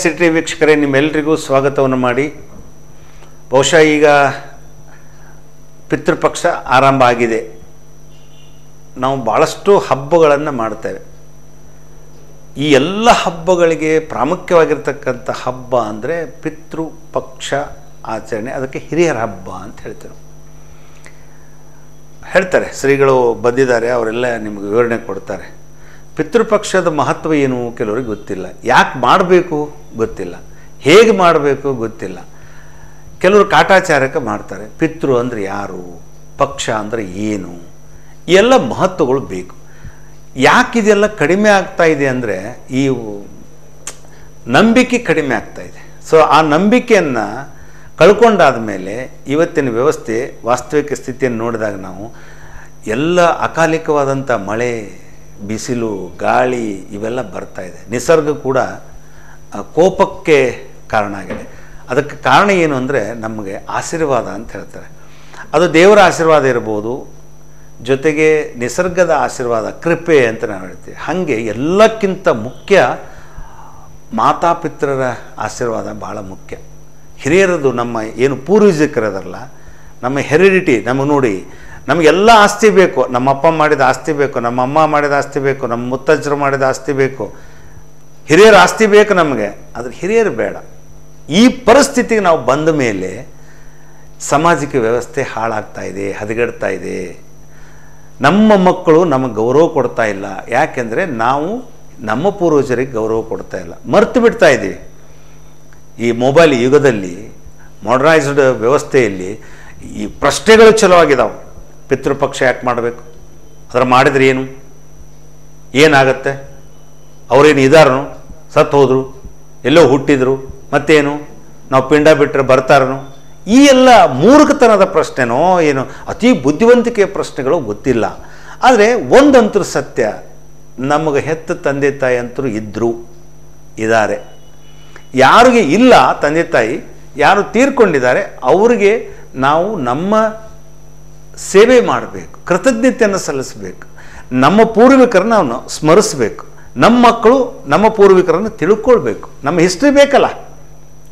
City ವೀಕ್ಷಕರೇ ನಿಮ್ಮೆಲ್ಲರಿಗೂ ಸ್ವಾಗತವನ್ನು ಮಾಡಿ. ಬಹುಶಃ ಈಗ ಪಿತೃಪಕ್ಷ ಆರಂಭ ಆಗಿದೆ. ನಾವು ಭಾಳಷ್ಟು ಹಬ್ಬಗಳನ್ನು ಮಾಡ್ತೇವೆ. ಈ ಎಲ್ಲ ಹಬ್ಬಗಳಿಗೆ ಪ್ರಾಮುಖ್ಯವಾಗಿರ್ತಕ್ಕಂಥ ಹಬ್ಬ ಅಂದರೆ ಪಿತೃಪಕ್ಷ ಆಚರಣೆ, ಅದಕ್ಕೆ ಹಿರಿಯರ ಹಬ್ಬ ಅಂತ ಹೇಳ್ತೇವೆ. ಹೇಳ್ತಾರೆ, ಶ್ರೀಗಳು ಬಂದಿದ್ದಾರೆ, ಅವರೆಲ್ಲ ನಿಮಗೆ ವಿವರಣೆ ಕೊಡ್ತಾರೆ. ಪಿತೃಪಕ್ಷದ ಮಹತ್ವ ಏನು ಕೆಲವರಿಗೆ ಗೊತ್ತಿಲ್ಲ. ಯಾಕೆ ಮಾಡಬೇಕು ಗೊತ್ತಿಲ್ಲ. ಹೇಗೆ ಮಾಡಬೇಕು ಗೊತ್ತಿಲ್ಲ. ಕೆಲವರು ಕಾಟಾಚಾರಕ್ಕೆ ಮಾಡ್ತಾರೆ. ಪಿತೃ ಅಂದರೆ ಯಾರು? ಪಕ್ಷ ಅಂದರೆ ಏನು? ಎಲ್ಲ ಮಹತ್ವಗಳು ಬೇಕು. ಯಾಕೆ ಇದೆಲ್ಲ ಕಡಿಮೆ ಆಗ್ತಾ ಇದೆ ಅಂದರೆ ಈ ನಂಬಿಕೆ ಕಡಿಮೆ ಆಗ್ತಾ ಇದೆ. ಸೊ ಆ ನಂಬಿಕೆಯನ್ನು ಕಳ್ಕೊಂಡಾದ ಮೇಲೆ ಇವತ್ತಿನ ವ್ಯವಸ್ಥೆ, ವಾಸ್ತವಿಕ ಸ್ಥಿತಿಯನ್ನು ನೋಡಿದಾಗ ನಾವು ಎಲ್ಲ ಅಕಾಲಿಕವಾದಂಥ ಮಳೆ ಬಿಸಿಲು, ಗಾಳಿ ಇವೆಲ್ಲ ಬರ್ತಾ ಇದೆ. ನಿಸರ್ಗ ಕೂಡ ಕೋಪಕ್ಕೆ ಕಾರಣ ಆಗಿದೆ. ಅದಕ್ಕೆ ಕಾರಣ ಏನು ಅಂದರೆ ನಮಗೆ ಆಶೀರ್ವಾದ ಅಂತ ಹೇಳ್ತಾರೆ. ಅದು ದೇವರ ಆಶೀರ್ವಾದ ಇರ್ಬೋದು, ಜೊತೆಗೆ ನಿಸರ್ಗದ ಆಶೀರ್ವಾದ, ಕೃಪೆ ಅಂತ ನಾವು ಹೇಳ್ತೀವಿ. ಹಾಗೆ ಎಲ್ಲಕ್ಕಿಂತ ಮುಖ್ಯ ಮಾತಾಪಿತ್ರರ ಆಶೀರ್ವಾದ ಭಾಳ ಮುಖ್ಯ. ಹಿರಿಯರದು ನಮ್ಮ ಏನು ಪೂರ್ವಜಕರದಲ್ಲ ನಮ್ಮ ಹೆರಿಡಿಟಿ ನಮಗೆ ನೋಡಿ ನಮಗೆಲ್ಲ ಆಸ್ತಿ ಬೇಕು. ನಮ್ಮ ಅಪ್ಪ ಮಾಡಿದ ಆಸ್ತಿ ಬೇಕು ನಮ್ಮ ಅಮ್ಮ ಮಾಡಿದ ಆಸ್ತಿ ಬೇಕು, ನಮ್ಮ ಮುತ್ತಜ್ಜರು ಮಾಡಿದ ಆಸ್ತಿ ಬೇಕು. ಹಿರಿಯರ ಆಸ್ತಿ ಬೇಕು ನಮಗೆ, ಆದರೆ ಹಿರಿಯರು ಬೇಡ. ಈ ಪರಿಸ್ಥಿತಿಗೆ ನಾವು ಬಂದ ಮೇಲೆ ಸಾಮಾಜಿಕ ವ್ಯವಸ್ಥೆ ಹಾಳಾಗ್ತಾ ಇದೆ, ಹದಗೆಡ್ತಾ ಇದೆ. ನಮ್ಮ ಮಕ್ಕಳು ನಮಗೆ ಗೌರವ ಕೊಡ್ತಾ ಇಲ್ಲ. ಯಾಕೆಂದರೆ ನಾವು ನಮ್ಮ ಪೂರ್ವಜರಿಗೆ ಗೌರವ ಕೊಡ್ತಾ ಇಲ್ಲ. ಮರ್ತು ಬಿಡ್ತಾ ಇದ್ದೀವಿ ಈ ಮೊಬೈಲ್ ಯುಗದಲ್ಲಿ ಮಾಡರ್ನೈಸ್ಡ್ ವ್ಯವಸ್ಥೆಯಲ್ಲಿ ಈ ಪ್ರಶ್ನೆಗಳು ಚಲೋ ಆಗಿದಾವೆ. ಪಿತೃಪಕ್ಷ ಯಾಕೆ ಮಾಡಬೇಕು? ಅದರ ಮಾಡಿದ್ರೆ ಏನು? ಏನಾಗತ್ತೆ? ಅವರೇನು ಇದಾರನು? ಸತ್ತು ಹೋದರು, ಎಲ್ಲೋ ಹುಟ್ಟಿದ್ರು, ಮತ್ತೇನು? ನಾವು ಪಿಂಡ ಬಿಟ್ಟರೆ ಬರ್ತಾರನು? ಈ ಎಲ್ಲ ಮೂರ್ಖತನದ ಪ್ರಶ್ನೆನೋ ಏನು? ಅತಿ ಬುದ್ಧಿವಂತಿಕೆಯ ಪ್ರಶ್ನೆಗಳು ಗೊತ್ತಿಲ್ಲ. ಆದರೆ ಒಂದಂತರು ಸತ್ಯ, ನಮಗೆ ಹೆತ್ತ ತಂದೆ ತಾಯಿ ಅಂತರೂ ಇದ್ದರು ಇದ್ದಾರೆ ಯಾರಿಗೆ ಇಲ್ಲ ತಂದೆ ತಾಯಿ, ಯಾರು ತೀರ್ಕೊಂಡಿದ್ದಾರೆ, ಅವರಿಗೆ ನಾವು ನಮ್ಮ ಸೇವೆ ಮಾಡಬೇಕು, ಕೃತಜ್ಞತೆಯನ್ನು ಸಲ್ಲಿಸಬೇಕು. ನಮ್ಮ ಪೂರ್ವಿಕರನ್ನು ಅವನು ಸ್ಮರಿಸಬೇಕು. ನಮ್ಮ ಮಕ್ಕಳು ನಮ್ಮ ಪೂರ್ವಿಕರನ್ನು ತಿಳ್ಕೊಳ್ಬೇಕು. ನಮ್ಮ ಹಿಸ್ಟ್ರಿ ಬೇಕಲ್ಲ?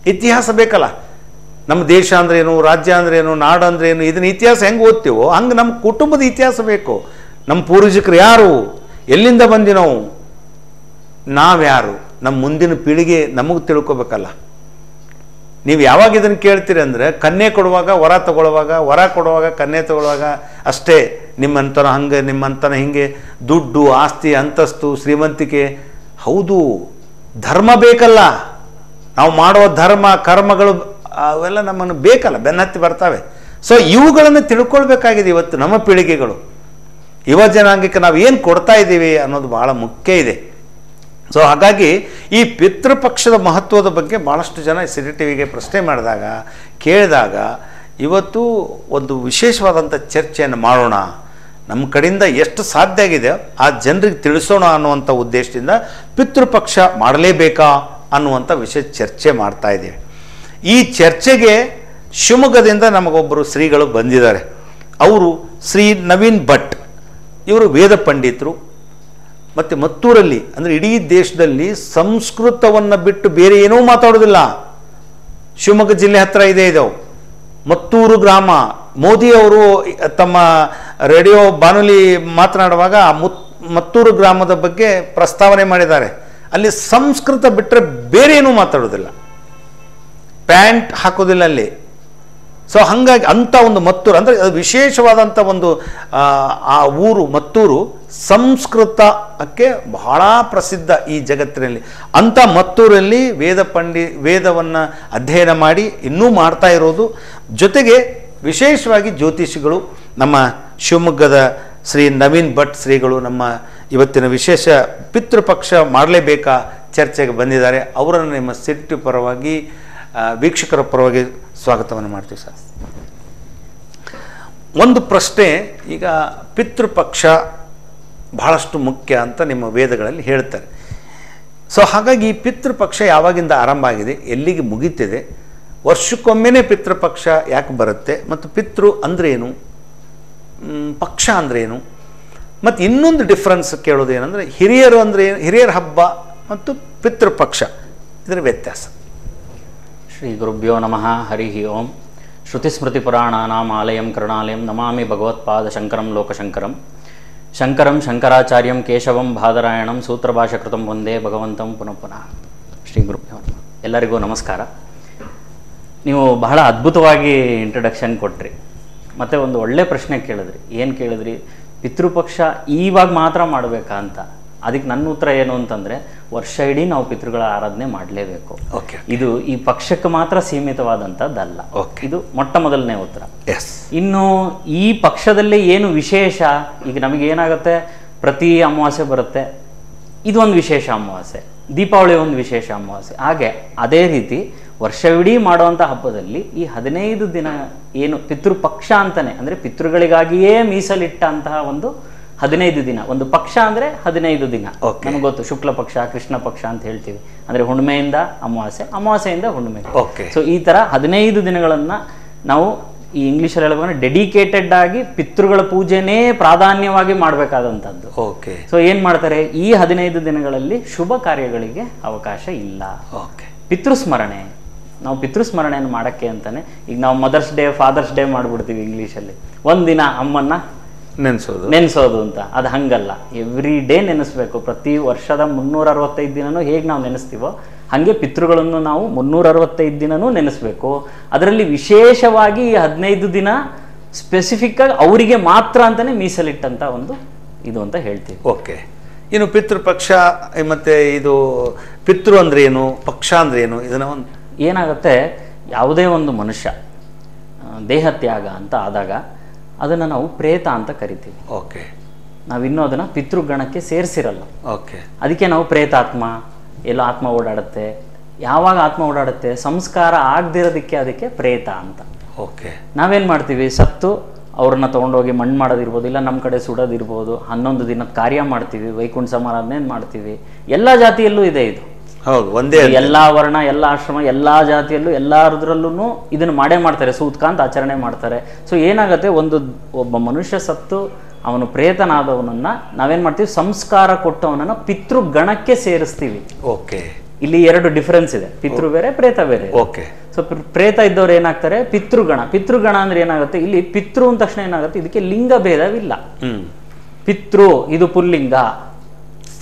ಇತಿಹಾಸ ಬೇಕಲ್ಲ? ನಮ್ಮ ದೇಶ ಅಂದ್ರೇನು ರಾಜ್ಯ ಅಂದ್ರೇನು ನಾಡು ಅಂದ್ರೇನು ಇದನ್ನ ಇತಿಹಾಸ ಹೆಂಗೆ ಓದ್ತೀವೋ, ಹಂಗೆ ನಮ್ಮ ಕುಟುಂಬದ ಇತಿಹಾಸ ಬೇಕು. ನಮ್ಮ ಪೂರ್ವಜಕರು ಯಾರು? ಎಲ್ಲಿಂದ ಬಂದಿ ನಾವು ನಾವ್ಯಾರು? ನಮ್ಮ ಮುಂದಿನ ಪೀಳಿಗೆ ನಮಗೆ ತಿಳ್ಕೊಬೇಕಲ್ಲ? ನೀವು ಯಾವಾಗ ಇದನ್ನು ಕೇಳ್ತೀರಿ ಅಂದರೆ ಕನ್ಯೆ ಕೊಡುವಾಗ ವರ ತಗೊಳ್ಳುವಾಗ, ವರ ಕೊಡುವಾಗ ಕನ್ಯೆ ತಗೊಳ್ಳುವಾಗ ಅಷ್ಟೇ. ನಿಮ್ಮಂತನ ಹಂಗೆ, ನಿಮ್ಮಂತನ ಹಿಂಗೆ, ದುಡ್ಡು, ಆಸ್ತಿ, ಅಂತಸ್ತು, ಶ್ರೀಮಂತಿಕೆ. ಹೌದು, ಧರ್ಮ ಬೇಕಲ್ಲ. ನಾವು ಮಾಡುವ ಧರ್ಮ, ಕರ್ಮಗಳು, ಅವೆಲ್ಲ ನಮ್ಮನ್ನು ಬೇಕಲ್ಲ, ಬೆನ್ನತ್ತಿ ಬರ್ತವೆ. ಸೊ ಇವುಗಳನ್ನು ತಿಳ್ಕೊಳ್ಬೇಕಾಗಿದೆ ಇವತ್ತು ನಮ್ಮ ಪೀಳಿಗೆಗಳು. ಯುವ ಜನಾಂಗಕ್ಕೆ ನಾವು ಏನು ಕೊಡ್ತಾ ಇದ್ದೀವಿ ಅನ್ನೋದು ಭಾಳ ಮುಖ್ಯ ಇದೆ. ಸೊ ಹಾಗಾಗಿ ಈ ಪಿತೃಪಕ್ಷದ ಮಹತ್ವದ ಬಗ್ಗೆ ಭಾಳಷ್ಟು ಜನ ಸಿರಿ ಟಿ ವಿಗೆ ಪ್ರಶ್ನೆ ಮಾಡಿದಾಗ, ಕೇಳಿದಾಗ ಇವತ್ತು ಒಂದು ವಿಶೇಷವಾದಂಥ ಚರ್ಚೆಯನ್ನು ಮಾಡೋಣ. ನಮ್ಮ ಕಡೆಯಿಂದ ಎಷ್ಟು ಸಾಧ್ಯ ಆಗಿದೆ, ಆ ಜನರಿಗೆ ತಿಳಿಸೋಣ ಅನ್ನುವಂಥ ಉದ್ದೇಶದಿಂದ ಪಿತೃಪಕ್ಷ ಮಾಡಲೇಬೇಕಾ ಅನ್ನುವಂಥ ವಿಷಯ ಚರ್ಚೆ ಮಾಡ್ತಾ ಇದ್ದೀವಿ ಈ ಚರ್ಚೆಗೆ ಶಿವಮೊಗ್ಗದಿಂದ ನಮಗೊಬ್ಬರು ಶ್ರೀಗಳು ಬಂದಿದ್ದಾರೆ. ಅವರು ಶ್ರೀ ನವೀನ್ ಭಟ್. ಇವರು ವೇದ ಪಂಡಿತರು ಮತ್ತು ಮತ್ತೂರಲ್ಲಿ, ಅಂದರೆ ಇಡೀ ದೇಶದಲ್ಲಿ ಸಂಸ್ಕೃತವನ್ನು ಬಿಟ್ಟು ಬೇರೆ ಏನೂ ಮಾತಾಡೋದಿಲ್ಲ. ಶಿವಮೊಗ್ಗ ಜಿಲ್ಲೆ ಹತ್ತಿರ ಇದೆ ಇದು. ಮತ್ತೂರು ಗ್ರಾಮ. ಮೋದಿ ಅವರು ತಮ್ಮ ರೇಡಿಯೋ ಬಾನುಲಿ ಮಾತನಾಡುವಾಗ ಮತ್ತೂರು ಗ್ರಾಮದ ಬಗ್ಗೆ ಪ್ರಸ್ತಾವನೆ ಮಾಡಿದ್ದಾರೆ. ಅಲ್ಲಿ ಸಂಸ್ಕೃತ ಬಿಟ್ಟರೆ ಬೇರೆ ಏನೂ ಮಾತಾಡೋದಿಲ್ಲ. ಪ್ಯಾಂಟ್ ಹಾಕೋದಿಲ್ಲ ಅಲ್ಲಿ. ಸೊ ಹಾಗಾಗಿ ಅಂಥ ಒಂದು ಮತ್ತೂರು ಅಂದರೆ ಅದು ವಿಶೇಷವಾದಂಥ ಒಂದು ಆ, ಊರು ಮತ್ತೂರು ಸಂಸ್ಕೃತಕ್ಕೆ ಬಹಳ ಪ್ರಸಿದ್ಧ ಈ ಜಗತ್ತಿನಲ್ಲಿ. ಅಂಥ ಮತ್ತೂರಲ್ಲಿ ವೇದ ಪಂಡಿ ವೇದವನ್ನು ಅಧ್ಯಯನ ಮಾಡಿ ಇನ್ನೂ ಮಾಡ್ತಾ ಇರೋದು. ಜೊತೆಗೆ ವಿಶೇಷವಾಗಿ ಜ್ಯೋತಿಷಿಗಳು ನಮ್ಮ ಶಿವಮೊಗ್ಗದ ಶ್ರೀ ನವೀನ್ ಭಟ್ ಶ್ರೀಗಳು ನಮ್ಮ ಇವತ್ತಿನ ವಿಶೇಷ ಪಿತೃಪಕ್ಷ ಮಾಡಲೇಬೇಕಾ ಚರ್ಚೆಗೆ ಬಂದಿದ್ದಾರೆ. ಅವರನ್ನು ನಿಮ್ಮ ಸಿಟ್ಟು ಪರವಾಗಿ ವೀಕ್ಷಕರ ಪರವಾಗಿ ಸ್ವಾಗತವನ್ನು ಮಾಡ್ತೀವಿ ಸರ್. ಒಂದು ಪ್ರಶ್ನೆ ಈಗ ಪಿತೃಪಕ್ಷ ಬಹಳಷ್ಟು ಮುಖ್ಯ ಅಂತ ನಿಮ್ಮ ವೇದಗಳಲ್ಲಿ ಹೇಳ್ತಾರೆ. ಸೊ ಹಾಗಾಗಿ ಈ ಪಿತೃಪಕ್ಷ ಯಾವಾಗಿಂದ ಆರಂಭ ಆಗಿದೆ, ಎಲ್ಲಿಗೆ ಮುಗೀತಿದೆ, ವರ್ಷಕ್ಕೊಮ್ಮೆನೇ ಪಿತೃಪಕ್ಷ ಯಾಕೆ ಬರುತ್ತೆ, ಮತ್ತು ಪಿತೃ ಅಂದ್ರೇನು ಪಕ್ಷ ಅಂದ್ರೇನು ಮತ್ತು ಇನ್ನೊಂದು ಡಿಫ್ರೆನ್ಸ್ ಕೇಳೋದು ಏನಂದರೆ ಹಿರಿಯರು ಅಂದರೆ ಹಿರಿಯರ ಹಬ್ಬ ಮತ್ತು ಪಿತೃಪಕ್ಷ. ಇದರ ವ್ಯತ್ಯಾಸ. ಶ್ರೀ ಗುರುಭ್ಯೋ ನಮಃ ಹರಿ ಓಂ ಶ್ರುತಿಸ್ಮೃತಿಪುರಾಣಾನಾಂ ಆಲಯಂ ಕರುಣಾಲಯಂ ನಮಾಮಿ ಭಗವತ್ಪಾದ ಶಂಕರಂ ಲೋಕಶಂಕರಂ ಶಂಕರಂ ಶಂಕರಾಚಾರ್ಯಂ ಕೇಶವಂ ಬಾದರಾಯಣಂ ಸೂತ್ರಭಾಷಕೃತಂ ಒಂದೇ ಭಗವಂತಂ ಪುನಃ ಪುನಃ ಶ್ರೀ ಗುರುಭ್ಯೋ ಎಲ್ಲರಿಗೂ ನಮಸ್ಕಾರ. ನೀವು ಬಹಳ ಅದ್ಭುತವಾಗಿ ಇಂಟ್ರಡಕ್ಷನ್ ಕೊಟ್ರಿ. ಮತ್ತು ಒಂದು ಒಳ್ಳೆ ಪ್ರಶ್ನೆ ಕೇಳಿದ್ರಿ. ಏನು ಕೇಳಿದ್ರಿ? ಪಿತೃಪಕ್ಷ ಈವಾಗ ಮಾತ್ರ ಮಾಡಬೇಕಾ ಅಂತ. ಅದಕ್ಕೆ ನನ್ನ ಉತ್ತರ ಏನು ಅಂತಂದರೆ ವರ್ಷ ಇಡೀ ನಾವು ಪಿತೃಗಳ ಆರಾಧನೆ ಮಾಡಲೇಬೇಕು. ಓಕೆ ಇದು ಈ ಪಕ್ಷಕ್ಕೆ ಮಾತ್ರ ಸೀಮಿತವಾದಂಥದ್ದಲ್ಲ. ಓಕೆ ಇದು ಮೊಟ್ಟ ಮೊದಲನೇ ಉತ್ತರ. ಎಸ್ ಇನ್ನು ಈ ಪಕ್ಷದಲ್ಲಿ ಏನು ವಿಶೇಷ? ಈಗ ನಮಗೆ ಏನಾಗುತ್ತೆ? ಪ್ರತಿ ಅಮಾವಾಸ್ಯೆ ಬರುತ್ತೆ. ಇದೊಂದು ವಿಶೇಷ ಅಮಾವಾಸ್ಯೆ. ದೀಪಾವಳಿ ಒಂದು ವಿಶೇಷ ಅಮಾವಾಸ್ಯೆ. ಹಾಗೆ ಅದೇ ರೀತಿ ವರ್ಷವಿಡೀ ಮಾಡುವಂಥ ಹಬ್ಬದಲ್ಲಿ ಈ ಹದಿನೈದು ದಿನ ಏನು ಪಿತೃಪಕ್ಷ ಅಂತಲೇ ಅಂದರೆ ಪಿತೃಗಳಿಗಾಗಿಯೇ ಮೀಸಲಿಟ್ಟಂತಹ ಒಂದು ಹದಿನೈದು ದಿನ. ಒಂದು ಪಕ್ಷ ಅಂದ್ರೆ ಹದಿನೈದು ದಿನ. ನಮ್ಗೆ ಗೊತ್ತು ಶುಕ್ಲ ಪಕ್ಷ ಕೃಷ್ಣ ಪಕ್ಷ ಅಂತ ಹೇಳ್ತೀವಿ. ಅಂದ್ರೆ ಹುಣ್ಮೆಯಿಂದ ಅಮಾವಾಸ್ಯೆ ಅಮಾವಾಸ್ಯೆಯಿಂದ ಹುಣ್ಮೆ. ಓಕೆ ಸೊ ಈ ತರ ಹದಿನೈದು ದಿನಗಳನ್ನ ನಾವು ಈ ಇಂಗ್ಲಿಷಲ್ಲಿ ಹೇಳ್ಬೇಕಂದ್ರೆ ಡೆಡಿಕೇಟೆಡ್ ಆಗಿ ಪಿತೃಗಳ ಪೂಜೆನೇ ಪ್ರಾಧಾನ್ಯವಾಗಿ ಮಾಡಬೇಕಾದಂಥದ್ದು ಓಕೆ ಸೊ ಏನ್ ಮಾಡ್ತಾರೆ? ಈ ಹದಿನೈದು ದಿನಗಳಲ್ಲಿ ಶುಭ ಕಾರ್ಯಗಳಿಗೆ ಅವಕಾಶ ಇಲ್ಲ. ಓಕೆ ಪಿತೃಸ್ಮರಣೆ. ನಾವು ಪಿತೃಸ್ಮರಣೆಯನ್ನು ಮಾಡಕ್ಕೆ ಅಂತಾನೆ ಈಗ ನಾವು ಮದರ್ಸ್ ಡೇ ಫಾದರ್ಸ್ ಡೇ ಮಾಡ್ಬಿಡ್ತೀವಿ ಇಂಗ್ಲೀಷಲ್ಲಿ ಒಂದಿನ ಅಮ್ಮನ್ನ ನೆನೆಸೋದು. ನೆನೆಸೋದು ಅಂತ. ಅದು ಹಂಗಲ್ಲ. ಎವ್ರಿ ಡೇ ನೆನೆಸ್ಬೇಕು. ಪ್ರತಿ ವರ್ಷದ ಮುನ್ನೂರ ಅರವತ್ತೈದು ದಿನನೂ ಹೇಗೆ ನಾವು ನೆನೆಸ್ತೀವೋ ಹಾಗೆ ಪಿತೃಗಳನ್ನು ನಾವು ಮುನ್ನೂರ ಅರವತ್ತೈದು ದಿನನೂ ನೆನೆಸ್ಬೇಕು. ಅದರಲ್ಲಿ ವಿಶೇಷವಾಗಿ ಈ ಹದಿನೈದು ದಿನ ಸ್ಪೆಸಿಫಿಕ್ ಆಗಿ ಅವರಿಗೆ ಮಾತ್ರ ಅಂತಾನೆ ಮೀಸಲಿಟ್ಟಂತ ಒಂದು ಇದು ಅಂತ ಹೇಳ್ತೀವಿ. ಓಕೆ. ಇನ್ನು ಪಿತೃಪಕ್ಷ ಮತ್ತೆ ಇದು ಪಿತೃ ಅಂದ್ರೆ ಏನು ಪಕ್ಷ ಅಂದ್ರೆ ಏನು ಇದನ್ನ ಒಂದು ಏನಾಗುತ್ತೆ ಯಾವುದೇ ಒಂದು ಮನುಷ್ಯ ದೇಹ ತ್ಯಾಗ ಅಂತ ಆದಾಗ ಅದನ್ನು ನಾವು ಪ್ರೇತ ಅಂತ ಕರಿತೀವಿ. ಓಕೆ ನಾವಿನ್ನೂ ಅದನ್ನು ಪಿತೃಗಣಕ್ಕೆ ಸೇರಿಸಿರಲ್ಲ. ಓಕೆ ಅದಕ್ಕೆ ನಾವು ಪ್ರೇತಾತ್ಮ ಎಲ್ಲ ಆತ್ಮ ಓಡಾಡುತ್ತೆ. ಯಾವಾಗ ಆತ್ಮ ಓಡಾಡುತ್ತೆ? ಸಂಸ್ಕಾರ ಆಗದಿರೋದಕ್ಕೆ ಅದಕ್ಕೆ ಪ್ರೇತ ಅಂತ. ಓಕೆ ನಾವೇನು ಮಾಡ್ತೀವಿ? ಸತ್ತು ಅವ್ರನ್ನ ತೊಗೊಂಡೋಗಿ ಮಣ್ಣು ಮಾಡೋದಿರ್ಬೋದು ಇಲ್ಲ ನಮ್ಮ ಕಡೆ ಸುಡೋದಿರ್ಬೋದು ಹನ್ನೊಂದು ದಿನದ ಕಾರ್ಯ ಮಾಡ್ತೀವಿ ವೈಕುಂಠ ಸಮಾರಾಧನೆ ಮಾಡ್ತೀವಿ. ಎಲ್ಲ ಜಾತಿಯಲ್ಲೂ ಇದೆ ಇದು. ಹೌದು ಒಂದೇ ಎಲ್ಲಾ ವರ್ಣ ಎಲ್ಲ ಆಶ್ರಮ ಎಲ್ಲಾ ಜಾತಿಯಲ್ಲೂ ಎಲ್ಲಾರದ್ರಲ್ಲೂ ಇದನ್ನ ಮಾಡೇ ಮಾಡ್ತಾರೆ. ಸೂತ್ಕಾಂತ ಆಚರಣೆ ಮಾಡ್ತಾರೆ. ಸೊ ಏನಾಗುತ್ತೆ? ಒಂದು ಒಬ್ಬ ಮನುಷ್ಯ ಸತ್ತು ಅವನು ಪ್ರೇತನಾದವನನ್ನ ನಾವೇನ್ ಮಾಡ್ತೀವಿ? ಸಂಸ್ಕಾರ ಕೊಟ್ಟವನನ್ನ ಪಿತೃಗಣಕ್ಕೆ ಸೇರಿಸ್ತೀವಿ. ಓಕೆ. ಇಲ್ಲಿ ಎರಡು ಡಿಫರೆನ್ಸ್ ಇದೆ. ಪಿತೃ ಬೇರೆ ಪ್ರೇತ ಬೇರೆ. ಓಕೆ. ಸೊ ಪ್ರೇತ ಇದ್ದವ್ರು ಏನಾಗ್ತಾರೆ? ಪಿತೃಗಣ. ಪಿತೃಗಣ ಅಂದ್ರೆ ಏನಾಗುತ್ತೆ? ಇಲ್ಲಿ ಪಿತೃ ಅಂದ ತಕ್ಷಣ ಏನಾಗುತ್ತೆ? ಇದಕ್ಕೆ ಲಿಂಗ ಭೇದವಿಲ್ಲ. ಪಿತೃ ಇದು ಪುಲ್ಲಿಂಗ.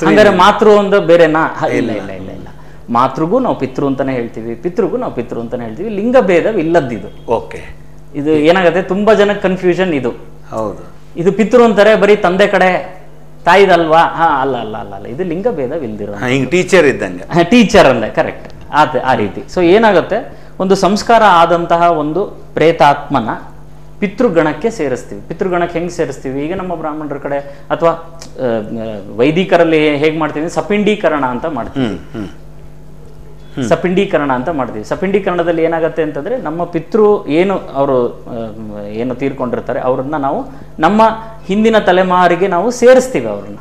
ಅಂದರೆ ಮಾತೃ ಒಂದು ಬೇರೆನಾ? ಇಲ್ಲ. ಇಲ್ಲ ಇಲ್ಲ ಇಲ್ಲ. ಮಾತೃಗೂ ನಾವು ಪಿತೃ ಅಂತಾನೆ ಹೇಳ್ತೀವಿ ಪಿತೃಗೂ ನಾವು ಪಿತೃ ಅಂತಾನೆ ಹೇಳ್ತೀವಿ ಲಿಂಗ ಭೇದ ಇಲ್ಲದ್ದಿದು. ಓಕೆ. ಇದು ಏನಾಗುತ್ತೆ? ತುಂಬಾ ಜನಕ್ಕೆ ಕನ್ಫ್ಯೂಷನ್ ಇದು. ಹೌದು. ಇದು ಪಿತೃ ಅಂತಾರೆ ಬರೀ ತಂದೆ ಕಡೆ ತಾಯಿದಲ್ವಾ? ಹಾ ಅಲ್ಲ ಅಲ್ಲ ಅಲ್ಲ ಅಲ್ಲ. ಇದು ಲಿಂಗ ಭೇದ ಇಲ್ದಿರೋ ಹಾ, ಹಿಂಗ್ ಟೀಚರ್ ಇದ್ದಂಗೆ. ಟೀಚರ್ ಅಂದೆ ಕರೆಕ್ಟ್ ಆತ ಆ ರೀತಿ. ಸೊ ಏನಾಗುತ್ತೆ? ಒಂದು ಸಂಸ್ಕಾರ ಆದಂತಹ ಒಂದು ಪ್ರೇತಾತ್ಮನ ಪಿತೃಗಣಕ್ಕೆ ಸೇರಿಸ್ತೀವಿ. ಪಿತೃಗಣಕ್ಕೆ ಹೆಂಗೆ ಸೇರಿಸ್ತೀವಿ? ಈಗ ನಮ್ಮ ಬ್ರಾಹ್ಮಣರ ಕಡೆ ಅಥವಾ ವೈದಿಕರಲ್ಲಿ ಹೇಗೆ ಮಾಡ್ತೀವಿ? ಸಪಿಂಡೀಕರಣ ಅಂತ ಮಾಡ್ತೀವಿ. ಸಪಿಂಡೀಕರಣ ಅಂತ ಮಾಡ್ತೀವಿ. ಸಪಿಂಡೀಕರಣದಲ್ಲಿ ಏನಾಗುತ್ತೆ ಅಂತಂದ್ರೆ ನಮ್ಮ ಪಿತೃ ಏನು ಅವರು ಏನು ತೀರ್ಕೊಂಡಿರ್ತಾರೆ ಅವ್ರನ್ನ ನಾವು ನಮ್ಮ ಹಿಂದಿನ ತಲೆಮಾರಿಗೆ ನಾವು ಸೇರಿಸ್ತೀವಿ ಅವ್ರನ್ನ.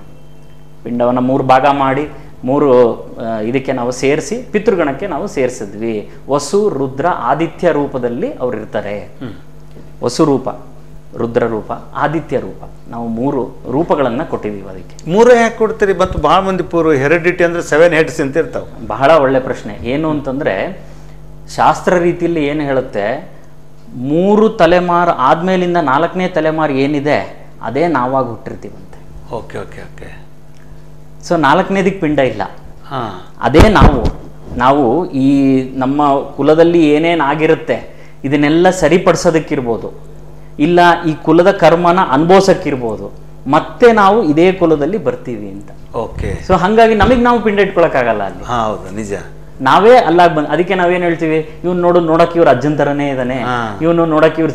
ಪಿಂಡವನ್ನ ಮೂರು ಭಾಗ ಮಾಡಿ ಮೂರು ಇದಕ್ಕೆ ನಾವು ಸೇರಿಸಿ ಪಿತೃಗಣಕ್ಕೆ ನಾವು ಸೇರಿಸಿದ್ವಿ. ವಸು ರುದ್ರ ಆದಿತ್ಯ ರೂಪದಲ್ಲಿ ಅವ್ರು ಇರ್ತಾರೆ ರುದ್ರ ರೂಪ ಆದಿತ್ಯ ರೂಪ. ನಾವು ಮೂರು ರೂಪಗಳನ್ನು ಕೊಟ್ಟಿದ್ದೀವಿ ಅದಕ್ಕೆ. ಮೂರು ಯಾಕೆ ಕೊಡ್ತೀರಿ? ಮತ್ತು ಭಾಳ ಮಂದಿ ಪೂರ್ವ ಹೆರಿಡಿಟಿ ಅಂದ್ರೆ ಸೆವೆನ್ ಹೆಡ್ಸ್ ಅಂತ ಇರ್ತಾವೆ. ಬಹಳ ಒಳ್ಳೆ ಪ್ರಶ್ನೆ. ಏನು ಅಂತಂದ್ರೆ ಶಾಸ್ತ್ರ ರೀತಿಯಲ್ಲಿ ಏನು ಹೇಳುತ್ತೆ? ಮೂರು ತಲೆಮಾರು ಆದ್ಮೇಲಿಂದ ನಾಲ್ಕನೇ ತಲೆಮಾರು ಏನಿದೆ ಅದೇ ನಾವಾಗ ಹುಟ್ಟಿರ್ತೀವಂತೆ. Okay okay okay. ಸೊ ನಾಲ್ಕನೇದಕ್ಕೆ ಪಿಂಡ ಇಲ್ಲ. ಹಾ. ಅದೇ ನಾವು. ನಾವು ಈ ನಮ್ಮ ಕುಲದಲ್ಲಿ ಏನೇನಾಗಿರುತ್ತೆ ಇದನ್ನೆಲ್ಲ ಸರಿಪಡಿಸೋದಕ್ಕಿರ್ಬೋದು. ಇಲ್ಲ ಈ ಕುಲದ ಕರ್ಮನ ಅನುಭವಿಸಕ್ಕಿರ್ಬೋದು. ಮತ್ತೆ ನಾವು ಇದೇ ಕುಲದಲ್ಲಿ ಬರ್ತೀವಿ ಅಂತ. ಓಕೆ ಸೊ ಹಾಗಾಗಿ ನಮಗೆ ನಾವು ಪಿಂಡ ಇಟ್ಕೊಳಕ್ಕಾಗಲ್ಲ ಅಲ್ಲಿ. ಹೌದು ನಿಜ. ನಾವೇ ಅಲ್ಲಾಗ್ ಬಂದ್ ಅದಕ್ಕೆ ನಾವೇನ್ ಹೇಳ್ತೀವಿ? ಇವ್ನು ನೋಡು ನೋಡಕ್ ಇವ್ರ ಅಜ್ಜನ್ ತರನೇ ಇದ್ದಾನೆ ಇವ್ನು ನೋಡಕ್ ಇವ್ರ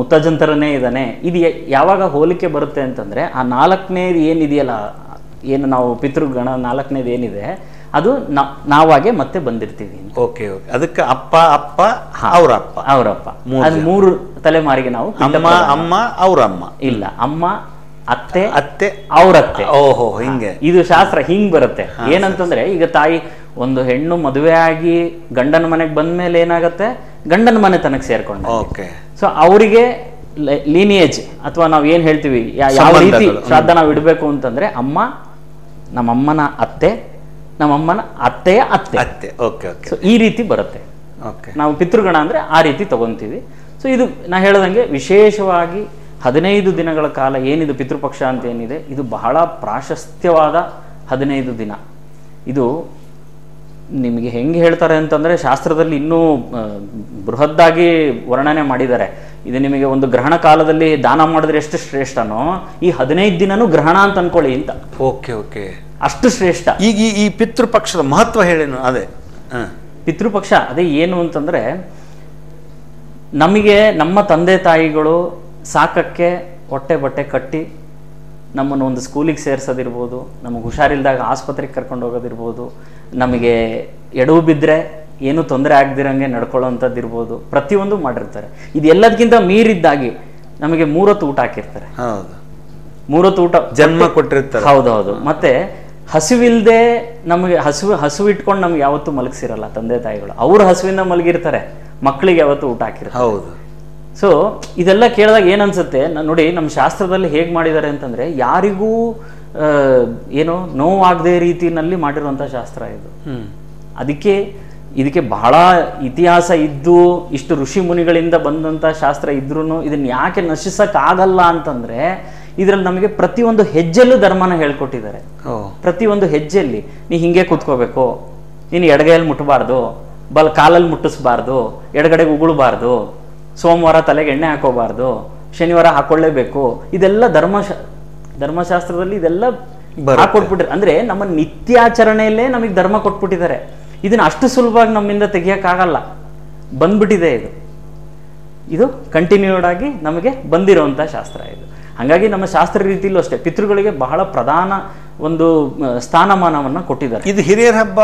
ಮುತ್ತಜ್ಜನ್ ತರನೇ ಇದ್ದಾನೆ ಇದು ಯಾವಾಗ ಹೋಲಿಕೆ ಬರುತ್ತೆ ಅಂತಂದ್ರೆ ಆ ನಾಲ್ಕನೇದು ಏನಿದೆಯಲ್ಲ ಏನು ನಾವು ಪಿತೃಗಣ ನಾಲ್ಕನೇದು ಏನಿದೆ ಅದು ನಾವಾಗೆ ಮತ್ತೆ ಬಂದಿರ್ತೀವಿ ಓಕೆ ಓಕೆ. ಅದಕ್ಕೆ ಅಪ್ಪ ಅಪ್ಪ ಅವ್ರ ಅಪ್ಪ ಅವರಪ್ಪ. ಅದು ಮೂರು ತಲೆಮಾರಿಗೆ ನಾವು ಅಮ್ಮ. ಅಮ್ಮ ಅವ್ರ ಅಮ್ಮ ಇಲ್ಲ ಅಮ್ಮ ಅತ್ತೆ ಅತ್ತೆ ಅವರತ್ತೆ. ಓಹೋ ಹಿಂಗೆ. ಇದು ಶಾಸ್ತ್ರ ಹಿಂಗ್ ಬರುತ್ತೆ. ಏನಂತಂದ್ರೆ ಈಗ ತಾಯಿ ಒಂದು ಹೆಣ್ಣು ಮದುವೆ ಆಗಿ ಗಂಡನ ಮನೆಗೆ ಬಂದ್ಮೇಲೆ ಏನಾಗತ್ತೆ? ಗಂಡನ ಮನೆ ತನಕ ಸೇರ್ಕೊಂಡ ಓಕೆ. ಸೊ ಅವರಿಗೆ ಲೀನಿಯೇಜ್ ಅಥವಾ ನಾವು ಏನ್ ಹೇಳ್ತೀವಿ ಯಾವ ರೀತಿ. ಶ್ರಾದ್ದ ನಾವು ಇಡಬೇಕು ಅಂತಂದ್ರೆ ಅಮ್ಮ ನಮ್ಮ ಅಮ್ಮನ ಅತ್ತೆ ನಮ್ಮಮ್ಮನ ಅತ್ತೆಯ ಅತ್ತೆ. ಅತ್ತೆ. ಓಕೆ ಓಕೆ ಸೊ ಈ ರೀತಿ ಬರುತ್ತೆ. ಓಕೆ ನಾವು ಪಿತೃಗಣ ಅಂದರೆ ಆ ರೀತಿ ತಗೊಂತೀವಿ. ಸೊ ಇದು ನಾ ಹೇಳ್ದಂಗೆ ವಿಶೇಷವಾಗಿ ಹದಿನೈದು ದಿನಗಳ ಕಾಲ ಏನಿದು ಪಿತೃಪಕ್ಷ ಅಂತ ಏನಿದೆ ಇದು ಬಹಳ ಪ್ರಾಶಸ್ತ್ಯವಾದ ಹದಿನೈದು ದಿನ. ಇದು ನಿಮಗೆ ಹೆಂಗೆ ಹೇಳ್ತಾರೆ ಅಂತಂದರೆ ಶಾಸ್ತ್ರದಲ್ಲಿ ಇನ್ನೂ ಬೃಹದ್ದಾಗಿ ವರ್ಣನೆ ಮಾಡಿದ್ದಾರೆ. ಇದು ನಿಮಗೆ ಒಂದು ಗ್ರಹಣ ಕಾಲದಲ್ಲಿ ದಾನ ಮಾಡಿದ್ರೆ ಎಷ್ಟು ಶ್ರೇಷ್ಠನೋ ಈ ಹದಿನೈದು ದಿನನೂ ಗ್ರಹಣ ಅಂತ ಅನ್ಕೊಳ್ಳಿ ಅಂತ. Okay okay. ಅಷ್ಟು ಶ್ರೇಷ್ಠ. ಈಗ ಈ- ಈ ಪಿತೃಪಕ್ಷದ ಮಹತ್ವ ಹೇಳೇನು? ಅದೇ. ಪಿತೃಪಕ್ಷ ಅದೇ ಏನು ಅಂತಂದರೆ ನಮಗೆ ನಮ್ಮ ತಂದೆ ತಾಯಿಗಳು ಸಾಕಕ್ಕೆ ಹೊಟ್ಟೆ ಬಟ್ಟೆ ಕಟ್ಟಿ ನಮ್ಮನ್ನು ಒಂದು ಸ್ಕೂಲಿಗೆ ಸೇರಿಸೋದಿರ್ಬೋದು ನಮಗೆ ಹುಷಾರಿಲ್ದಾಗ ಆಸ್ಪತ್ರೆಗೆ ಕರ್ಕೊಂಡು ಹೋಗೋದಿರ್ಬೋದು ನಮಗೆ ಎಡವು ಬಿದ್ದರೆ ಏನೂ ತೊಂದರೆ ಆಗದಿರಂಗೆ ನಡ್ಕೊಳ್ಳೋವಂಥದ್ದು ಇರ್ಬೋದು ಪ್ರತಿಯೊಂದು ಮಾಡಿರ್ತಾರೆ. ಇದೆಲ್ಲದಕ್ಕಿಂತ ಮೀರಿದ್ದಾಗಿ ನಮಗೆ ಮೂರೊತ್ತು ಊಟ ಹಾಕಿರ್ತಾರೆ. ಮೂರೊತ್ತು ಊಟ ಜನ್ಮ ಕೊಟ್ಟಿರ್ತಾರೆ. ಹೌದೌದು. ಮತ್ತೆ ಹಸಿವಿಲ್ಲದೆ ನಮಗೆ ಹಸಿವು ಹಸಿವು ಇಟ್ಕೊಂಡು ನಮ್ಗೆ ಯಾವತ್ತೂ ಮಲಗಿಸಿರಲ್ಲ ತಂದೆ ತಾಯಿಗಳು. ಅವ್ರ ಹಸುವಿಂದ ಮಲಗಿರ್ತಾರೆ ಮಕ್ಕಳಿಗೆ ಯಾವತ್ತೂ ಊಟ ಹಾಕಿರ್ತಾರೆ. ಹೌದು. ಸೊ ಇದೆಲ್ಲ ಕೇಳಿದಾಗ ಏನನ್ಸುತ್ತೆ ನಾನು ನೋಡಿ ನಮ್ಮ ಶಾಸ್ತ್ರದಲ್ಲಿ ಹೇಗೆ ಮಾಡಿದ್ದಾರೆ ಅಂತಂದ್ರೆ ಯಾರಿಗೂ ಏನು ನೋವಾಗದೇ ರೀತಿಯಲ್ಲಿ ಮಾಡಿರುವಂಥ ಶಾಸ್ತ್ರ ಇದು. ಅದಕ್ಕೆ ಇದಕ್ಕೆ ಬಹಳ ಇತಿಹಾಸ ಇದ್ದು ಇಷ್ಟು ಋಷಿ ಮುನಿಗಳಿಂದ ಬಂದಂಥ ಶಾಸ್ತ್ರ ಇದ್ರೂ ಇದನ್ನು ಯಾಕೆ ನಶಿಸೋಕ್ಕಾಗಲ್ಲ ಅಂತಂದ್ರೆ ಇದರಲ್ಲಿ ನಮಗೆ ಪ್ರತಿಯೊಂದು ಹೆಜ್ಜೆಲ್ಲೂ ಧರ್ಮನ ಹೇಳ್ಕೊಟ್ಟಿದ್ದಾರೆ. ಪ್ರತಿಯೊಂದು ಹೆಜ್ಜೆಯಲ್ಲಿ ನೀ ಹಿಂಗೆ ಕೂತ್ಕೋಬೇಕು ನೀನು ಎಡಗೈಯಲ್ಲಿ ಮುಟ್ಟಬಾರ್ದು ಬಲ್ ಕಾಲಲ್ಲಿ ಮುಟ್ಟಿಸ್ಬಾರ್ದು ಎಡಗಡೆಗೆ ಉಗುಳಬಾರ್ದು ಸೋಮವಾರ ತಲೆಗೆ ಎಣ್ಣೆ ಹಾಕೋಬಾರ್ದು ಶನಿವಾರ ಹಾಕೊಳ್ಳೇಬೇಕು. ಇದೆಲ್ಲ ಧರ್ಮ ಧರ್ಮಶಾಸ್ತ್ರದಲ್ಲಿ ಇದೆಲ್ಲ ಬರುತ್ತೆ. ಹಾಕೊಟ್ಬಿಟ್ರೆ ಅಂದ್ರೆ ನಮ್ಮ ನಿತ್ಯಾಚರಣೆಯಲ್ಲೇ ನಮಗೆ ಧರ್ಮ ಕೊಟ್ಬಿಟ್ಟಿದ್ದಾರೆ. ಇದನ್ನ ಅಷ್ಟು ಸುಲಭವಾಗಿ ನಮ್ಮಿಂದ ತೆಗಿಯಕ್ಕಾಗಲ್ಲ. ಬಂದ್ಬಿಟ್ಟಿದೆ ಇದು. ಇದು ಕಂಟಿನ್ಯೂಡ್ ಆಗಿ ನಮಗೆ ಬಂದಿರುವಂಥ ಶಾಸ್ತ್ರ ಇದು. ಹಾಗಾಗಿ ನಮ್ಮ ಶಾಸ್ತ್ರ ರೀತಿಯಲ್ಲೂ ಅಷ್ಟೇ. ಪಿತೃಗಳಿಗೆ ಬಹಳ ಪ್ರಧಾನ ಒಂದು ಸ್ಥಾನಮಾನವನ್ನ ಕೊಟ್ಟಿದ್ದಾರೆ. ಇದು ಹಿರಿಯರ ಹಬ್ಬ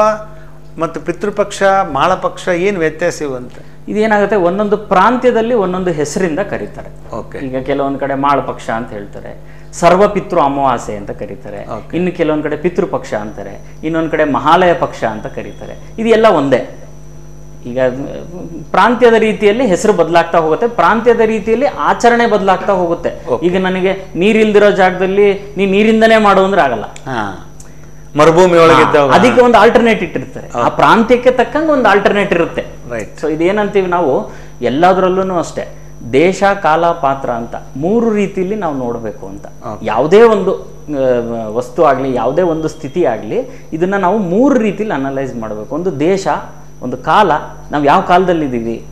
ಮತ್ತು ಪಿತೃಪಕ್ಷ ಮಾಳಪಕ್ಷ ಏನು ವ್ಯತ್ಯಾಸ ಇವು ಅಂತ? ಇದೇನಾಗುತ್ತೆ? ಒಂದೊಂದು ಪ್ರಾಂತ್ಯದಲ್ಲಿ ಒಂದೊಂದು ಹೆಸರಿಂದ ಕರೀತಾರೆ. ಓಕೆ. ಈಗ ಕೆಲವೊಂದು ಕಡೆ ಮಾಳಪಕ್ಷ ಅಂತ ಹೇಳ್ತಾರೆ. ಸರ್ವ ಪಿತೃ ಅಮಾವಾಸ್ಯೆ ಅಂತ ಕರೀತಾರೆ. ಇನ್ನು ಕೆಲವೊಂದು ಕಡೆ ಪಿತೃಪಕ್ಷ ಅಂತಾರೆ. ಇನ್ನೊಂದು ಕಡೆ ಮಹಾಲಯ ಪಕ್ಷ ಅಂತ ಕರೀತಾರೆ. ಇದೆಲ್ಲ ಎಲ್ಲ ಒಂದೇ. ಈಗ ಪ್ರಾಂತ್ಯದ ರೀತಿಯಲ್ಲಿ ಹೆಸರು ಬದಲಾಗ್ತಾ ಹೋಗುತ್ತೆ. ಪ್ರಾಂತ್ಯದ ರೀತಿಯಲ್ಲಿ ಆಚರಣೆ ಬದಲಾಗ್ತಾ ಹೋಗುತ್ತೆ. ಈಗ ನನಗೆ ನೀರಿಲ್ದಿರೋ ಜಾಗದಲ್ಲಿ ನೀ ನೀರಿಂದನೇ ಮಾಡು ಅಂದ್ರೆ ಆಗಲ್ಲ. ಹಾ. ಮರುಭೂಮಿ ಅದಕ್ಕೆ ಒಂದು ಆಲ್ಟರ್ನೇಟ್ ಇಟ್ಟಿರ್ತಾರೆ. ಆ ಪ್ರಾಂತ್ಯಕ್ಕೆ ತಕ್ಕಂಗೆ ಒಂದು ಆಲ್ಟರ್ನೇಟ್ ಇರುತ್ತೆ. ರೈಟ್ ಸೊ ಇದೇನಂತೀವಿ ನಾವು? ಎಲ್ಲದರಲ್ಲೂ ಅಷ್ಟೇ. ದೇಶ ಕಾಲ ಪಾತ್ರ ಅಂತ ಮೂರು ರೀತಿಯಲ್ಲಿ ನಾವು ನೋಡಬೇಕು ಅಂತ. ಯಾವುದೇ ಒಂದು ವಸ್ತು ಆಗಲಿ ಯಾವುದೇ ಒಂದು ಸ್ಥಿತಿ ಆಗಲಿ ಇದನ್ನು ನಾವು ಮೂರು ರೀತಿಲಿ ಅನಲೈಸ್ ಮಾಡಬೇಕು. ಒಂದು ದೇಶ ಒಂದು ಕಾಲ. ನಾವು ಯಾವ ಕಾಲದಲ್ಲಿದ್ದೀವಿ?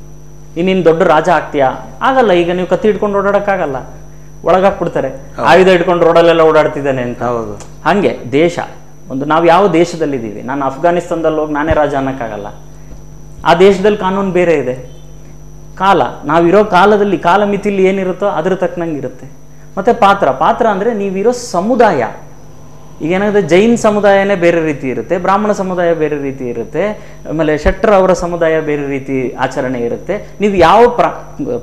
ಇನ್ನೇನು ದೊಡ್ಡ ರಾಜ ಆಗ್ತೀಯಾ? ಆಗಲ್ಲ. ಈಗ ನೀವು ಕತ್ತಿ ಹಿಡ್ಕೊಂಡು ಓಡಾಡೋಕ್ಕಾಗಲ್ಲ. ಒಳಗಾಕ್ಬಿಡ್ತಾರೆ ಆಯುಧ ಹಿಡ್ಕೊಂಡು ರೋಡಲ್ಲೆಲ್ಲ ಓಡಾಡ್ತಿದ್ದಾನೆ ಅಂತ. ಹೌದು. ಹಾಗೆ ದೇಶ. ಒಂದು ನಾವು ಯಾವ ದೇಶದಲ್ಲಿದ್ದೀವಿ? ನಾನು ಅಫ್ಘಾನಿಸ್ತಾನದಲ್ಲಿ ಹೋಗಿ ನಾನೇ ರಾಜ ಅನ್ನೋಕ್ಕಾಗಲ್ಲ. ಆ ದೇಶದಲ್ಲಿ ಕಾನೂನು ಬೇರೆ ಇದೆ. ಕಾಲ ನಾವಿರೋ ಕಾಲದಲ್ಲಿ ಕಾಲ ಮಿತಿಲಿ ಏನಿರುತ್ತೋ ಅದ್ರ ತಕ್ಕನಂಗೆ ಇರುತ್ತೆ. ಮತ್ತು ಪಾತ್ರ ಪಾತ್ರ ಅಂದರೆ ನೀವಿರೋ ಸಮುದಾಯ. ಈಗ ಏನಾಗುತ್ತೆ? ಜೈನ್ ಸಮುದಾಯನೇ ಬೇರೆ ರೀತಿ ಇರುತ್ತೆ, ಬ್ರಾಹ್ಮಣ ಸಮುದಾಯ ಬೇರೆ ರೀತಿ ಇರುತ್ತೆ, ಆಮೇಲೆ ಶೆಟ್ಟರ್ ಅವರ ಸಮುದಾಯ ಬೇರೆ ರೀತಿ ಆಚರಣೆ ಇರುತ್ತೆ. ನೀವು ಯಾವ ಪ್ರ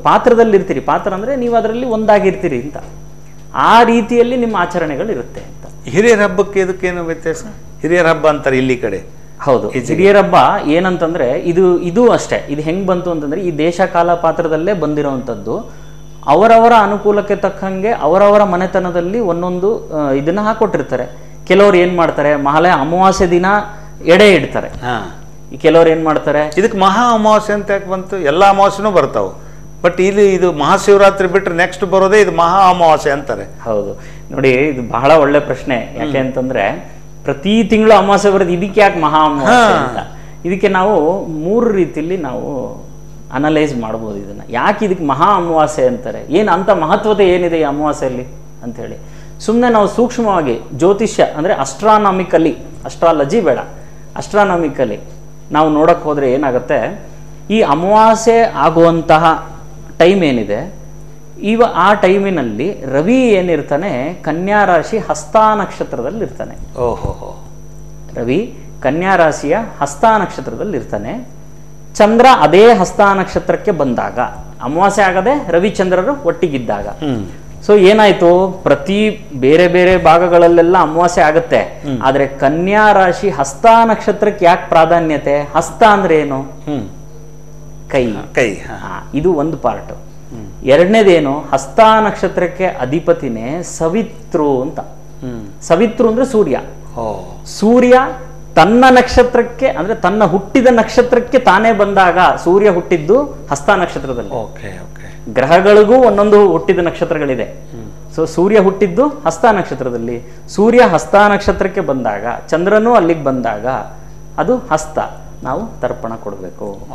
ಪಾತ್ರದಲ್ಲಿ ಇರ್ತೀರಿ ಪಾತ್ರ ಅಂದರೆ ನೀವು ಅದರಲ್ಲಿ ಒಂದಾಗಿರ್ತೀರಿ ಅಂತ. ಆ ರೀತಿಯಲ್ಲಿ ನಿಮ್ಮ ಆಚರಣೆಗಳು ಇರುತ್ತೆ. ಹಿರಿಯರ ಹಬ್ಬಕ್ಕೆ ಇದಕ್ಕೇನು ವ್ಯತ್ಯಾಸ? ಹಿರಿಯರ ಹಬ್ಬ ಅಂತಾರೆ ಇಲ್ಲಿ ಕಡೆ. ಹೌದು. ಹಿರಿಯರ ಹಬ್ಬ ಏನಂತಂದ್ರೆ ಇದು ಇದು ಅಷ್ಟೇ. ಇದು ಹೆಂಗ್ ಬಂತು ಅಂತಂದ್ರೆ ಈ ದೇಶ ಕಾಲ ಪಾತ್ರದಲ್ಲೇ ಬಂದಿರುವಂತದ್ದು ಅವರವರ ಅನುಕೂಲಕ್ಕೆ ತಕ್ಕಂಗೆ ಅವರವರ ಮನೆತನದಲ್ಲಿ ಒಂದೊಂದು ಇದನ್ನ ಹಾಕೊಟ್ಟಿರ್ತಾರೆ. ಕೆಲವ್ರು ಏನ್ ಮಾಡ್ತಾರೆ? ಮಹಾಲಯ ಅಮಾವಾಸ್ಯೆ ದಿನ ಎಡೆ ಇಡ್ತಾರೆ. ಕೆಲವ್ರು ಏನ್ ಮಾಡ್ತಾರೆ? ಇದಕ್ಕೆ ಮಹಾ ಅಮಾವಾಸ್ಯೆ ಅಂತ ಯಾಕೆ ಬಂತು? ಎಲ್ಲ ಅಮಾವಾಸ್ಯನೂ ಬರ್ತಾವೆ. ಬಟ್ ಇಲ್ಲಿ ಇದು ಮಹಾಶಿವರಾತ್ರಿ ಬಿಟ್ಟರೆ ನೆಕ್ಸ್ಟ್ ಬರೋದೇ ಇದು ಮಹಾ ಅಮಾವಾಸ್ಯೆ ಅಂತಾರೆ. ಹೌದು. ನೋಡಿ ಇದು ಬಹಳ ಒಳ್ಳೆ ಪ್ರಶ್ನೆ. ಯಾಕೆ ಅಂತಂದ್ರೆ ಪ್ರತಿ ತಿಂಗಳು ಅಮಾವಾಸ್ಯೆ ಬರೋದು ಇದಕ್ಕೆ ಯಾಕೆ ಮಹಾ ಅಮಾವಾಸ್ಯೆ ಅಂತ. ಇದಕ್ಕೆ ನಾವು ಮೂರು ರೀತಿಯಲ್ಲಿ ನಾವು ಅನಲೈಸ್ ಮಾಡ್ಬೋದು ಇದನ್ನ. ಯಾಕೆ ಇದಕ್ಕೆ ಮಹಾ ಅಮಾವಾಸ್ಯೆ ಅಂತಾರೆ? ಏನು ಅಂತ ಮಹತ್ವತೆ ಏನಿದೆ ಈ ಅಮಾವಾಸ್ಯೆಯಲ್ಲಿ ಅಂತ ಹೇಳಿ ಸುಮ್ಮನೆ ನಾವು ಸೂಕ್ಷ್ಮವಾಗಿ ಜ್ಯೋತಿಷ್ಯ ಅಂದರೆ ಅಸ್ಟ್ರಾನಾಮಿಕಲಿ ಅಸ್ಟ್ರಾಲಜಿ ಬೇಡ. ಅಸ್ಟ್ರಾನಾಮಿಕಲಿ ನಾವು ನೋಡಕ್ಕೆ ಹೋದರೆ ಏನಾಗುತ್ತೆ? ಈ ಅಮಾವಾಸ್ಯೆ ಆಗುವಂತಹ ಟೈಮ್ ಏನಿದೆ? ಇವ ಆ ಟೈಮಿನಲ್ಲಿ ರವಿ ಏನಿರ್ತಾನೆ ಕನ್ಯಾ ರಾಶಿ ಹಸ್ತಾ ನಕ್ಷತ್ರದಲ್ಲಿ ಇರ್ತಾನೆ ಓಹೋ. ರವಿ ಕನ್ಯಾ ರಾಶಿಯ ಹಸ್ತಾ ನಕ್ಷತ್ರದಲ್ಲಿ ಇರ್ತಾನೆ ಚಂದ್ರ ಅದೇ ಹಸ್ತಾ ನಕ್ಷತ್ರಕ್ಕೆ ಬಂದಾಗ ಅಮಾವಾಸ್ಯೆ ಆಗದೆ ರವಿಚಂದ್ರರು ಒಟ್ಟಿಗಿದ್ದಾಗ. ಸೊ ಏನಾಯ್ತು? ಪ್ರತಿ ಬೇರೆ ಬೇರೆ ಭಾಗಗಳಲ್ಲೆಲ್ಲ ಅಮಾವಾಸ್ಯೆ ಆಗುತ್ತೆ. ಆದ್ರೆ ಕನ್ಯಾ ರಾಶಿ ಹಸ್ತ ನಕ್ಷತ್ರಕ್ಕೆ ಯಾಕೆ ಪ್ರಾಧಾನ್ಯತೆ? ಹಸ್ತ ಅಂದ್ರೆ ಏನು? ಕೈ. ಕೈ ಇದು ಒಂದು ಪಾರ್ಟ್ ಎರಡನೇದೇನು? ಹಸ್ತ ನಕ್ಷತ್ರಕ್ಕೆ ಅಧಿಪತಿನೇ ಸವಿತ್ರು ಅಂತ. ಸವಿತ್ರು ಅಂದ್ರೆ ಸೂರ್ಯ. ಸೂರ್ಯ ತನ್ನ ನಕ್ಷತ್ರಕ್ಕೆ ಅಂದ್ರೆ ತನ್ನ ಹುಟ್ಟಿದ ನಕ್ಷತ್ರಕ್ಕೆ ತಾನೇ ಬಂದಾಗ ಸೂರ್ಯ ಹುಟ್ಟಿದ್ದು ಹಸ್ತ ನಕ್ಷತ್ರದಲ್ಲಿ. Okay okay. ಗ್ರಹಗಳಿಗೂ ಒಂದೊಂದು ಹುಟ್ಟಿದ ನಕ್ಷತ್ರಗಳಿದೆ. ಸೊ ಸೂರ್ಯ ಹುಟ್ಟಿದ್ದು ಹಸ್ತ ನಕ್ಷತ್ರದಲ್ಲಿ. ಸೂರ್ಯ ಹಸ್ತ ನಕ್ಷತ್ರಕ್ಕೆ ಬಂದಾಗ ಚಂದ್ರನೂ ಅಲ್ಲಿಗೆ ಬಂದಾಗ ಅದು ಹಸ್ತ. ನಾವು ತರ್ಪಣ ಕೊಡಬೇಕು.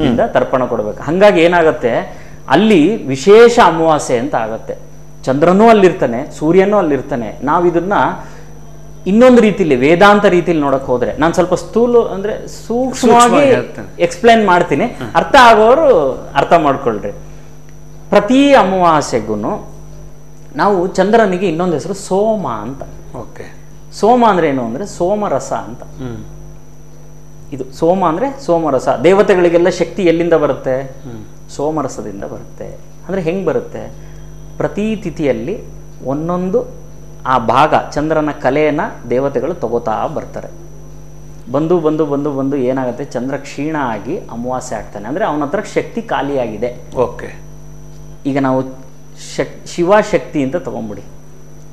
ಹಸ್ತದಿಂದ ತರ್ಪಣ ಕೊಡಬೇಕು. ಹಂಗಾಗಿ ಏನಾಗುತ್ತೆ? ಅಲ್ಲಿ ವಿಶೇಷ ಅಮಾವಾಸ್ಯೆ ಅಂತ ಆಗತ್ತೆ. ಚಂದ್ರನೂ ಅಲ್ಲಿರ್ತಾನೆ ಸೂರ್ಯನೂ ಅಲ್ಲಿರ್ತಾನೆ. ನಾವು ಇದನ್ನ ಇನ್ನೊಂದು ರೀತಿಲಿ ವೇದಾಂತ ರೀತಿಲಿ ನೋಡಕ್ ಹೋದ್ರೆ ನಾನು ಸ್ವಲ್ಪ ಸ್ಥೂಲು ಅಂದ್ರೆ ಸೂಕ್ಷ್ಮವಾಗಿ. ಎಕ್ಸ್ಪ್ಲೈನ್ ಮಾಡ್ತೀನಿ. ಅರ್ಥ ಆಗೋರು ಅರ್ಥ ಮಾಡ್ಕೊಳ್ರಿ. ಪ್ರತಿ ಅಮಾವಾಸ್ಯೆಗೂ ನಾವು ಚಂದ್ರನಿಗೆ ಇನ್ನೊಂದು ಹೆಸರು ಸೋಮ ಅಂತ. ಓಕೆ. ಸೋಮ ಅಂದ್ರೆ ಏನು ಅಂದ್ರೆ ಸೋಮರಸ ಅಂತ. ಇದು ಸೋಮ ಅಂದ್ರೆ ಸೋಮರಸ. ದೇವತೆಗಳಿಗೆಲ್ಲ ಶಕ್ತಿ ಎಲ್ಲಿಂದ ಬರುತ್ತೆ? ಸೋಮರಸದಿಂದ ಬರುತ್ತೆ. ಅಂದ್ರೆ ಹೆಂಗೆ ಬರುತ್ತೆ? ಪ್ರತಿ ತಿಥಿಯಲ್ಲಿ ಒಂದೊಂದು ಆ ಭಾಗ ಚಂದ್ರನ ಕಲೆಯನ್ನು ದೇವತೆಗಳು ತಗೋತಾ ಬರ್ತಾರೆ. ಬಂದು ಬಂದು ಬಂದು ಬಂದು ಏನಾಗುತ್ತೆ? ಚಂದ್ರ ಕ್ಷೀಣ ಆಗಿ ಅಮಾವಾಸ್ಯೆ ಆಗ್ತಾನೆ. ಅಂದ್ರೆ ಅವನ ಹತ್ರ ಶಕ್ತಿ ಖಾಲಿಯಾಗಿದೆ. ಓಕೆ. ಈಗ ನಾವು ಶಕ್ ಶಿವಶಕ್ತಿ ಅಂತ ತಗೊಂಬಿಡಿ.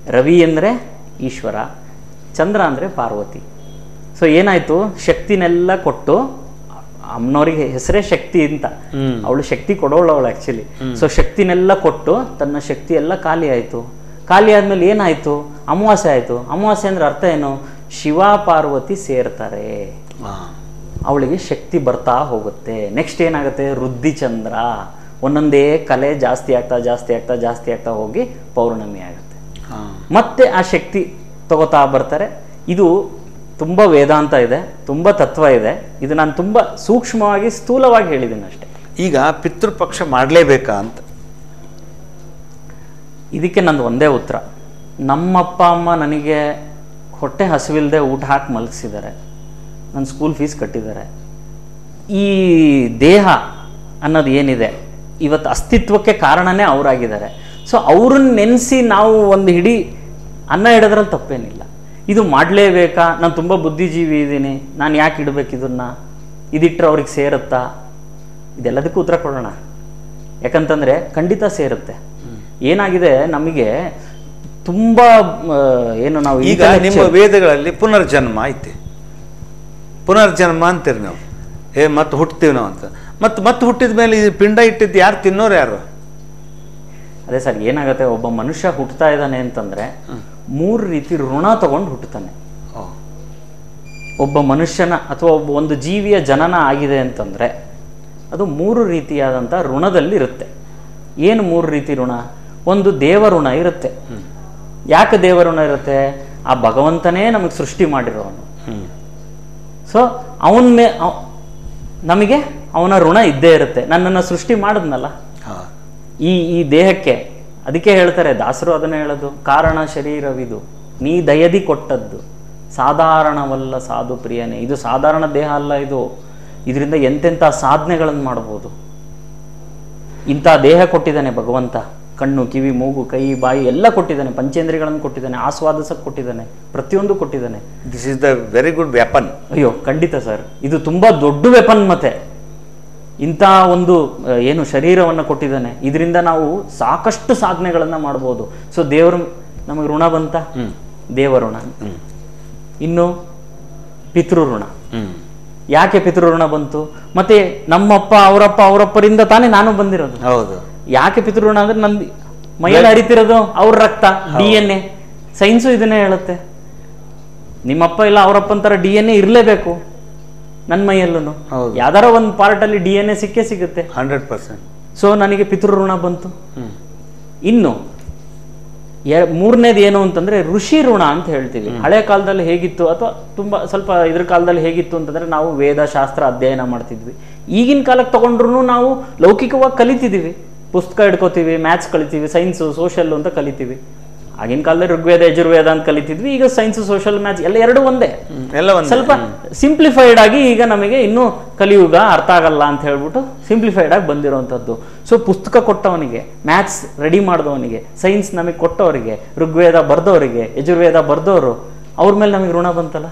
ರವಿ ಅಂದರೆ ಈಶ್ವರ ಚಂದ್ರ ಅಂದರೆ ಪಾರ್ವತಿ. ಸೊ ಏನಾಯ್ತು? ಶಕ್ತಿನೆಲ್ಲ ಕೊಟ್ಟು ಅಮ್ಮನವ್ರಿಗೆ ಹೆಸರೇ ಶಕ್ತಿ ಅಂತ. ಅವಳು ಶಕ್ತಿ ಕೊಡೋಳು ಅವಳು ಆಕ್ಚುಲಿ ಸೊ ಶಕ್ತಿನೆಲ್ಲ ಕೊಟ್ಟು ತನ್ನ ಶಕ್ತಿ ಎಲ್ಲ ಖಾಲಿ ಆಯಿತು. ಖಾಲಿ ಆದ್ಮೇಲೆ ಏನಾಯ್ತು? ಅಮಾವಾಸ್ಯೆ ಆಯಿತು. ಅಮಾವಾಸ್ಯೆ ಅಂದ್ರೆ ಅರ್ಥ ಏನು? ಶಿವ ಪಾರ್ವತಿ ಸೇರ್ತಾರೆ. ಅವಳಿಗೆ ಶಕ್ತಿ ಬರ್ತಾ ಹೋಗುತ್ತೆ. ನೆಕ್ಸ್ಟ್ ಏನಾಗುತ್ತೆ? ವೃದ್ಧಿ ಚಂದ್ರ ಒಂದೊಂದೇ ಕಲೆ ಜಾಸ್ತಿ ಆಗ್ತಾ ಜಾಸ್ತಿ ಆಗ್ತಾ ಜಾಸ್ತಿ ಆಗ್ತಾ ಹೋಗಿ ಪೌರ್ಣಮಿ ಆಗುತ್ತೆ. ಮತ್ತೆ ಆ ಶಕ್ತಿ ತಗೋತಾ ಬರ್ತಾರೆ. ಇದು ತುಂಬ ವೇದಾಂತ ಇದೆ ತುಂಬ ತತ್ವ ಇದೆ. ಇದು ನಾನು ತುಂಬ ಸೂಕ್ಷ್ಮವಾಗಿ ಸ್ಥೂಲವಾಗಿ ಹೇಳಿದ್ದೀನಿ ಅಷ್ಟೆ. ಈಗ ಪಿತೃಪಕ್ಷ ಮಾಡಲೇಬೇಕಾ ಅಂತ? ಇದಕ್ಕೆ ನಂದು ಒಂದೇ ಉತ್ತರ. ನಮ್ಮಪ್ಪ ಅಮ್ಮ ನನಗೆ ಹೊಟ್ಟೆ ಹಸುವಿಲ್ಲದೆ ಊಟ ಹಾಕಿ ಮಲಗಿಸಿದ್ದಾರೆ. ನನ್ನ ಸ್ಕೂಲ್ ಫೀಸ್ ಕಟ್ಟಿದ್ದಾರೆ. ಈ ದೇಹ ಅನ್ನೋದು ಏನಿದೆ? ಇವತ್ತು ಅಸ್ತಿತ್ವಕ್ಕೆ ಕಾರಣನೇ ಅವರಾಗಿದ್ದಾರೆ. ಸೊ ಅವ್ರನ್ನ ನೆನೆಸಿ ನಾವು ಒಂದು ಹಿಡಿ ಅನ್ನ ಹಿಡಿದ್ರಲ್ಲಿ ತಪ್ಪೇನಿಲ್ಲ. ಇದು ಮಾಡಲೇಬೇಕಾ? ನಾನು ತುಂಬ ಬುದ್ಧಿಜೀವಿ ಇದ್ದೀನಿ ನಾನು ಯಾಕೆ ಇಡಬೇಕು ಇದನ್ನ? ಇದಿಟ್ಟರೆ ಅವ್ರಿಗೆ ಸೇರುತ್ತಾ? ಇದೆಲ್ಲದಕ್ಕೂ ಉತ್ತರ ಕೊಡೋಣ. ಯಾಕಂತಂದ್ರೆ ಖಂಡಿತ ಸೇರುತ್ತೆ. ಏನಾಗಿದೆ ನಮಗೆ ತುಂಬ ಏನು ನಾವು ಈಗ ನಿಮ್ಮ ವೇದಗಳಲ್ಲಿ ಪುನರ್ಜನ್ಮ ಐತೆ. ಪುನರ್ಜನ್ಮ ಅಂತೀರಿ ನಾವು. ಏ ಮತ್ತೆ ಹುಟ್ತೀವಿ ನಾವು ಅಂತ. ಮತ್ತೆ ಮತ್ತೆ ಹುಟ್ಟಿದ ಮೇಲೆ ಈ ಪಿಂಡ ಇಟ್ಟಿದ್ದು ಯಾರು ತಿನ್ನೋರು ಯಾರು? ಅದೇ ಸರ್ ಏನಾಗುತ್ತೆ? ಒಬ್ಬ ಮನುಷ್ಯ ಹುಟ್ಟುತ್ತಾ ಇದ್ದಾನೆ ಅಂತಂದ್ರೆ ಮೂರು ರೀತಿ ಋಣ ತಗೊಂಡು ಹುಟ್ಟುತ್ತಾನೆ. ಒಬ್ಬ ಮನುಷ್ಯನ ಅಥವಾ ಒಬ್ಬ ಒಂದು ಜೀವಿಯ ಜನನ ಆಗಿದೆ ಅಂತಂದರೆ ಅದು ಮೂರು ರೀತಿಯಾದಂಥ ಋಣದಲ್ಲಿ ಇರುತ್ತೆ ಏನು ಮೂರು ರೀತಿ ಋಣ? ಒಂದು ದೇವ ಋಣ ಇರುತ್ತೆ. ಯಾಕೆ ದೇವ ಋಣ ಇರುತ್ತೆ? ಆ ಭಗವಂತನೇ ನಮಗೆ ಸೃಷ್ಟಿ ಮಾಡಿರೋನು. ಸೊ ಅವನ ಮೇ ನಮಗೆ ಅವನ ಋಣ ಇದ್ದೇ ಇರುತ್ತೆ. ನನ್ನನ್ನು ಸೃಷ್ಟಿ ಮಾಡಿದ್ನಲ್ಲ. ಈ ಈ ದೇಹಕ್ಕೆ ಅದಕ್ಕೆ ಹೇಳ್ತಾರೆ ದಾಸರು ಅದನ್ನ ಹೇಳೋದು ಕಾರಣ ಶರೀರವಿದು ನೀ ದಯದಿ ಕೊಟ್ಟದ್ದು ಸಾಧಾರಣವಲ್ಲ ಸಾಧು ಪ್ರಿಯನೇ ಇದು ಸಾಧಾರಣ ದೇಹ ಅಲ್ಲ ಇದು ಇದರಿಂದ ಎಂತೆಂಥ ಸಾಧನೆಗಳನ್ನು ಮಾಡ್ಬೋದು? ಇಂಥ ದೇಹ ಕೊಟ್ಟಿದ್ದಾನೆ ಭಗವಂತ ಕಣ್ಣು ಕಿವಿ ಮೂಗು ಕೈ ಬಾಯಿ ಎಲ್ಲ ಕೊಟ್ಟಿದ್ದಾನೆ ಪಂಚೇಂದ್ರಿಯಗಳನ್ನು ಕೊಟ್ಟಿದ್ದಾನೆ ಆಸ್ವಾದಿಸಕ್ಕೆ ಕೊಟ್ಟಿದ್ದಾನೆ ಪ್ರತಿಯೊಂದು ಕೊಟ್ಟಿದ್ದಾನೆ. This is the very good weapon ಅಯ್ಯೋ ಖಂಡಿತ ಸರ್ ಇದು ತುಂಬಾ ದೊಡ್ಡ ವೆಪನ್ ಮತ್ತೆ. ಇಂಥ ಒಂದು ಏನು ಶರೀರವನ್ನು ಕೊಟ್ಟಿದ್ದಾನೆ. ಇದರಿಂದ ನಾವು ಸಾಕಷ್ಟು ಸಾಧನೆಗಳನ್ನು ಮಾಡ್ಬೋದು. ಸೊ ದೇವರು ನಮಗೆ ಋಣ ಬಂತ? ದೇವರ ಋಣ. ಇನ್ನು ಪಿತೃಋಣ ಯಾಕೆ ಪಿತೃಋಣ ಬಂತು? ಮತ್ತೆ ನಮ್ಮಪ್ಪ ಅವರಪ್ಪ ಅವರಪ್ಪರಿಂದ ತಾನೇ ನಾನು ಬಂದಿರೋದು. ಹೌದು. ಯಾಕೆ ಪಿತೃಋಣ ಅಂದ್ರೆ ನಂದು ಮೈಯಲ್ಲಿ ಅರಿತಿರೋದು ಅವ್ರ ರಕ್ತ ಡಿ ಎನ್ ಎ. ಸೈನ್ಸು ಇದನ್ನೇ ಹೇಳುತ್ತೆ. ನಿಮ್ಮಪ್ಪ ಇಲ್ಲ ಅವರಪ್ಪ ಅಂತಾರ ಡಿ ಎನ್ ಎ ಇರಲೇಬೇಕು. ನನ್ನ ಮೈಯಲ್ಲೂ ಹೌದು. ಯಾವ್ದಾರ ಒಂದು ಪಾರ್ಟಲ್ಲಿ ಡಿ ಎನ್ ಎ ಸಿಕ್ಕೇ ಸಿಗುತ್ತೆ. Hundred percent. ಸೊ ನನಗೆ ಪಿತೃ ಋಣ ಬಂತು ಇನ್ನು ಮೂರನೇದು ಏನು ಅಂತಂದ್ರೆ ಋಷಿ ಋಣ ಅಂತ ಹೇಳ್ತೀವಿ. ಹಳೆ ಕಾಲದಲ್ಲಿ ಹೇಗಿತ್ತು ಅಥವಾ ತುಂಬಾ ಸ್ವಲ್ಪ ಇದ್ರ ಕಾಲದಲ್ಲಿ ಹೇಗಿತ್ತು ಅಂತಂದ್ರೆ ನಾವು ವೇದ ಶಾಸ್ತ್ರ ಅಧ್ಯಯನ ಮಾಡ್ತಿದ್ವಿ. ಈಗಿನ ಕಾಲಕ್ಕೆ ತಗೊಂಡ್ರು ನಾವು ಲೌಕಿಕವಾಗಿ ಕಲಿತಿದ್ದೀವಿ ಪುಸ್ತಕ ಹಿಡ್ಕೋತೀವಿ ಮ್ಯಾಥ್ಸ್ ಕಲಿತೀವಿ ಸೈನ್ಸು ಸೋಷಲ್ ಅಂತ ಕಲಿತೀವಿ. ಆಗಿನ ಕಾಲದಲ್ಲಿ ಋಗ್ವೇದ ಯಜುರ್ವೇದ ಅಂತ ಕಲಿತಿದ್ವಿ ಈಗ ಸೈನ್ಸ್ ಸೋಷಿಯಲ್ ಮ್ಯಾಥ್ಸ್ ಎಲ್ಲ ಎರಡು ಒಂದೇ. ಎಲ್ಲ ಒಂದು. ಸ್ವಲ್ಪ ಸಿಂಪ್ಲಿಫೈಡ್ ಆಗಿ ಈಗ ನಮಗೆ ಇನ್ನೂ ಕಲಿಯುಗ ಅರ್ಥ ಆಗಲ್ಲ ಅಂತ ಹೇಳ್ಬಿಟ್ಟು ಸಿಂಪ್ಲಿಫೈಡ್ ಆಗಿ ಬಂದಿರುವಂಥದ್ದು ಸೊ ಪುಸ್ತಕ ಕೊಟ್ಟವನಿಗೆ ಮ್ಯಾಥ್ಸ್ ರೆಡಿ ಮಾಡಿದವನಿಗೆ ಸೈನ್ಸ್ ನಮಗೆ ಕೊಟ್ಟವರಿಗೆ ಋಗ್ವೇದ ಬರೆದವರಿಗೆ ಯಜುರ್ವೇದ ಬರೆದವರು ಅವ್ರ ಮೇಲೆ ನಮಗೆ ಋಣ ಬಂತಲ್ಲ?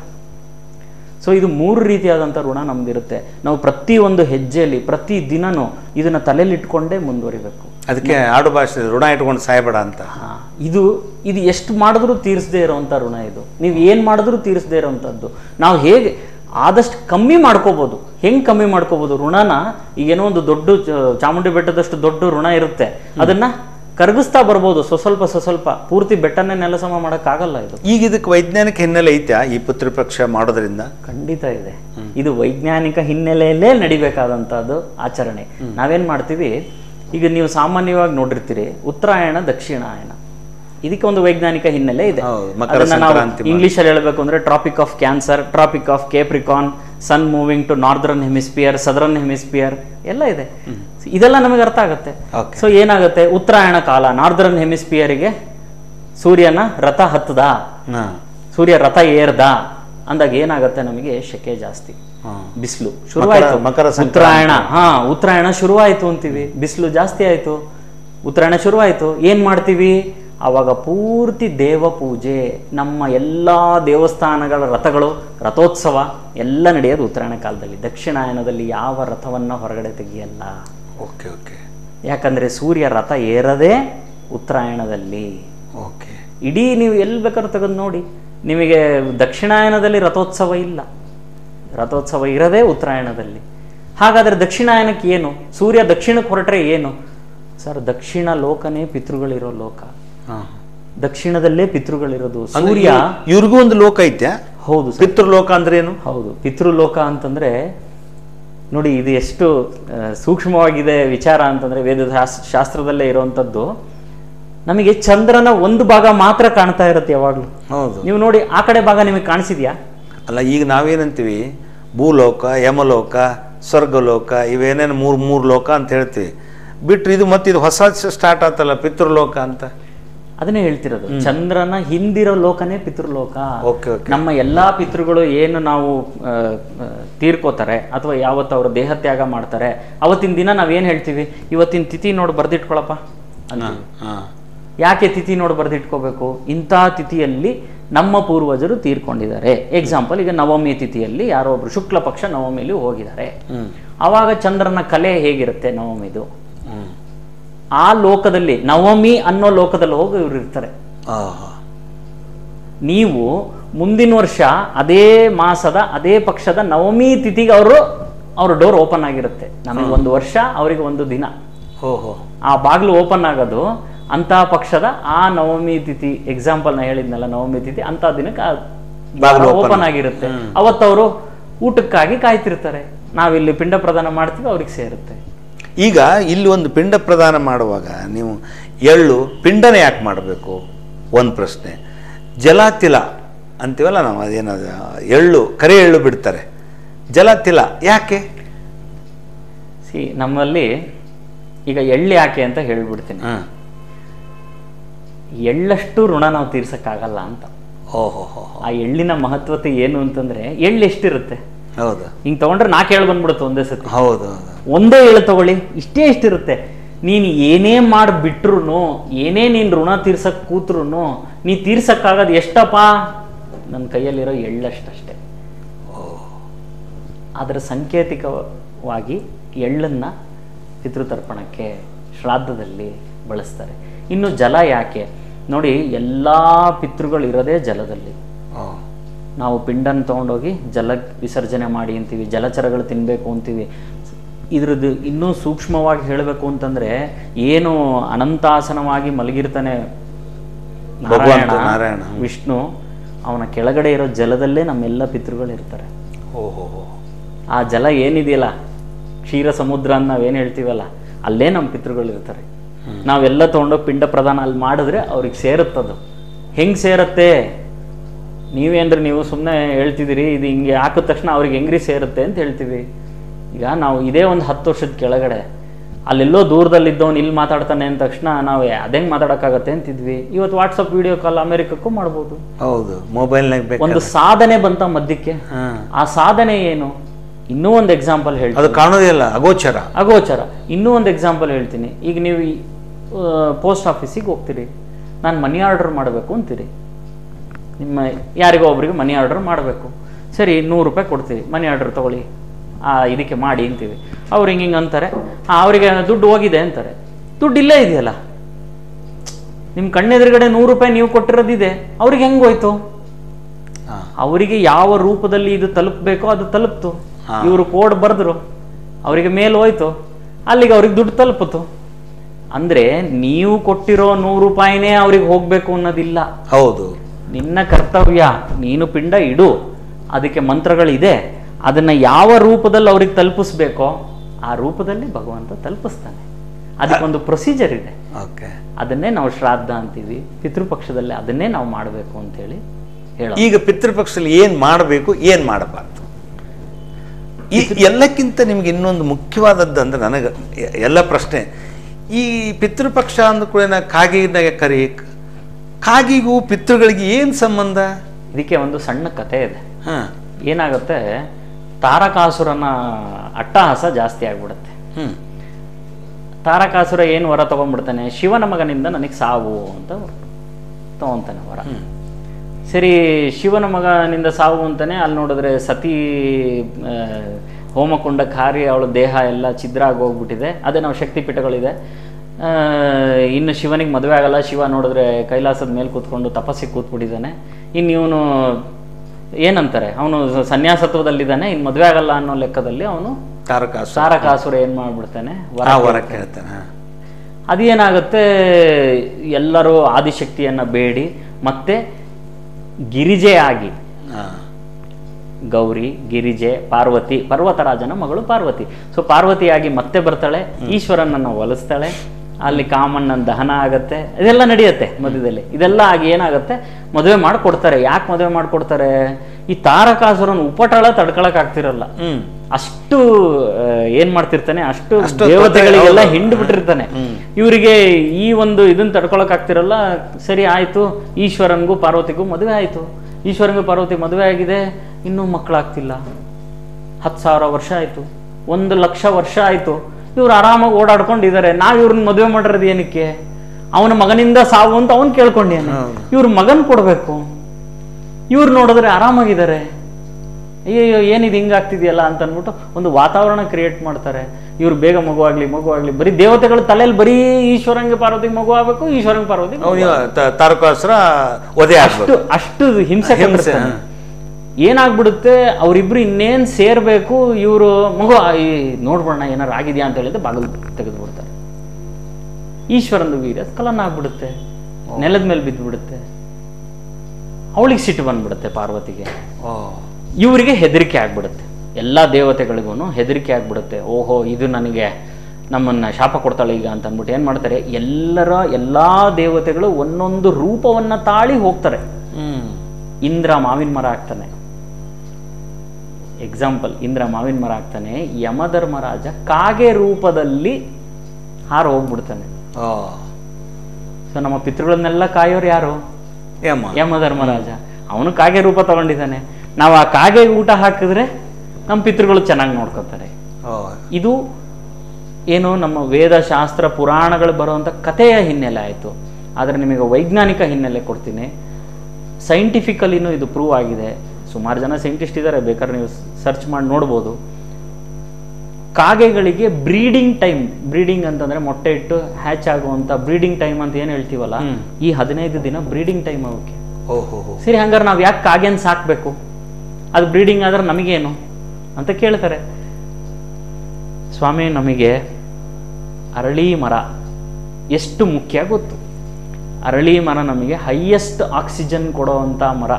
ಸೊ ಇದು ಮೂರು ರೀತಿಯಾದಂಥ ಋಣ ನಮ್ದಿರುತ್ತೆ. ನಾವು ಪ್ರತಿ ಒಂದು ಹೆಜ್ಜೆಯಲ್ಲಿ ಪ್ರತಿ ದಿನನೂ ಇದನ್ನ ತಲೆಯಲ್ಲಿಟ್ಕೊಂಡೇ ಮುಂದುವರಿಬೇಕು. ಅದಕ್ಕೆ ಆಡು ಭಾಷೆ ಋಣ ಇಟ್ಕೊಂಡು ಸಾಯ್ಬೇಡ ಅಂತ. ಇದು ಇದು ಎಷ್ಟು ಮಾಡಿದ್ರೂ ತೀರಿಸದೇ ಇರೋವಂಥ ಋಣ ಇದು. ನೀವು ಏನು ಮಾಡಿದ್ರೂ ತೀರಿಸದೇ ಇರೋವಂಥದ್ದು ನಾವು ಹೇಗೆ ಆದಷ್ಟು ಕಮ್ಮಿ ಮಾಡ್ಕೋಬೋದು. ಹೆಂಗೆ ಕಮ್ಮಿ ಮಾಡ್ಕೋಬೋದು? ಋಣನ ಈಗೇನೋ ಒಂದು ದೊಡ್ಡ ಚಾಮುಂಡಿ ಬೆಟ್ಟದಷ್ಟು ದೊಡ್ಡ ಋಣ ಇರುತ್ತೆ. ಅದನ್ನ ಕರಗಿಸ್ತಾ ಬರ್ಬೋದು. ಸ್ವಸ್ವಲ್ಪ ಸ್ವಸ್ವಲ್ಪ. ಪೂರ್ತಿ ಬೆಟ್ಟನೇ ನೆಲಸಮ ಮಾಡೋಕ್ಕಾಗಲ್ಲ ಇದು. ಈಗ ಇದಕ್ಕೆ ವೈಜ್ಞಾನಿಕ ಹಿನ್ನೆಲೆ ಐತ್ಯಾ ಈ ಪುತ್ರಿಪಕ್ಷ ಮಾಡೋದ್ರಿಂದ? ಖಂಡಿತ ಇದೆ. ಇದು ವೈಜ್ಞಾನಿಕ ಹಿನ್ನೆಲೆಯಲ್ಲೇ ನಡಿಬೇಕಾದಂಥದ್ದು ಆಚರಣೆ. ನಾವೇನು ಮಾಡ್ತೀವಿ? ಈಗ ನೀವು ಸಾಮಾನ್ಯವಾಗಿ ನೋಡಿರ್ತೀರಿ ಉತ್ತರಾಯಣ ದಕ್ಷಿಣಾಯಣ. ಇದಕ್ಕೆ ಒಂದು ವೈಜ್ಞಾನಿಕ ಹಿನ್ನೆಲೆ ಇದೆ. ನಾವು. ಇಂಗ್ಲಿಷ್ ಅಲ್ಲಿ ಹೇಳಬೇಕು ಅಂದ್ರೆ tropic of cancer tropic of Capricorn sun moving to northern hemisphere southern hemisphere ಎಲ್ಲ ಇದೆ. ಇದೆಲ್ಲ ನಮಗೆ ಅರ್ಥ ಆಗುತ್ತೆ. ಸೊ ಏನಾಗುತ್ತೆ? ಉತ್ತರಾಯಣ ಕಾಲ ನಾರ್ದರ್ನ್ ಹೆಮಿಸ್ಪಿಯರಿಗೆ ಸೂರ್ಯನ ರಥ ಹತ್ತದ? ಸೂರ್ಯ ರಥ ಏರ್ದ? ಅಂದಾಗ ಏನಾಗುತ್ತೆ ನಮಗೆ ಶೆಕೆ ಜಾಸ್ತಿ. ಬಿಸಿಲು ಶುರುವಾಯ್ತು. ಮಕರ. ಉತ್ತರಾಯಣ ಹಾ ಉತ್ತರಾಯಣ ಶುರುವಾಯ್ತು ಅಂತೀವಿ. ಬಿಸಿಲು ಜಾಸ್ತಿ ಆಯ್ತು. ಉತ್ತರಾಯಣ ಶುರುವಾಯ್ತು. ಏನ್ ಮಾಡ್ತೀವಿ? ಅವಾಗ ಪೂರ್ತಿ ದೇವ ಪೂಜೆ. ನಮ್ಮ ಎಲ್ಲಾ ದೇವಸ್ಥಾನಗಳ ರಥಗಳು ರಥೋತ್ಸವ ಎಲ್ಲ ನಡೆಯೋದು ಉತ್ತರಾಯಣ ಕಾಲದಲ್ಲಿ. ದಕ್ಷಿಣಾಯನದಲ್ಲಿ ಯಾವ ರಥವನ್ನ ಹೊರಗಡೆ ತೆಗಿಯಲ್ಲ. Okay okay. ಯಾಕಂದ್ರೆ ಸೂರ್ಯ ರಥ ಏರದೇ ಉತ್ತರಾಯಣದಲ್ಲಿ. ಓಕೆ. ಇಡೀ ನೀವು ಎಲ್ಲಿ ಬೇಕಾದ್ರೂ ತೆಗೆದು ನೋಡಿ. ನಿಮಗೆ ದಕ್ಷಿಣಾಯನದಲ್ಲಿ ರಥೋತ್ಸವ ಇಲ್ಲ. ರಥೋತ್ಸವ ಇರದೇ ಉತ್ತರಾಯಣದಲ್ಲಿ. ಹಾಗಾದ್ರೆ ದಕ್ಷಿಣಾಯನಕ್ಕೆ ಏನು? ಸೂರ್ಯ ದಕ್ಷಿಣಕ್ಕೆ ಹೊರಟ್ರೆ ಏನು? ಸರ್ ದಕ್ಷಿಣ ಲೋಕನೇ ಪಿತೃಗಳಿರೋ ಲೋಕ. ದಕ್ಷಿಣದಲ್ಲೇ ಪಿತೃಗಳಿರೋದು. ಸೂರ್ಯ ಇವ್ರಿಗೂ ಒಂದು ಲೋಕ ಐತೆ ಹೌದು ಪಿತೃಲೋಕ ಅಂದ್ರೆ ಏನು? ಹೌದು. ಪಿತೃಲೋಕ ಅಂತಂದ್ರೆ ನೋಡಿ ಇದು ಎಷ್ಟು ಸೂಕ್ಷ್ಮವಾಗಿದೆ ವಿಚಾರ ಅಂತಂದ್ರೆ ವೇದ ಶಾಸ್ತ್ರದಲ್ಲೇ ಇರುವಂತದ್ದು ನಮಗೆ ಚಂದ್ರನ ಒಂದು ಭಾಗ ಮಾತ್ರ ಕಾಣ್ತಾ ಇರುತ್ತೆ ಯಾವಾಗ್ಲೂ. ಹೌದು. ನೀವು ನೋಡಿ ಆ ಕಡೆ ಭಾಗ ನಿಮಗೆ ಕಾಣಿಸಿದ್ಯಾ? ಅಲ್ಲ ಈಗ ನಾವೇನಂತೀವಿ? ಭೂಲೋಕ ಯಮಲೋಕ ಸ್ವರ್ಗಲೋಕ ಇವೇನೇನು ಮೂರು ಮೂರು ಲೋಕ ಅಂತ ಹೇಳ್ತೀವಿ. ಬಿಟ್ಟರೆ ಇದು ಮತ್ತೆ ಇದು ಹೊಸ ಸ್ಟಾರ್ಟ್ ಆತಲ್ಲ ಪಿತೃಲೋಕ ಅಂತ? ಅದನ್ನೇ ಹೇಳ್ತಿರೋದು. ಚಂದ್ರನ ಹಿಂದಿರೋ ಲೋಕನೇ ಪಿತೃಲೋಕ. ನಮ್ಮ ಎಲ್ಲಾ ಪಿತೃಗಳು ಏನು ನಾವು ತೀರ್ಕೋತಾರೆ ಅಥವಾ ಯಾವತ್ತು ಅವರು ದೇಹ ತ್ಯಾಗ ಮಾಡ್ತಾರೆ ಅವತ್ತಿನ ದಿನ ನಾವೇನ್ ಹೇಳ್ತೀವಿ? ಇವತ್ತಿನ ತಿಥಿ ನೋಡಿ ಬರ್ದಿಟ್ಕೊಳಪ್ಪ. ಯಾಕೆ ತಿಥಿ ನೋಡಿ ಬರ್ದಿಟ್ಕೋಬೇಕು? ಇಂಥ ತಿಥಿಯಲ್ಲಿ ನಮ್ಮ ಪೂರ್ವಜರು ತೀರ್ಕೊಂಡಿದ್ದಾರೆ. ಎಕ್ಸಾಂಪಲ್ ಈಗ ನವಮಿ ತಿಥಿಯಲ್ಲಿ ಯಾರೋ ಒಬ್ರು ಶುಕ್ಲ ಪಕ್ಷ ನವಮಿಯಲ್ಲಿ ಹೋಗಿದ್ದಾರೆ. ಅವಾಗ ಚಂದ್ರನ ಕಲೆ ಹೇಗಿರುತ್ತೆ ನವಮಿದು? ಆ ಲೋಕದಲ್ಲಿ ನವಮಿ ಅನ್ನೋ ಲೋಕದಲ್ಲಿ ಹೋಗಿ ಇವ್ರು ಇರ್ತಾರೆ. ನೀವು ಮುಂದಿನ ವರ್ಷ ಅದೇ ಮಾಸದ ಅದೇ ಪಕ್ಷದ ನವಮಿ ತಿಥಿಗೆ ಅವರು ಅವ್ರ ಡೋರ್ ಓಪನ್ ಆಗಿರುತ್ತೆ. ನಮಗೆ ಒಂದು ವರ್ಷ ಅವರಿಗೆ ಒಂದು ದಿನ. ಓಹೋ. ಆ ಬಾಗಿಲು ಓಪನ್ ಆಗೋದು ಅಂತ ಪಕ್ಷದ ಆ ನವಮಿ ತಿಥಿ ಎಕ್ಸಾಂಪಲ್ ನಾ ಹೇಳಿದ್ನಲ್ಲ ನವಮಿ ತಿಥಿ ಅಂತ ದಿನಕ್ಕೆ ಓಪನ್ ಆಗಿರುತ್ತೆ. ಅವತ್ತವರು ಊಟಕ್ಕಾಗಿ ಕಾಯ್ತಿರ್ತಾರೆ. ನಾವಿಲ್ಲಿ ಪಿಂಡ ಪ್ರದಾನ ಮಾಡ್ತೀವಿ ಅವ್ರಿಗೆ ಸೇರುತ್ತೆ. ಈಗ ಇಲ್ಲಿ ಒಂದು ಪಿಂಡ ಪ್ರದಾನ ಮಾಡುವಾಗ ನೀವು ಎಳ್ಳು ಪಿಂಡನ ಯಾಕೆ ಮಾಡಬೇಕು? ಒಂದು ಪ್ರಶ್ನೆ. ಜಲತಿಲ ಅಂತೀವಲ್ಲ ನಾವು ಅದೇನದು ಎಳ್ಳು ಕರೆ ಎಳ್ಳು ಬಿಡ್ತಾರೆ. ಜಲತಿಲ ಯಾಕೆ? ಸಿ ನಮ್ಮಲ್ಲಿ ಈಗ ಎಳ್ಳು ಯಾಕೆ ಅಂತ ಹೇಳ್ಬಿಡ್ತೀನಿ. ಹಾಂ. ಎಳ್ಳಷ್ಟು ಋಣ ನಾವು ತೀರ್ಸಕ್ಕಾಗಲ್ಲ ಅಂತ. ಓಹೋ ಆ ಎಳ್ಳಿನ ಮಹತ್ವತೆ ಏನು ಅಂತಂದ್ರೆ ಎಳ್ಳು ಎಷ್ಟಿರುತ್ತೆ? ಹೌದು. ಹಿಂಗ್ ತಗೊಂಡ್ರೆ ನಾಲ್ಕು ಎಳ್ಳು ಬಂದ್ಬಿಡುತ್ತೆ ಒಂದೇ ಸತಿ. ಹೌದು ಹೌದು. ಒಂದೇ ಎಳ್ಳು ತಗೊಳ್ಳಿ ಇಷ್ಟೇ ಇಷ್ಟಿರುತ್ತೆ ನೀನು ಏನೇ ಮಾಡಿಬಿಟ್ರು ಏನೇ ನೀನು ಋಣ ತೀರ್ಸಕ್ ಕೂತ್ರು ನೀ ತೀರ್ಸಕ್ಕಾಗದು ಎಷ್ಟಪ್ಪ? ನನ್ನ ಕೈಯಲ್ಲಿರೋ ಎಳ್ಳಷ್ಟಷ್ಟೇ. ಅದರ ಸಂಕೇತಿಕವಾಗಿ ಎಳ್ಳನ್ನು ಪಿತೃತರ್ಪಣಕ್ಕೆ ಶ್ರಾದ್ದದಲ್ಲಿ ಬಳಸ್ತಾರೆ. ಇನ್ನು ಜಲ ಯಾಕೆ? ನೋಡಿ ಎಲ್ಲ ಪಿತೃಗಳು ಇರೋದೇ ಜಲದಲ್ಲಿ. ನಾವು ಪಿಂಡನ್ನು ತೊಗೊಂಡೋಗಿ ಜಲ ವಿಸರ್ಜನೆ ಮಾಡಿ ಅಂತೀವಿ ಜಲಚರಗಳು ತಿನ್ನಬೇಕು ಅಂತೀವಿ. ಇದ್ರದ್ದು ಇನ್ನೂ ಸೂಕ್ಷ್ಮವಾಗಿ ಹೇಳಬೇಕು ಅಂತಂದ್ರೆ ಏನು ಅನಂತಾಸನವಾಗಿ ಮಲಗಿರ್ತಾನೆ ನಾರಾಯಣ. ವಿಷ್ಣು ಅವನ ಕೆಳಗಡೆ ಇರೋ ಜಲದಲ್ಲೇ ನಮ್ಮೆಲ್ಲ ಪಿತೃಗಳು ಇರ್ತಾರೆ. ಓಹೋ ಆ ಜಲ ಏನಿದೆಯಲ್ಲ? ಕ್ಷೀರ ಸಮುದ್ರ ಅಂತ ನಾವೇನು ಹೇಳ್ತೀವಲ್ಲ ಅಲ್ಲೇ ನಮ್ಮ ಪಿತೃಗಳು ಇರ್ತಾರೆ. ನಾವೆಲ್ಲ ತೊಗೊಂಡೋಗಿ ಪಿಂಡ ಪ್ರದಾನ ಅಲ್ಲಿ ಮಾಡಿದ್ರೆ ಅವ್ರಿಗೆ ಸೇರುತ್ತದು. ಹೆಂಗೆ ಸೇರುತ್ತೆ? ನೀವೇನ್ರಿ ನೀವು ಸುಮ್ಮನೆ ಹೇಳ್ತಿದ್ದೀರಿ ಇದು ಹಿಂಗೆ ಹಾಕಿದ ತಕ್ಷಣ ಅವ್ರಿಗೆ ಹೆಂಗ್ರಿ ಸೇರುತ್ತೆ ಅಂತ ಹೇಳ್ತೀವಿ. ಈಗ ನಾವು ಇದೇ ಒಂದು ಹತ್ತು ವರ್ಷದ ಕೆಳಗಡೆ ಅಲ್ಲೆಲ್ಲೋ ದೂರದಲ್ಲಿದ್ದವನು ಇಲ್ಲಿ ಮಾತಾಡ್ತಾನೆ ಅಂದ ತಕ್ಷಣ ನಾವು ಅದೇಂಗೆ ಮಾತಾಡೋಕ್ಕಾಗತ್ತೆ ಅಂತಿದ್ವಿ. ಇವತ್ತು ವಾಟ್ಸಪ್ ವಿಡಿಯೋ ಕಾಲ್ ಅಮೆರಿಕಕ್ಕೂ ಮಾಡ್ಬೋದು. ಹೌದು ಮೊಬೈಲ್ನಾಗ ಒಂದು ಸಾಧನೆ ಬಂತ ಮಧ್ಯಕ್ಕೆ. ಆ ಸಾಧನೆ ಏನು? ಇನ್ನೂ ಒಂದು ಎಕ್ಸಾಂಪಲ್ ಅದು ಹೇಳ್ತೀನಿ ಅಗೋಚರ. ಅಗೋಚರ. ಇನ್ನೂ ಒಂದು ಎಕ್ಸಾಂಪಲ್ ಹೇಳ್ತೀನಿ. ಈಗ ನೀವು ಪೋಸ್ಟ್ ಆಫೀಸಿಗೆ ಹೋಗ್ತೀರಿ. ನಾನು ಮನಿ ಆರ್ಡರ್ ಮಾಡಬೇಕು ಅಂತೀರಿ. ನಿಮ್ಮ ಯಾರಿಗೋ ಒಬ್ರಿಗೆ ಮನಿ ಆರ್ಡರ್ ಮಾಡಬೇಕು. ಸರಿ ನೂರು ರೂಪಾಯಿ ಕೊಡ್ತೀವಿ ಮನಿ ಆರ್ಡರ್ ತೊಗೊಳ್ಳಿ. ಆ ಇದಕ್ಕೆ ಮಾಡಿ ಅಂತೀವಿ. ಅವ್ರು ಹಿಂಗೆ ಹಿಂಗೆ ಅಂತಾರೆ. ಅವರಿಗೆ ದುಡ್ಡು ಹೋಗಿದೆ ಅಂತಾರೆ. ದುಡ್ಡು ಇಲ್ಲೇ ಇದೆಯಲ್ಲ? ನಿಮ್ಮ ಕಣ್ಣೆದುರುಗಡೆ ನೂರು ರೂಪಾಯಿ ನೀವು ಕೊಟ್ಟಿರೋದಿದೆ. ಅವ್ರಿಗೆ ಹೆಂಗೆ ಹೋಯ್ತು? ಹಾ. ಅವರಿಗೆ ಯಾವ ರೂಪದಲ್ಲಿ ಇದು ತಲುಪಬೇಕೋ ಅದು ತಲುಪ್ತು. ಇವರು ಕೋಡ್ ಬರೆದ್ರು. ಅವರಿಗೆ ಮೇಲ್ ಹೋಯ್ತು. ಅಲ್ಲಿಗೆ ಅವ್ರಿಗೆ ದುಡ್ಡು ತಲುಪಿತು. ಅಂದ್ರೆ ನೀವು ಕೊಟ್ಟಿರೋ ನೂರು ರೂಪಾಯಿನೇ ಅವ್ರಿಗೆ ಹೋಗ್ಬೇಕು ಅನ್ನೋದಿಲ್ಲ. ಹೌದು. ನಿನ್ನ ಕರ್ತವ್ಯ ನೀನು ಪಿಂಡ ಇಡು. ಅದಕ್ಕೆ ಮಂತ್ರಗಳಿದೆ. ಅದನ್ನ ಯಾವ ರೂಪದಲ್ಲಿ ಅವ್ರಿಗೆ ತಲುಪಿಸ್ಬೇಕೋ ಆ ರೂಪದಲ್ಲಿ ಭಗವಂತ ತಲುಪಿಸ್ತಾನೆ. ಅದಕ್ಕೊಂದು ಪ್ರೊಸೀಜರ್ ಇದೆ. ಓಕೆ. ಅದನ್ನೇ ನಾವು ಶ್ರಾದ್ದ ಅಂತೀವಿ. ಪಿತೃಪಕ್ಷದಲ್ಲಿ ಅದನ್ನೇ ನಾವು ಮಾಡಬೇಕು ಅಂತೇಳಿ ಹೇಳಿ ಈಗ ಪಿತೃಪಕ್ಷದಲ್ಲಿ ಏನ್ ಮಾಡಬೇಕು ಏನ್ ಮಾಡಬಾರ್ದು? ಈ ಎಲ್ಲಕ್ಕಿಂತ ನಿಮ್ಗೆ ಇನ್ನೊಂದು ಮುಖ್ಯವಾದದ್ದು ಅಂದ್ರೆ ನನಗೆ ಎಲ್ಲ ಪ್ರಶ್ನೆ ಈ ಪಿತೃಪಕ್ಷ ಅಂದ ಕೂಡ ಕಾಗಿನ ಕರಿ. ಕಾಗಿಗೂ ಪಿತೃಗಳಿಗೆ ಏನು ಸಂಬಂಧ? ಇದಕ್ಕೆ ಒಂದು ಸಣ್ಣ ಕತೆ ಇದೆ. ಹಾಂ. ಏನಾಗುತ್ತೆ? ತಾರಕಾಸುರನ ಅಟ್ಟಹಾಸ ಜಾಸ್ತಿ ಆಗ್ಬಿಡುತ್ತೆ. ತಾರಕಾಸುರ ಏನು ವರ ತಗೊಂಡ್ಬಿಡ್ತಾನೆ? ಶಿವನ ಮಗನಿಂದ ನನಗೆ ಸಾವು ಅಂತ ತಗೊಂತಾನೆ ವರ. ಸರಿ ಶಿವನ ಮಗನಿಂದ ಸಾವು ಅಂತಾನೆ ಅಲ್ಲಿ ನೋಡಿದ್ರೆ ಸತಿ ಆ, ಕಾರಿ ಅವಳ ದೇಹ ಎಲ್ಲ ಛಿದ್ರ ಆಗಿ ಹೋಗ್ಬಿಟ್ಟಿದೆ. ಅದೇ ನಾವು ಶಕ್ತಿಪೀಠಗಳಿದೆ ಇನ್ನು ಶಿವನಿಗೆ ಮದುವೆ ಆಗಲ್ಲ. ಶಿವ ನೋಡಿದ್ರೆ ಕೈಲಾಸದ ಮೇಲೆ ಕೂತ್ಕೊಂಡು ತಪಸ್ಸಿಗೆ ಕೂತ್ಬಿಟ್ಟಿದ್ದಾನೆ. ಇನ್ನು ಇವನು ಏನಂತಾರೆ? ಅವನು ಸನ್ಯಾಸತ್ವದಲ್ಲಿದ್ದಾನೆ. ಇನ್ನು ಮದುವೆ ಆಗಲ್ಲ ಅನ್ನೋ ಲೆಕ್ಕದಲ್ಲಿ ಅವನು ತಾರಕಾಸು ತಾರಕಾಸುರ ಏನು ಮಾಡ್ಬಿಡ್ತಾನೆ? ಅದೇನಾಗುತ್ತೆ? ಎಲ್ಲರೂ ಆದಿಶಕ್ತಿಯನ್ನು ಬೇಡಿ. ಮತ್ತೆ ಗಿರಿಜೆ ಆಗಿ ಗೌರಿ ಗಿರಿಜೆ ಪಾರ್ವತಿ ಪರ್ವತರಾಜನ ಮಗಳು ಪಾರ್ವತಿ. ಸೊ ಪಾರ್ವತಿಯಾಗಿ ಮತ್ತೆ ಬರ್ತಾಳೆ ಈಶ್ವರನನ್ನ ಒಲಿಸ್ತಾಳೆ ಅಲ್ಲಿ ಕಾಮಣ್ಣನ ದಹನ ಆಗತ್ತೆ ಇದೆಲ್ಲ ನಡೆಯುತ್ತೆ ಮಧ್ಯದಲ್ಲಿ. ಇದೆಲ್ಲ ಆಗಿ ಏನಾಗುತ್ತೆ ಮದುವೆ ಮಾಡ್ಕೊಡ್ತಾರೆ. ಯಾಕೆ ಮದುವೆ ಮಾಡ್ಕೊಡ್ತಾರೆ? ಈ ತಾರಕಾಸುರನ ಉಪಟಳ ತಡ್ಕೊಳಕ್ ಆಗ್ತಿರಲ್ಲ. ಅಷ್ಟು ಏನ್ ಮಾಡ್ತಿರ್ತಾನೆ? ಅಷ್ಟು ದೇವತೆಗಳಿಗೆಲ್ಲ. ಹಿಂಡು ಬಿಟ್ಟಿರ್ತಾನೆ. ಇವರಿಗೆ ಈ ಒಂದು ಇದನ್ನ ತಡ್ಕೊಳಕ್ ಆಗ್ತಿರಲ್ಲ ಸರಿ ಆಯ್ತು ಈಶ್ವರನ್ಗೂ ಪಾರ್ವತಿಗೂ ಮದುವೆ ಆಯ್ತು. ಈಶ್ವರನ್ಗೂ ಪಾರ್ವತಿ ಮದುವೆ ಆಗಿದೆ ಇನ್ನೂ ಮಕ್ಕಳಾಗ್ತಿಲ್ಲ. ಹತ್ತು ಸಾವಿರ ವರ್ಷ ಆಯ್ತು. ಒಂದು ಲಕ್ಷ ವರ್ಷ ಆಯ್ತು. ಇವ್ರು ಆರಾಮಾಗಿ ಓಡಾಡ್ಕೊಂಡಿದ್ದಾರೆ. ನಾವು ಇವ್ರನ್ನ ಮದುವೆ ಮಾಡಿರೋದು ಏನಕ್ಕೆ? ಅವನ ಮಗನಿಂದ ಸಾವು ಅಂತ ಅವನು ಕೇಳ್ಕೊಂಡೇನೆ ಇವ್ರ ಮಗನ್ ಕೊಡಬೇಕು. ಇವ್ರು ನೋಡಿದ್ರೆ ಆರಾಮಾಗಿದ್ದಾರೆ. ಅಯ್ಯೋ ಏನಿದು ಹಿಂಗಾಗ್ತಿದೆಯಲ್ಲ ಅಂತ ಅಂದ್ಬಿಟ್ಟು ಒಂದು ವಾತಾವರಣ ಕ್ರಿಯೇಟ್ ಮಾಡ್ತಾರೆ. ಇವ್ರು ಬೇಗ ಮಗು ಆಗ್ಲಿ ಮಗು ಆಗ್ಲಿ ಬರೀ ದೇವತೆಗಳ ತಲೆಯಲ್ಲಿ ಬರೀ ಈಶ್ವರಂಗ ಪಾರ್ವತಿ ಮಗು ಆಗಬೇಕು ಈಶ್ವರಂಗ ಪಾರ್ವತಿ ತಾರಕಾಸುರ ಅಷ್ಟು ಅಷ್ಟು ಹಿಂಸೆ. ಏನಾಗ್ಬಿಡುತ್ತೆ? ಅವರಿಬ್ರು ಇನ್ನೇನು ಸೇರಬೇಕು? ಇವರು ಮಗು ಈ ನೋಡ್ಬೋಣ ಏನಾರು ಆಗಿದೆಯಾ ಅಂತ ಹೇಳಿದ್ರೆ ಬಾಗಿಲು ತೆಗೆದುಬಿಡ್ತಾರೆ. ಈಶ್ವರಂದು ವೀರ್ಯ ಸ್ಖಲನ ಆಗ್ಬಿಡುತ್ತೆ ನೆಲದ ಮೇಲೆ ಬಿದ್ದುಬಿಡುತ್ತೆ ಅವಳಿಗೆ ಸಿಟ್ಟು ಬಂದ್ಬಿಡುತ್ತೆ ಪಾರ್ವತಿಗೆ. ಓ. ಇವರಿಗೆ ಹೆದರಿಕೆ ಆಗ್ಬಿಡುತ್ತೆ. ಎಲ್ಲ ದೇವತೆಗಳಿಗೂ ಹೆದರಿಕೆ ಆಗ್ಬಿಡುತ್ತೆ. ಓಹೋ ಇದು ನನಗೆ ನಮ್ಮನ್ನ ಶಾಪ ಕೊಡ್ತಾಳೆ ಈಗ ಅಂತ ಅಂದ್ಬಿಟ್ಟು ಏನು ಮಾಡ್ತಾರೆ? ಎಲ್ಲರ ಎಲ್ಲ ದೇವತೆಗಳು ಒಂದೊಂದು ರೂಪವನ್ನು ತಾಳಿ ಹೋಗ್ತಾರೆ. ಇಂದ್ರ ಮಾವಿನ ಮರ ಆಗ್ತಾನೆ. ಎಕ್ಸಾಂಪಲ್ ಇಂದ್ರ ಮಾವಿನ ಮರ ಆಗ್ತಾನೆ ಯಮಧರ್ಮರಾಜ ಕಾಗೆ ರೂಪದಲ್ಲಿ ಹಾರು ಹೋಗ್ಬಿಡ್ತಾನೆ. ಸೊ ನಮ್ಮ ಪಿತೃಗಳನ್ನೆಲ್ಲ ಕಾಯೋರು ಯಾರು? ಯಮ. ಯಮಧರ್ಮರಾಜ. ಅವನು ಕಾಗೆ ರೂಪ ತಗೊಂಡಿದ್ದಾನೆ. ನಾವು ಆ ಕಾಗೆ ಊಟ ಹಾಕಿದ್ರೆ ನಮ್ಮ ಪಿತೃಗಳು ಚೆನ್ನಾಗಿ ನೋಡ್ಕೋತಾರೆ. ಇದು ಏನು ನಮ್ಮ ವೇದ ಶಾಸ್ತ್ರ ಪುರಾಣಗಳು ಬರುವಂಥ ಕಥೆಯ ಹಿನ್ನೆಲೆ ಆಯಿತು. ಆದರೆ ನಿಮಗೆ ವೈಜ್ಞಾನಿಕ ಹಿನ್ನೆಲೆ ಕೊಡ್ತೀನಿ. ಸೈಂಟಿಫಿಕಲಿನೂ ಇದು ಪ್ರೂವ್ ಆಗಿದೆ. ಸುಮಾರು ಜನ ಸೈಂಟಿಸ್ಟ್ ಇದ್ದಾರೆ ಬೇಕಾದ್ರೆ ನೀವು ಸರ್ಚ್ ಮಾಡಿ ನೋಡ್ಬೋದು. ಕಾಗೆಗಳಿಗೆ ಬ್ರೀಡಿಂಗ್ ಟೈಮ್ ಬ್ರೀಡಿಂಗ್ ಅಂತಂದ್ರೆ ಮೊಟ್ಟೆ ಇಟ್ಟು ಹ್ಯಾಚ್ ಆಗುವಂತ ಬ್ರೀಡಿಂಗ್ ಟೈಮ್ ಅಂತ ಏನು ಹೇಳ್ತೀವಲ್ಲ ಈ ಹದಿನೈದು ದಿನ ಬ್ರೀಡಿಂಗ್ ಟೈಮ್ ಅವಕ್ಕೆ. ಸರಿ ಹಂಗಾರೆ ನಾವು ಯಾಕೆ ಕಾಗೆನ್ ಸಾಕ್ಬೇಕು? ಅದು ಬ್ರೀಡಿಂಗ್ ಆದ್ರೆ ನಮಗೇನು? ಅಂತ ಕೇಳ್ತಾರೆ. ಸ್ವಾಮಿ ನಮಗೆ ಅರಳಿ ಮರ ಎಷ್ಟು ಮುಖ್ಯ ಗೊತ್ತು? ಅರಳಿ ಮರ ನಮಗೆ ಹೈಯೆಸ್ಟ್ ಆಕ್ಸಿಜನ್ ಕೊಡುವಂತ ಮರ.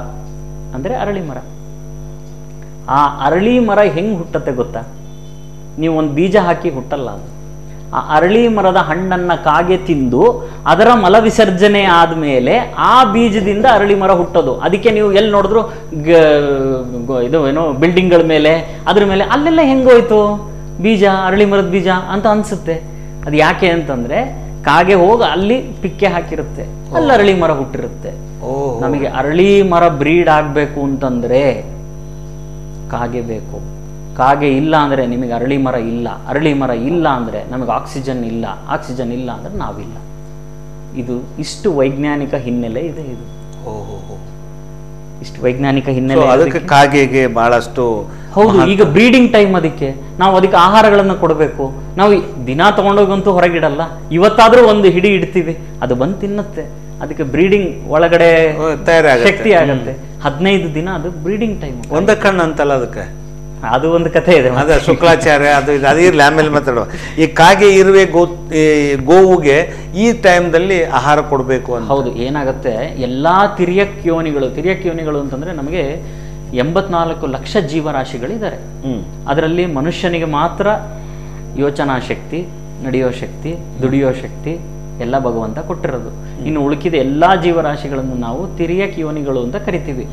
ಅಂದರೆ ಅರಳಿ ಮರ. ಆ ಅರಳಿ ಮರ ಹೆಂಗೆ ಹುಟ್ಟತ್ತೆ ಗೊತ್ತಾ? ನೀವು ಒಂದು ಬೀಜ ಹಾಕಿ ಹುಟ್ಟಲ್ಲ ಅದು. ಆ ಅರಳಿ ಮರದ ಹಣ್ಣನ್ನ ಕಾಗೆ ತಿಂದು ಅದರ ಮಲ ವಿಸರ್ಜನೆ ಆದಮೇಲೆ ಆ ಬೀಜದಿಂದ ಅರಳಿ ಮರ ಹುಟ್ಟೋದು. ಅದಕ್ಕೆ ನೀವು ಎಲ್ಲಿ ನೋಡಿದ್ರು? ಇದು ಏನೋ ಬಿಲ್ಡಿಂಗ್ಗಳ ಮೇಲೆ, ಅದ್ರ ಮೇಲೆ ಅಲ್ಲೆಲ್ಲ ಹೆಂಗೋಯ್ತು ಬೀಜ, ಅರಳಿ ಮರದ ಬೀಜ ಅಂತ ಅನ್ಸುತ್ತೆ. ಅದು ಯಾಕೆ ಅಂತಂದ್ರೆ ಕಾಗೆ ಹೋಗಿ ಅಲ್ಲಿ ಪಿಕ್ಕೆ ಹಾಕಿರುತ್ತೆ. ಅಲ್ಲಿ ಅರಳಿ ಮರ ಹುಟ್ಟಿರುತ್ತೆ. ನಮಗೆ ಅರಳಿ ಮರ ಬ್ರೀಡ್ ಆಗಬೇಕು ಅಂತಂದ್ರೆ ಕಾಗೆ ಬೇಕು. ಕಾಗೆ ಇಲ್ಲ ಅಂದರೆ ನಿಮಗೆ ಅರಳಿ ಮರ ಇಲ್ಲ. ಅರಳಿ ಮರ ಇಲ್ಲ ಅಂದರೆ ನಮಗೆ ಆಕ್ಸಿಜನ್ ಇಲ್ಲ. ಆಕ್ಸಿಜನ್ ಇಲ್ಲ ಅಂದ್ರೆ ನಾವಿಲ್ಲ. ಇದು ಇಷ್ಟು ವೈಜ್ಞಾನಿಕ ಹಿನ್ನೆಲೆ ಇದೆ ಇದು. ಇಷ್ಟು ವೈಜ್ಞಾನಿಕ ಹಿನ್ನೆಲೆ ಅದಕ್ಕೆ ಕಾಗೆಗೆ ಬಹಳಷ್ಟು ಹೌದು ಈಗ ಬ್ರೀಡಿಂಗ್ ಟೈಮ್ ಅದಕ್ಕೆ. ನಾವು ಅದಕ್ಕೆ ಆಹಾರಗಳನ್ನು ಕೊಡಬೇಕು. ನಾವು ದಿನ ತಗೊಂಡೋಗಂತೂ ಹೊರಗಿಡಲ್ಲ. ಇವತ್ತಾದರೂ ಒಂದು ಹಿಡಿ ಇಡ್ತೀವಿ. ಅದು ಬಂದು ತಿನ್ನತ್ತೆ. ಅದಕ್ಕೆ ಬ್ರೀಡಿಂಗ್ ಒಳಗಡೆ. ಶಕ್ತಿ ಆಗತ್ತೆ. ಹದಿನೈದು ದಿನ ಅದು ಬ್ರೀಡಿಂಗ್ ಟೈಮ್ ಒಂದ ಕಣ್ಣು ಅಂತಲ್ಲ ಅದಕ್ಕೆ? ಅದು ಒಂದು ಕಥೆ ಇದೆ. ಅದ ಶುಕ್ಲಾಚಾರ್ಯ ಅದು ಇದು ಅದಿರ್ಲಿ ಆಮೇಲೆ ಮಾತಾಡುವ. ಈ ಕಾಗೆ ಇರುವೆ ಗೋ ಈ ಗೋವುಗೆ ಈ ಟೈಮ್ದಲ್ಲಿ ಆಹಾರ ಕೊಡಬೇಕು ಅಂತ. ಹೌದು ಏನಾಗುತ್ತೆ ಎಲ್ಲಾ ತಿರ್ಯಕ್ ಯೋನಿಗಳು ತಿರ್ಯಕ್ ಯೋನಿಗಳು ಅಂತಂದ್ರೆ ನಮಗೆ ಎಂಬತ್ನಾಲ್ಕು ಲಕ್ಷ ಜೀವರಾಶಿಗಳಿದ್ದಾರೆ. ಹ್ಮ್. ಅದರಲ್ಲಿ ಮನುಷ್ಯನಿಗೆ ಮಾತ್ರ ಯೋಚನಾ ಶಕ್ತಿ ನಡೆಯೋ ಶಕ್ತಿ ದುಡಿಯೋ ಶಕ್ತಿ ಎಲ್ಲ ಭಗವಂತ ಕೊಟ್ಟಿರೋದು. ಇನ್ನು ಉಳುಕಿದ ಎಲ್ಲಾ ಜೀವರಾಶಿಗಳನ್ನು ನಾವು ತಿರಿಯಕ್ ಯೋನಿಗಳು ಅಂತ ಕರಿತೀವಿ.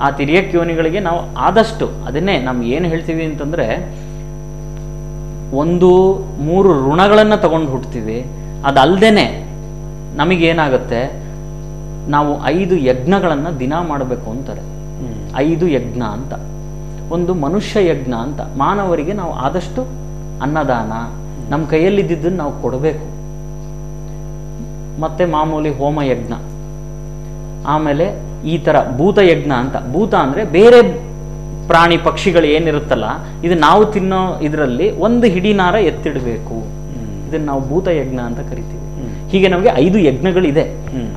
ಆ ತಿರಿಯಕ್ ಯೋನಿಗಳಿಗೆ ನಾವು ಆದಷ್ಟು ಅದನ್ನೇ ನಾವು ಏನು ಹೇಳ್ತೀವಿ ಅಂತಂದ್ರೆ ಒಂದು ಮೂರು ಋಣಗಳನ್ನು ತಗೊಂಡು ಹುಟ್ತೀವಿ. ಅದಲ್ದೇನೆ ನಮಗೇನಾಗುತ್ತೆ? ನಾವು ಐದು ಯಜ್ಞಗಳನ್ನು ದಿನ ಮಾಡಬೇಕು ಅಂತಾರೆ. ಐದು ಯಜ್ಞ ಅಂತ. ಒಂದು ಮನುಷ್ಯ ಯಜ್ಞ ಅಂತ. ಮಾನವರಿಗೆ ನಾವು ಆದಷ್ಟು ಅನ್ನದಾನ ನಮ್ಮ ಕೈಯಲ್ಲಿದ್ದದ್ದನ್ನು ನಾವು ಕೊಡಬೇಕು. ಮತ್ತೆ ಮಾಮೂಲಿ ಹೋಮ ಯಜ್ಞ ಆಮೇಲೆ ಈ ಥರ ಭೂತ ಯಜ್ಞ ಅಂತ. ಭೂತ ಅಂದರೆ ಬೇರೆ ಪ್ರಾಣಿ ಪಕ್ಷಿಗಳು ಏನಿರುತ್ತಲ್ಲ ಇದು ನಾವು ತಿನ್ನೋ ಇದರಲ್ಲಿ ಒಂದು ಹಿಡಿನಾರ ಎತ್ತಿಡಬೇಕು. ಇದನ್ನು ನಾವು ಭೂತ ಯಜ್ಞ ಅಂತ ಕರಿತೀವಿ. ಹೀಗೆ ನಮಗೆ ಐದು ಯಜ್ಞಗಳಿದೆ.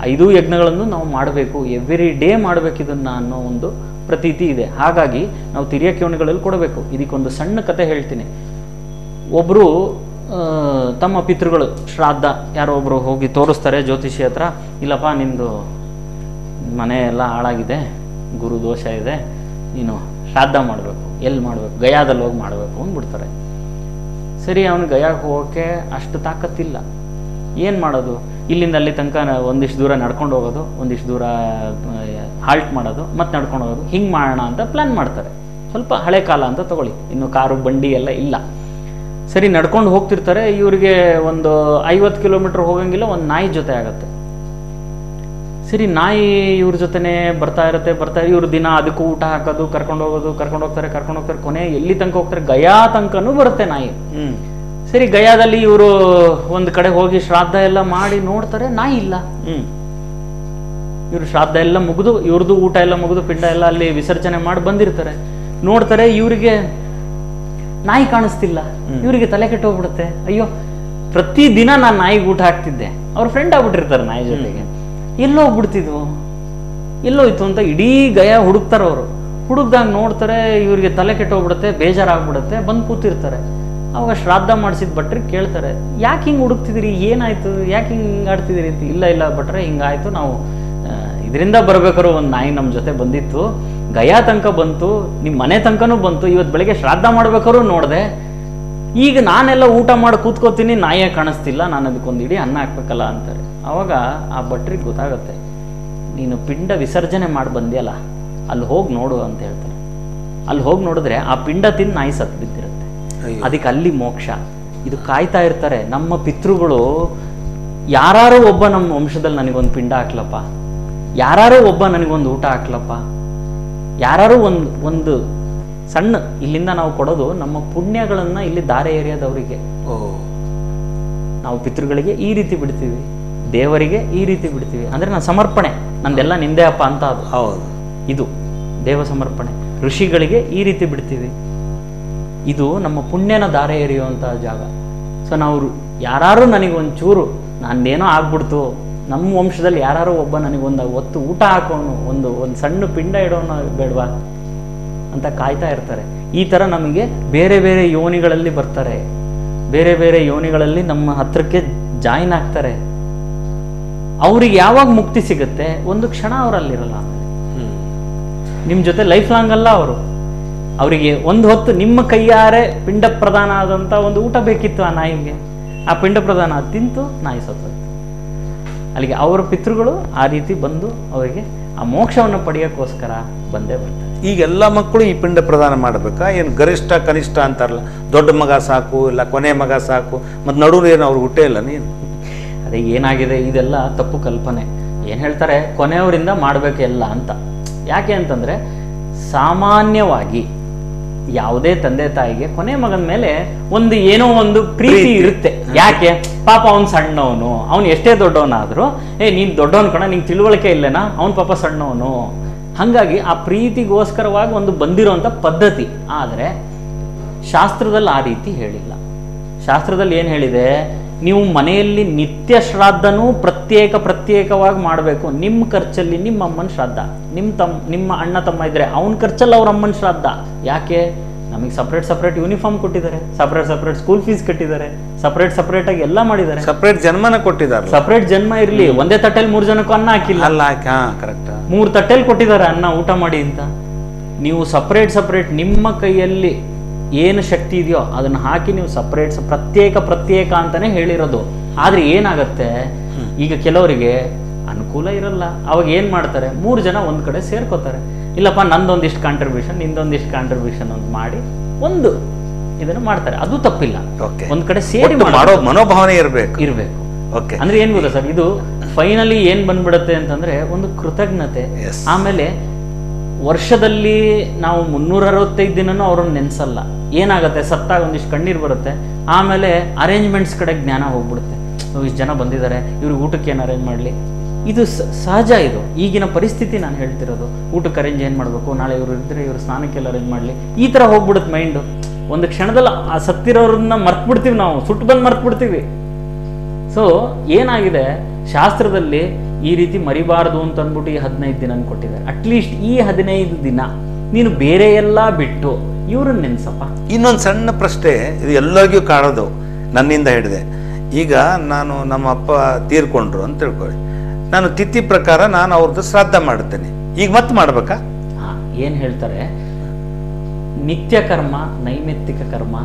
ಐದು ಯಜ್ಞಗಳನ್ನು ನಾವು ಮಾಡಬೇಕು. ಎವ್ರಿ ಡೇ ಮಾಡಬೇಕು ಇದನ್ನು ಅನ್ನೋ ಒಂದು ಪ್ರತೀತಿ ಇದೆ. ಹಾಗಾಗಿ ನಾವು ತಿರಿಯ ಕೇವಣಿಗಳಲ್ಲಿ ಕೊಡಬೇಕು. ಇದಕ್ಕೊಂದು ಸಣ್ಣ ಕತೆ ಹೇಳ್ತೀನಿ. ಒಬ್ಬರು ತಮ್ಮ ಪಿತೃಗಳು ಶ್ರಾದ್ದ ಯಾರೋ ಒಬ್ಬರು ಹೋಗಿ ತೋರಿಸ್ತಾರೆ ಜ್ಯೋತಿಷಿ ಹತ್ರ, ಇಲ್ಲಪ್ಪ ನಿಮ್ಮದು ಮನೆ ಎಲ್ಲ ಹಾಳಾಗಿದೆ, ಗುರು ದೋಷ ಇದೆ, ನೀನು ಶ್ರಾದ್ದ ಮಾಡಬೇಕು, ಎಲ್ಲಿ ಮಾಡಬೇಕು, ಗಯಾದಲ್ಲಿ ಹೋಗಿ ಮಾಡಬೇಕು ಅಂದ್ಬಿಡ್ತಾರೆ. ಸರಿ, ಅವನು ಗಯಾಗೆ ಹೋಗೋಕ್ಕೆ ಅಷ್ಟು ತಾಕತ್ತಿಲ್ಲ. ಏನು ಮಾಡೋದು? ಇಲ್ಲಿಂದ ಅಲ್ಲಿ ತನಕ ಒಂದಿಷ್ಟು ದೂರ ನಡ್ಕೊಂಡು ಹೋಗೋದು, ಒಂದಿಷ್ಟು ದೂರ ಹಾಲ್ಟ್ ಮಾಡೋದು ಮತ್ತೆ ನಡ್ಕೊಂಡು ಹೋಗೋದು, ಹಿಂಗೆ ಮಾಡೋಣ ಅಂತ ಪ್ಲ್ಯಾನ್ ಮಾಡ್ತಾರೆ. ಸ್ವಲ್ಪ ಹಳೆ ಕಾಲ ಅಂತ ತಗೊಳ್ಳಿ. ಇನ್ನು ಕಾರು, ಬಂಡಿ ಎಲ್ಲ ಇಲ್ಲ. ಸರಿ ನಡ್ಕೊಂಡು ಹೋಗ್ತಿರ್ತಾರೆ ಇವರಿಗೆ ಒಂದು ಐವತ್ತು ಕಿಲೋಮೀಟರ್ ಹೋಗಂಗಿಲ್ಲ ಒಂದು ನಾಯಿ ಜೊತೆ ಆಗತ್ತೆ. ಸರಿ ನಾಯಿ ಇವ್ರ ಜೊತೆನೆ ಬರ್ತಾ ಇರುತ್ತೆ ಬರ್ತಾ ಇವ್ರ ದಿನ ಅದಕ್ಕೂ ಊಟ ಹಾಕೋದು ಕರ್ಕೊಂಡು ಹೋಗೋದು ಕರ್ಕೊಂಡು ಹೋಗ್ತಾರೆ ಕರ್ಕೊಂಡು ಹೋಗ್ತಾರೆ. ಕೊನೆ ಎಲ್ಲಿ ತನಕ ಹೋಗ್ತಾರೆ? ಗಯಾ ತನಕನೂ ಬರುತ್ತೆ ನಾಯಿ. ಹ್ಮ್. ಸರಿ ಗಯಾದಲ್ಲಿ ಇವರು ಒಂದು ಕಡೆ ಹೋಗಿ ಶ್ರಾದ್ದ ಎಲ್ಲ ಮಾಡಿ ನೋಡ್ತಾರೆ ನಾಯಿ ಇಲ್ಲ. ಹ್ಮ್. ಇವರು ಶ್ರಾದ್ದ ಎಲ್ಲ ಮುಗಿದು ಇವ್ರದ್ದು ಊಟ ಎಲ್ಲ ಮುಗಿದು ಪಿಂಡ ಎಲ್ಲ ಅಲ್ಲಿ ವಿಸರ್ಜನೆ ಮಾಡಿ ಬಂದಿರ್ತಾರೆ. ನೋಡ್ತಾರೆ ಇವರಿಗೆ ನಾಯಿ ಕಾಣಿಸ್ತಿಲ್ಲ. ಇವರಿಗೆ ತಲೆ ಕೆಟ್ಟೋಗ್ಬಿಡುತ್ತೆ ಅಯ್ಯೋ ಪ್ರತಿ ದಿನ ನಾನು ನಾಯಿಗೆ ಊಟ ಹಾಕ್ತಿದ್ದೆ. ಅವ್ರ ಫ್ರೆಂಡ್ ಆಗ್ಬಿಟ್ಟಿರ್ತಾರೆ ನಾಯಿ ಜೊತೆಗೆ. ಎಲ್ಲೋ ಹೋಗ್ಬಿಡ್ತಿದ್ವು. ಎಲ್ಲೋಯ್ತು ಅಂತ ಇಡೀ ಗಯ ಹುಡುಕ್ತಾರೆ ಅವರು. ಹುಡುಕ್ದಾಗ ನೋಡ್ತಾರೆ ಇವರಿಗೆ ತಲೆ ಕೆಟ್ಟೋಗ್ಬಿಡುತ್ತೆ ಬೇಜಾರಾಗ್ಬಿಡುತ್ತೆ ಬಂದು ಕೂತಿರ್ತಾರೆ. ಅವಾಗ ಶ್ರಾದ್ದ ಮಾಡಿಸಿದ ಭಟ್ರಿ ಕೇಳ್ತಾರೆ ಯಾಕೆ ಹಿಂಗೆ ಹುಡುಕ್ತಿದ್ದೀರಿ? ಏನಾಯ್ತು? ಯಾಕೆ ಹಿಂಗೆ ಆಡ್ತಿದ್ದೀರಿ? ಅಂತ ಇಲ್ಲ ಇಲ್ಲ ಭಟ್ರೆ ಹಿಂಗಾಯ್ತು ನಾವು ಇದರಿಂದ ಬರ್ಬೇಕಾದ್ರು ಒಂದು ನಾಯಿ ನಮ್ಮ ಜೊತೆ ಬಂದಿತ್ತು. ಗಯಾ ತನಕ ಬಂತು ನಿಮ್ಮ ಮನೆ ತನಕನೂ ಬಂತು ಇವತ್ತು ಬೆಳಿಗ್ಗೆ ಶ್ರಾದ್ದ ಮಾಡ್ಬೇಕಾದ್ರು ನೋಡಿದೆ ಈಗ ನಾನೆಲ್ಲ ಊಟ ಮಾಡಿ ಕೂತ್ಕೋತೀನಿ ನಾಯೇ ಕಾಣಿಸ್ತಿಲ್ಲ ನಾನು ಅದಕ್ಕೊಂದು ಇಡೀ ಅನ್ನ ಹಾಕ್ಬೇಕಲ್ಲ ಅಂತಾರೆ. ಆವಾಗ ಆ ಭಟ್ರಿಗೆ ಗೊತ್ತಾಗುತ್ತೆ ನೀನು ಪಿಂಡ ವಿಸರ್ಜನೆ ಮಾಡಿ ಬಂದಿಯಲ್ಲ ಅಲ್ಲಿ ಹೋಗಿ ನೋಡು ಅಂತ ಹೇಳ್ತಾರೆ. ಅಲ್ಲಿ ಹೋಗಿ ನೋಡಿದ್ರೆ ಆ ಪಿಂಡ ತಿಂದು ನಾಯಿ ಸತ್ತು ಬಿದ್ದಿರುತ್ತೆ. ಅದಕ್ಕೆ ಅಲ್ಲಿ ಮೋಕ್ಷ. ಇದು ಕಾಯ್ತಾ ಇರ್ತಾರೆ ನಮ್ಮ ಪಿತೃಗಳು ಯಾರು ಒಬ್ಬ ನಮ್ಮ ವಂಶದಲ್ಲಿ ನನಗೊಂದು ಪಿಂಡ ಹಾಕ್ಲಪ್ಪ ಯಾರು ಒಬ್ಬ ನನಗೊಂದು ಊಟ ಹಾಕ್ಲಪ್ಪ ಯಾರು ಒಂದು ಒಂದು ಸಣ್ಣ ಇಲ್ಲಿಂದ ನಾವು ಕೊಡೋದು ನಮ್ಮ ಪುಣ್ಯಗಳನ್ನ ಇಲ್ಲಿ ದಾರೆ ಏರಿಯಾದವರಿಗೆ. ನಾವು ಪಿತೃಗಳಿಗೆ ಈ ರೀತಿ ಬಿಡ್ತೀವಿ ದೇವರಿಗೆ ಈ ರೀತಿ ಬಿಡ್ತೀವಿ. ಅಂದ್ರೆ ನಾನು ಸಮರ್ಪಣೆ ನಂದೆಲ್ಲ ನಿಂದೆ ಅಪ್ಪ ಅಂತ ಅದು. ಹೌದು. ಇದು ದೇವ ಸಮರ್ಪಣೆ. ಋಷಿಗಳಿಗೆ ಈ ರೀತಿ ಬಿಡ್ತೀವಿ. ಇದು ನಮ್ಮ ಪುಣ್ಯನ ದಾರೆ ಎರೆಯುವಂತಹ ಜಾಗ. ಸೊ ನಾವು ಯಾರು ನನಗೊಂಚೂರು ನಂದೇನೋ ಆಗ್ಬಿಡ್ತು ನಮ್ಮ ವಂಶದಲ್ಲಿ ಯಾರು ಒಬ್ಬ ನನಗೊಂದು ಒತ್ತು ಊಟ ಹಾಕೋನು ಒಂದು ಒಂದು ಸಣ್ಣ ಪಿಂಡ ಇಡೋನು ಬೇಡವಾ ಅಂತ ಕಾಯ್ತಾ ಇರ್ತಾರೆ. ಈ ಥರ ನಮಗೆ ಬೇರೆ ಬೇರೆ ಯೋನಿಗಳಲ್ಲಿ ಬರ್ತಾರೆ. ಬೇರೆ ಬೇರೆ ಯೋನಿಗಳಲ್ಲಿ ನಮ್ಮ ಹತ್ರಕ್ಕೆ ಜಾಯಿನ್ ಆಗ್ತಾರೆ. ಅವ್ರಿಗೆ ಯಾವಾಗ ಮುಕ್ತಿ ಸಿಗುತ್ತೆ? ಒಂದು ಕ್ಷಣ ಅವರಲ್ಲಿರಲ್ಲ ನಿಮ್ಮ ಜೊತೆ ಲೈಫ್ ಲಾಂಗ್ ಅಲ್ಲ ಅವರು. ಅವರಿಗೆ ಒಂದು ಹೊತ್ತು ನಿಮ್ಮ ಕೈಯಾರೆ ಪಿಂಡ ಪ್ರಧಾನ ಆದಂಥ ಒಂದು ಊಟ ಬೇಕಿತ್ತು ಆ ನಾಯಿಗೆ. ಆ ಪಿಂಡ ಪ್ರಧಾನ ತಿಂತು ನಾಯಿ ಸತ್ತೋಯ್ತು. ಅಲ್ಲಿಗೆ ಅವರ ಪಿತೃಗಳು ಆ ರೀತಿ ಬಂದು ಅವರಿಗೆ ಆ ಮೋಕ್ಷವನ್ನು ಪಡೆಯೋಕ್ಕೋಸ್ಕರ ಬಂದೇ ಬರ್ತಾರೆ. ಈಗ ಎಲ್ಲ ಮಕ್ಕಳು ಈ ಪಿಂಡ ಪ್ರದಾನ ಮಾಡಬೇಕಾ? ಏನು ಗರಿಷ್ಠ ಕನಿಷ್ಠ ಅಂತಾರಲ್ಲ? ದೊಡ್ಡ ಮಗ ಸಾಕು ಇಲ್ಲ ಕೊನೆ ಮಗ ಸಾಕು ಮತ್ತು ನಡುವೆ ಏನು ಅವ್ರು ಹುಟ್ಟೇ ಇಲ್ಲ ನೀನು? ಅದೇ ಏನಾಗಿದೆ? ಇದೆಲ್ಲ ತಪ್ಪು ಕಲ್ಪನೆ. ಏನು ಹೇಳ್ತಾರೆ? ಕೊನೆಯವರಿಂದ ಮಾಡಬೇಕು ಎಲ್ಲ ಅಂತ. ಯಾಕೆ ಅಂತಂದರೆ ಸಾಮಾನ್ಯವಾಗಿ ಯಾವುದೇ ತಂದೆ ತಾಯಿಗೆ ಕೊನೆ ಮಗನ ಮೇಲೆ ಒಂದು ಏನೋ ಒಂದು ಪ್ರೀತಿ. ಇರುತ್ತೆ. ಯಾಕೆ? ಪಾಪ ಅವ್ನು ಸಣ್ಣವನು, ಅವ್ನು ಎಷ್ಟೇ ದೊಡ್ಡವನಾದರೂ, ಏ, ನೀನು ದೊಡ್ಡವನು ಕಣ, ನಿಂಗೆ ತಿಳುವಳಿಕೆ ಇಲ್ಲೇನಾ? ಅವ್ನ ಪಾಪ ಸಣ್ಣವನು. ಹಾಗಾಗಿ ಆ ಪ್ರೀತಿಗೋಸ್ಕರವಾಗಿ ಒಂದು ಬಂದಿರೋಂಥ ಪದ್ಧತಿ. ಆದರೆ ಶಾಸ್ತ್ರದಲ್ಲಿ ಆ ರೀತಿ ಹೇಳಿಲ್ಲ. ಶಾಸ್ತ್ರದಲ್ಲಿ ಏನು ಹೇಳಿದೆ? ನೀವು ಮನೆಯಲ್ಲಿ ನಿತ್ಯ ಶ್ರಾದ್ದನೂ ಪ್ರತ್ಯೇಕ ಪ್ರತ್ಯೇಕವಾಗಿ ಮಾಡಬೇಕು. ನಿಮ್ಮ ಖರ್ಚಲ್ಲಿ ನಿಮ್ಮ ಅಮ್ಮನ ಶ್ರಾದ್ದ. ನಿಮ್ಮ ತಮ್ಮ ನಿಮ್ಮ ಅಣ್ಣ ತಮ್ಮ ಇದ್ದರೆ ಅವನ ಖರ್ಚಲ್ಲಿ ಅವ್ರ ಅಮ್ಮನ ಶ್ರಾದ್ದ. ಯಾಕೆ? ನಮಗೆ ಸಪ್ರೇಟ್ ಸಪ್ರೇಟ್ ಯೂನಿಫಾರ್ಮ್ ಕೊಟ್ಟಿದ್ದಾರೆ. ಸಪ್ರೇಟ್ ಸಪ್ರೇಟ್ ಸ್ಕೂಲ್ ಫೀಸ್ ಕಟ್ಟಿದ್ದಾರೆ. ಸಪ್ರೇಟ್ ಸಪ್ರೇಟ್ ಆಗಿ ಎಲ್ಲ ಮಾಡಿದ್ದಾರೆ. ಸಪ್ರೇಟ್ ಜನ್ಮನ ಕೊಟ್ಟಿದ್ದಾರೆ ಸಪ್ರೇಟ್ ಜನ್ಮ ಇರಲಿ. ಒಂದೇ ತಟ್ಟೆಲಿ ಮೂರು ಜನಕ್ಕೂ ಅನ್ನ ಹಾಕಿಲ್ಲ. ಅಲ್ಲ ಕರೆಕ್ಟ್ ಮೂರು ತಟ್ಟೆಲಿ ಕೊಟ್ಟಿದ್ದಾರೆ ಅನ್ನ ಊಟ ಮಾಡಿ ಅಂತ. ನೀವು ಸಪ್ರೇಟ್ ಸಪ್ರೇಟ್ ನಿಮ್ಮ ಕೈಯಲ್ಲಿ ಏನು ಶಕ್ತಿ ಇದೆಯೋ ಅದನ್ನ ಹಾಕಿ ನೀವು ಸಪ್ರೇಟ್ ಪ್ರತ್ಯೇಕ ಪ್ರತ್ಯೇಕ ಅಂತಾನೆ ಹೇಳಿರೋದು. ಆದ್ರೆ ಏನಾಗತ್ತೆ? ಈಗ ಕೆಲವರಿಗೆ ಅನುಕೂಲ ಇರಲ್ಲ. ಅವಾಗ ಏನ್ ಮಾಡ್ತಾರೆ? ಮೂರು ಜನ ಒಂದ್ ಕಡೆ ಸೇರ್ಕೋತಾರೆ. ಇಲ್ಲಪ್ಪ ನಂದೊಂದಿಷ್ಟು ಕಾಂಟ್ರಿಬ್ಯೂಷನ್ ನಿಂದೊಂದಿಷ್ಟು ಕಾಂಟ್ರಿಬ್ಯೂಷನ್ ಅಂತ ಮಾಡಿ ಒಂದು ಇದನ್ನು ಮಾಡ್ತಾರೆ. ಅದು ತಪ್ಪಿಲ್ಲ. ಒಂದ್ ಕಡೆ ಸೇರಿ ಮಾಡೋ ಮನೋಭಾವನೆ ಇರಬೇಕು. ಇರಬೇಕು. ಓಕೆ ಅಂದ್ರೆ ಏನ್ ಗೊತ್ತಾ ಸರ್? ಇದು ಫೈನಲಿ ಏನ್ ಬಂದ್ಬಿಡುತ್ತೆ ಅಂತಂದ್ರೆ ಒಂದು ಕೃತಜ್ಞತೆ. ಆಮೇಲೆ ವರ್ಷದಲ್ಲಿ ನಾವು ಮುನ್ನೂರ ಅರವತ್ತೈದು ದಿನನೂ ಅವ್ರನ್ನ ನೆನ್ಸಲ್ಲ. ಏನಾಗುತ್ತೆ? ಸತ್ತಾಗ ಒಂದಿಷ್ಟು ಕಣ್ಣೀರು ಬರುತ್ತೆ. ಆಮೇಲೆ ಅರೇಂಜ್ಮೆಂಟ್ಸ್ ಕಡೆ ಜ್ಞಾನ ಹೋಗ್ಬಿಡುತ್ತೆ. ಇಷ್ಟು ಜನ ಬಂದಿದ್ದಾರೆ. ಇವ್ರಿಗೆ ಊಟಕ್ಕೆ ಏನು ಅರೇಂಜ್ ಮಾಡಲಿ? ಇದು ಸಹಜ ಇದು. ಈಗಿನ ಪರಿಸ್ಥಿತಿ ನಾನು ಹೇಳ್ತಿರೋದು. ಊಟಕ್ಕೆ ಅರೇಂಜ್ ಏನು ಮಾಡಬೇಕು? ನಾಳೆ ಇವರು ಇದ್ದರೆ ಇವರು ಸ್ನಾನಕ್ಕೆಲ್ಲ ಅರೇಂಜ್ ಮಾಡಲಿ. ಈ ಥರ ಹೋಗ್ಬಿಡುತ್ತೆ ಮೈಂಡು ಒಂದು ಕ್ಷಣದಲ್ಲಿ ಆ ಸತ್ತಿರೋರನ್ನ ಮರ್ತ್ಬಿಡ್ತೀವಿ ನಾವು. ಸುಟ್ಟು ಬಂದು ಮರ್ತ್ಬಿಡ್ತೀವಿ. ಸೊ ಏನಾಗಿದೆ? ಶಾಸ್ತ್ರದಲ್ಲಿ ಈ ರೀತಿ ಮರಿಬಾರದು ಅಂತ ಅಂದ್ಬಿಟ್ಟು ಈ ಹದಿನೈದು ದಿನ ಕೊಟ್ಟಿದ್ದಾರೆ. ಅಟ್ಲೀಸ್ಟ್ ಈ ಹದಿನೈದು ದಿನ ನೀನು ಬೇರೆ ಎಲ್ಲ ಬಿಟ್ಟು ಇವ್ರನ್ನ ನೆನ್ಸಪ್ಪ. ಇನ್ನೊಂದು ಸಣ್ಣ ಪ್ರಶ್ನೆ ಇದು ಎಲ್ಲರಿಗೂ ಕಾಣೋದು ನನ್ನಿಂದ ಹಿಡಿದೆ. ಈಗ ನಾನು ನಮ್ಮ ಅಪ್ಪ ತೀರ್ಕೊಂಡ್ರು ಅಂತ ತಿಳ್ಕೊಳ್ಳಿ. ನಾನು ತಿಥಿ ಪ್ರಕಾರ ನಾನು ಅವ್ರದ್ದು ಶ್ರಾದ್ದ ಮಾಡ್ತೇನೆ ಈಗ ಮತ್ತೆ ಮಾಡ್ಬೇಕಾ? ಏನು ಹೇಳ್ತಾರೆ? ನಿತ್ಯ ಕರ್ಮ ನೈಮಿತ್ತಿಕ ಕರ್ಮ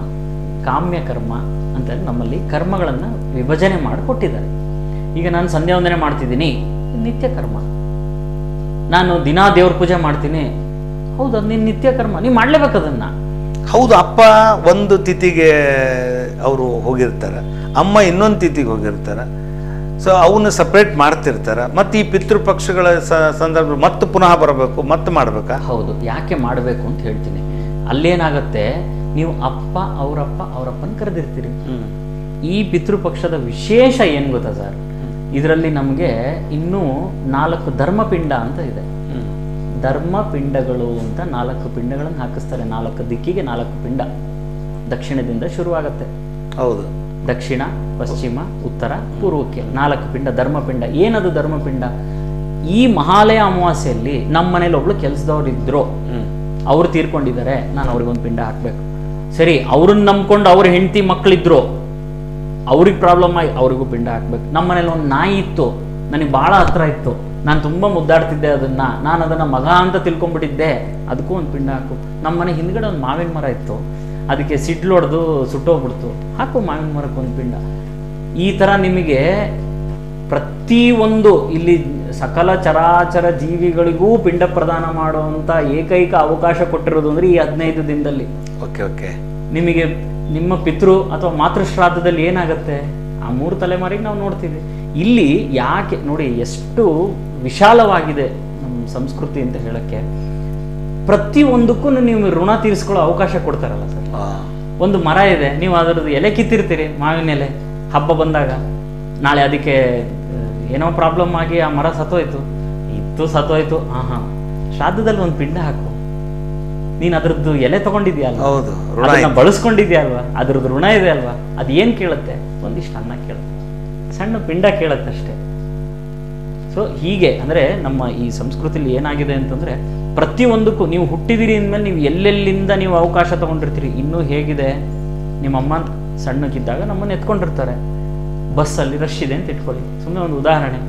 ಕಾಮ್ಯ ಕರ್ಮ ಅಂತ ನಮ್ಮಲ್ಲಿ ಕರ್ಮಗಳನ್ನ ವಿಭಜನೆ ಮಾಡಿ ಕೊಟ್ಟಿದ್ದಾರೆ ಈಗ ನಾನು ಸಂಧ್ಯಾ ವಂದನೆ ಮಾಡ್ತಿದ್ದೀನಿ ನಿತ್ಯ ಕರ್ಮ. ನಾನು ದಿನಾ ದೇವ್ರ ಪೂಜೆ ಮಾಡ್ತೀನಿ ಹೌದು ಅದು ನಿನ್ನ ನಿತ್ಯ ಕರ್ಮ ನೀವು ಮಾಡ್ಲೇಬೇಕು ಅದನ್ನ. ಹೌದು ಅಪ್ಪ ಒಂದು ತಿಥಿಗೆ ಅವರು ಹೋಗಿರ್ತಾರೆ ಅಮ್ಮ ಇನ್ನೊಂದು ತಿಥಿಗೆ ಹೋಗಿರ್ತಾರೆ. ಸೊ ಅವನ್ನ ಸಪ್ರೇಟ್ ಮಾಡ್ತಿರ್ತಾರೆ. ಮತ್ತು ಈ ಪಿತೃಪಕ್ಷಗಳ ಸಂದರ್ಭ ಮತ್ತೆ ಪುನಃ ಬರಬೇಕು ಮತ್ತೆ ಮಾಡ್ಬೇಕಾ? ಹೌದು. ಯಾಕೆ ಮಾಡಬೇಕು ಅಂತ ಹೇಳ್ತೀನಿ. ಅಲ್ಲೇನಾಗತ್ತೆ ನೀವು ಅಪ್ಪ ಅವರಪ್ಪ ಅವರಪ್ಪನ ಕರೆದಿರ್ತೀರಿ. ಈ ಪಿತೃಪಕ್ಷದ ವಿಶೇಷ ಏನು ಗೊತ್ತಾ ಸರ್? ಇದರಲ್ಲಿ ನಮಗೆ ಇನ್ನೂ ನಾಲ್ಕು ಧರ್ಮಪಿಂಡ ಅಂತ ಇದೆ. ಧರ್ಮಪಿಂಡಗಳು ಅಂತ ನಾಲ್ಕು ಪಿಂಡಗಳನ್ನು ಹಾಕಿಸ್ತಾರೆ. ನಾಲ್ಕು ದಿಕ್ಕಿಗೆ ನಾಲ್ಕು ಪಿಂಡ. ದಕ್ಷಿಣದಿಂದ ಶುರುವಾಗತ್ತೆ. ಹೌದು. ದಕ್ಷಿಣ ಪಶ್ಚಿಮ ಉತ್ತರ ಪೂರ್ವಕ್ಕೆ. ನಾಲ್ಕು ಪಿಂಡ ಧರ್ಮಪಿಂಡ. ಏನದು ಧರ್ಮಪಿಂಡ? ಈ ಮಹಾಲಯ ಅಮಾವಾಸ್ಯೆಯಲ್ಲಿ ನಮ್ಮ ಮನೇಲಿ ಒಬ್ಳು ಕೆಲಸದವ್ರು ಇದ್ರು ಅವ್ರು ತೀರ್ಕೊಂಡಿದ್ದಾರೆ. ನಾನು ಅವ್ರಿಗೊಂದು ಪಿಂಡ ಹಾಕ್ಬೇಕು. ಸರಿ ಅವ್ರನ್ನ ನಂಬ್ಕೊಂಡು ಅವ್ರ ಹೆಂಡತಿ ಮಕ್ಕಳಿದ್ರು ಅವ್ರಿಗೆ ಪ್ರಾಬ್ಲಮ್ ಆಗಿ ಅವ್ರಿಗೂ ಪಿಂಡ ಹಾಕ್ಬೇಕು. ನಮ್ಮ ಮನೇಲಿ ಒಂದು ನಾಯಿ ಇತ್ತು. ನನಗೆ ಭಾಳ ಹತ್ರ ಇತ್ತು. ನಾನು ತುಂಬ ಮುದ್ದಾಡ್ತಿದ್ದೆ ಅದನ್ನ. ನಾನು ಅದನ್ನ ಮಗ ಅಂತ ತಿಳ್ಕೊಂಡ್ಬಿಟ್ಟಿದ್ದೆ. ಅದಕ್ಕೂ ಒಂದು ಪಿಂಡ ಹಾಕು. ನಮ್ಮ ಮನೆ ಹಿಂದ್ಗಡೆ ಒಂದು ಮಾವಿನ ಮರ ಇತ್ತು. ಅದಕ್ಕೆ ಸಿಡ್ಲು ಹೊಡೆದು ಸುಟ್ಟೋಗ್ಬಿಡ್ತು. ಹಾಕು ಮಾವಿನ ಮರಕ್ಕೆ ಒಂದು ಪಿಂಡ. ಈ ಥರ ನಿಮಗೆ ಪ್ರತಿಯೊಂದು ಇಲ್ಲಿ ಸಕಲ ಚರಾಚರ ಜೀವಿಗಳಿಗೂ ಪಿಂಡ ಪ್ರದಾನ ಮಾಡುವಂಥ ಏಕೈಕ ಅವಕಾಶ ಕೊಟ್ಟಿರೋದು ಅಂದರೆ ಈ ಹದಿನೈದು ದಿನದಲ್ಲಿ. Okay okay. ನಿಮಗೆ ನಿಮ್ಮ ಪಿತೃ ಅಥವಾ ಮಾತೃಶ್ರಾದ್ದದಲ್ಲಿ ಏನಾಗುತ್ತೆ? ಆ ಮೂರು ತಲೆಮಾರಿಗೆ ನಾವು ನೋಡ್ತೀವಿ. ಇಲ್ಲಿ ಯಾಕೆ ನೋಡಿ ಎಷ್ಟು ವಿಶಾಲವಾಗಿದೆ ನಮ್ಮ ಸಂಸ್ಕೃತಿ ಅಂತ ಹೇಳಕ್ಕೆ. ಪ್ರತಿಯೊಂದಕ್ಕೂ ನೀವು ಋಣ ತೀರಿಸ್ಕೊಳ್ಳೋ ಅವಕಾಶ ಕೊಡ್ತಾರಲ್ಲ ಸರ್. ಒಂದು ಮರ ಇದೆ ನೀವು ಅದರದ್ದು ಎಲೆ ಕಿತ್ತಿರ್ತೀರಿ ಮಾವಿನ ಎಲೆ ಹಬ್ಬ ಬಂದಾಗ. ನಾಳೆ ಅದಕ್ಕೆ ಏನೋ ಪ್ರಾಬ್ಲಮ್ ಆಗಿ ಆ ಮರ ಸತ್ತೋಯ್ತು. ಇತ್ತು ಸತ್ತೋಯ್ತು ಹಾ ಹಾ ಶ್ರಾದ್ದದಲ್ಲಿ ಒಂದು ಪಿಂಡ ಹಾಕು. ನೀನು ಅದ್ರದ್ದು ಎಲೆ ತಗೊಂಡಿದ್ಯಾ ಅಲ್ವಾ ಹೌದು ಬಳಸ್ಕೊಂಡಿದ್ಯಾ ಅಲ್ವಾ ಅದ್ರದ್ದು ಋಣ ಇದೆ ಅಲ್ವಾ ಅದು ಏನು ಕೇಳುತ್ತೆ? ಒಂದಿಷ್ಟು ಅನ್ನ ಕೇಳುತ್ತೆ ಸಣ್ಣ ಪಿಂಡ ಕೇಳುತ್ತೆ ಅಷ್ಟೇ ಸೊ ಹೀಗೆ ಅಂದರೆ ನಮ್ಮ ಈ ಸಂಸ್ಕೃತಿಲಿ ಏನಾಗಿದೆ ಅಂತಂದರೆ ಪ್ರತಿಯೊಂದಕ್ಕೂ ನೀವು ಹುಟ್ಟಿದಿರಿ ಅಂದಮೇಲೆ ನೀವು ಎಲ್ಲೆಲ್ಲಿಂದ ನೀವು ಅವಕಾಶ ತಗೊಂಡಿರ್ತೀರಿ? ಇನ್ನೂ ಹೇಗಿದೆ ನಿಮ್ಮಮ್ಮ ಸಣ್ಣಕ್ಕಿದ್ದಾಗ ನಮ್ಮನ್ನು ಎತ್ಕೊಂಡಿರ್ತಾರೆ. ಬಸ್ಸಲ್ಲಿ ರಶ್ ಇದೆ ಅಂತ ಇಟ್ಕೊಳ್ಳಿ. ಸುಮ್ಮನೆ ಒಂದು ಉದಾಹರಣೆ.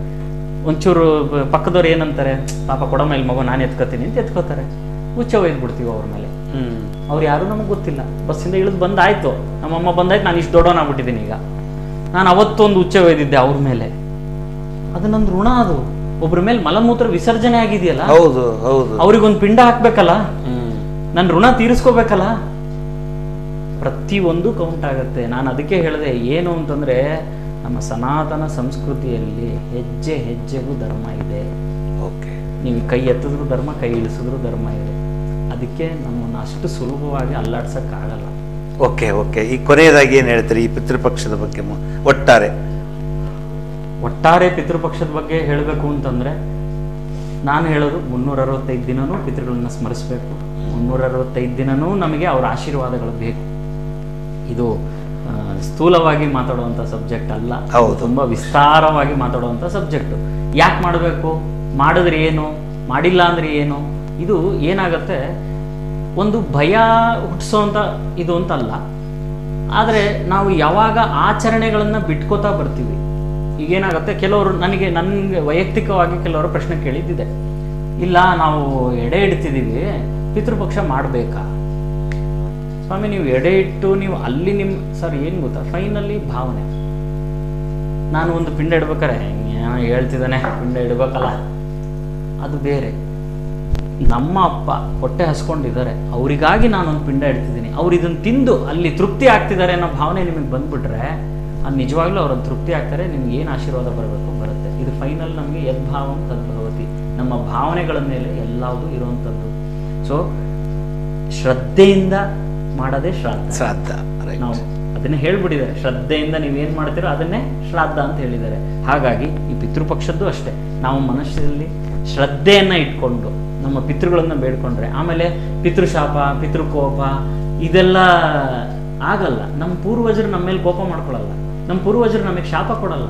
ಒಂಚೂರು ಪಕ್ಕದವ್ರು ಏನಂತಾರೆ ಪಾಪ ಕೊಡಮ್ಮ ಇಲ್ಲಿ ಮಗು ನಾನು ಎತ್ಕೋತೀನಿ ಅಂತ ಎತ್ಕೋತಾರೆ. ಹುಚ್ಚ ಒಯ್ದು ಬಿಡ್ತೀವಿ ಅವ್ರ ಮೇಲೆ. ಹ್ಞೂ ಅವ್ರು ಯಾರು ನಮಗೆ ಗೊತ್ತಿಲ್ಲ. ಬಸ್ಸಿಂದ ಇಳಿದು ಬಂದಾಯ್ತು. ನಮ್ಮಮ್ಮ ಬಂದಾಯ್ತು ನಾನು ಇಷ್ಟು ದೊಡ್ಡವನಾಗ್ಬಿಟ್ಟಿದ್ದೀನಿ ಈಗ. ನಾನು ಅವತ್ತೊಂದು ಹುಚ್ಚ ಒಯ್ದಿದ್ದೆ ಅವ್ರ ಮೇಲೆ. ಅದು ನಂದು ಋಣ ಅದು. ಒಬ್ರ ಮೇಲೆ ಮಲಮೂತ್ರ ವಿಸರ್ಜನೆ ಆಗಿದೆಯಲ್ಲ? ಹೌದು ಹೌದು. ಅವ್ರಿಗೊಂದು ಪಿಂಡ ಹಾಕ್ಬೇಕಲ್ಲ? ನನ್ ನನ್ನ ಋಣ ತೀರಿಸ್ಕೋಬೇಕಲ್ಲ? ಪ್ರತಿಯೊಂದು ಕೌಂಟ್ ಆಗುತ್ತೆ. ನಾನು ಅದಕ್ಕೆ ಹೇಳಿದೆ ಏನು ಅಂತಂದ್ರೆ ನಮ್ಮ ಸನಾತನ ಸಂಸ್ಕೃತಿಯಲ್ಲಿ ಹೆಜ್ಜೆ ಹೆಜ್ಜೆಗೂ ಧರ್ಮ ಇದೆ. ಓಕೆ. ನೀವು ಕೈ ಎತ್ತಿದ್ರು ಧರ್ಮ ಕೈ ಇಳಿಸಿದ್ರು ಧರ್ಮ ಇದೆ. ಅದಕ್ಕೆ ನಮ್ಮನ್ನು ಅಷ್ಟು ಸುಲಭವಾಗಿ ಅಲ್ಲಾಡ್ಸಕ್ಕಾಗಲ್ಲ. Okay okay. ಈ ಕೊನೆಯದಾಗಿ ಏನು ಹೇಳ್ತೀರಿ? ಈ ಪಿತೃಪಕ್ಷದ ಬಗ್ಗೆ ಒಟ್ಟಾರೆ. ಒಟ್ಟಾರೆ ಪಿತೃಪಕ್ಷದ ಬಗ್ಗೆ ಹೇಳಬೇಕು ಅಂತಂದರೆ ನಾನು ಹೇಳೋದು ಮುನ್ನೂರ ಅರವತ್ತೈದು ದಿನನೂ ಪಿತೃಗಳನ್ನ ಸ್ಮರಿಸಬೇಕು. ಮುನ್ನೂರ ಅರವತ್ತೈದು ದಿನವೂ ನಮಗೆ ಅವರ ಆಶೀರ್ವಾದಗಳು ಬೇಕು. ಇದು ಸ್ಥೂಲವಾಗಿ ಮಾತಾಡುವಂಥ ಸಬ್ಜೆಕ್ಟ್ ಅಲ್ಲ. ತುಂಬ ವಿಸ್ತಾರವಾಗಿ ಮಾತಾಡುವಂಥ ಸಬ್ಜೆಕ್ಟು. ಯಾಕೆ ಮಾಡಬೇಕು? ಮಾಡಿದ್ರೆ ಏನು? ಮಾಡಿಲ್ಲ ಅಂದರೆ ಏನು? ಇದು ಏನಾಗತ್ತೆ? ಒಂದು ಭಯ ಹುಟ್ಟಿಸೋವಂಥ ಇದು ಅಂತಲ್ಲ. ಆದರೆ ನಾವು ಯಾವಾಗ ಆಚರಣೆಗಳನ್ನು ಬಿಟ್ಕೋತಾ ಬರ್ತೀವಿ ಈಗೇನಾಗುತ್ತೆ? ಕೆಲವರು ನನಗೆ ನನಗೆ ವೈಯಕ್ತಿಕವಾಗಿ ಕೆಲವರು ಪ್ರಶ್ನೆ ಕೇಳಿದ್ದಿದೆ. ಇಲ್ಲ, ನಾವು ಎಡೆ ಇಡ್ತಿದ್ದೀವಿ ಪಿತೃಪಕ್ಷ ಮಾಡಬೇಕಾ? ಸ್ವಾಮಿ, ನೀವು ಎಡೆ ಇಟ್ಟು ನೀವು ಅಲ್ಲಿ ನಿಮ್ಮ ಸರ್, ಏನು ಗೊತ್ತಾ? ಫೈನಲ್ಲಿ ಭಾವನೆ. ನಾನು ಒಂದು ಪಿಂಡ ಇಡ್ಬೇಕಾರೆ? ಹೇಳ್ತಿದ್ದಾನೆ, ಪಿಂಡ ಇಡ್ಬೇಕಲ್ಲ. ಅದು ಬೇರೆ. ನಮ್ಮ ಅಪ್ಪ ಹೊಟ್ಟೆ ಹಸ್ಕೊಂಡಿದ್ದಾರೆ. ಅವರಿಗಾಗಿ ನಾನೊಂದು ಪಿಂಡ ಇಡ್ತಿದ್ದೀನಿ. ಅವ್ರು ಇದನ್ನು ತಿಂದು ಅಲ್ಲಿ ತೃಪ್ತಿ ಆಗ್ತಿದ್ದಾರೆ ಅನ್ನೋ ಭಾವನೆ ನಿಮಗೆ ಬಂದ್ಬಿಟ್ರೆ ಅದು ನಿಜವಾಗ್ಲೂ ಅವ್ರನ್ನ ತೃಪ್ತಿ ಆಗ್ತಾರೆ ನಿಮ್ಗೆ ಏನು ಆಶೀರ್ವಾದ ಬರಬೇಕು ಬರುತ್ತೆ. ಇದು ಫೈನಲ್ ನಮಗೆ ಯದ್ಭಾವಂ ತದ್ಭವತಿ ನಮ್ಮ ಭಾವನೆಗಳ ಮೇಲೆ ಎಲ್ಲವೂ ಇರುವಂಥದ್ದು ಸೊ ಶ್ರದ್ಧೆಯಿಂದ ಮಾಡೋದೇ ಶ್ರಾದ್ದ. ಶ್ರಾದ್ದ. ನಾವು ಅದನ್ನ ಹೇಳ್ಬಿಟ್ಟಿದ್ದಾರೆ. ಶ್ರದ್ಧೆಯಿಂದ ನೀವೇನ್ ಮಾಡ್ತೀರೋ ಅದನ್ನೇ ಶ್ರಾದ್ದ ಅಂತ ಹೇಳಿದ್ದಾರೆ. ಹಾಗಾಗಿ ಈ ಪಿತೃಪಕ್ಷದ್ದು ಅಷ್ಟೇ. ನಾವು ಮನಸ್ಸಿನಲ್ಲಿ ಶ್ರದ್ಧೆಯನ್ನ ಇಟ್ಕೊಂಡು ನಮ್ಮ ಪಿತೃಗಳನ್ನ ಬೇಡ್ಕೊಂಡ್ರೆ ಆಮೇಲೆ ಪಿತೃಶಾಪ ಪಿತೃಕೋಪ ಇದೆಲ್ಲ ಆಗಲ್ಲ. ನಮ್ಮ ಪೂರ್ವಜರು ನಮ್ಮ ಮೇಲೆ ಕೋಪ ಮಾಡ್ಕೊಳ್ಳಲ್ಲ ನಮ್ಮ ಪೂರ್ವಜರು ನಮಗೆ ಶಾಪ ಕೊಡಲ್ಲ.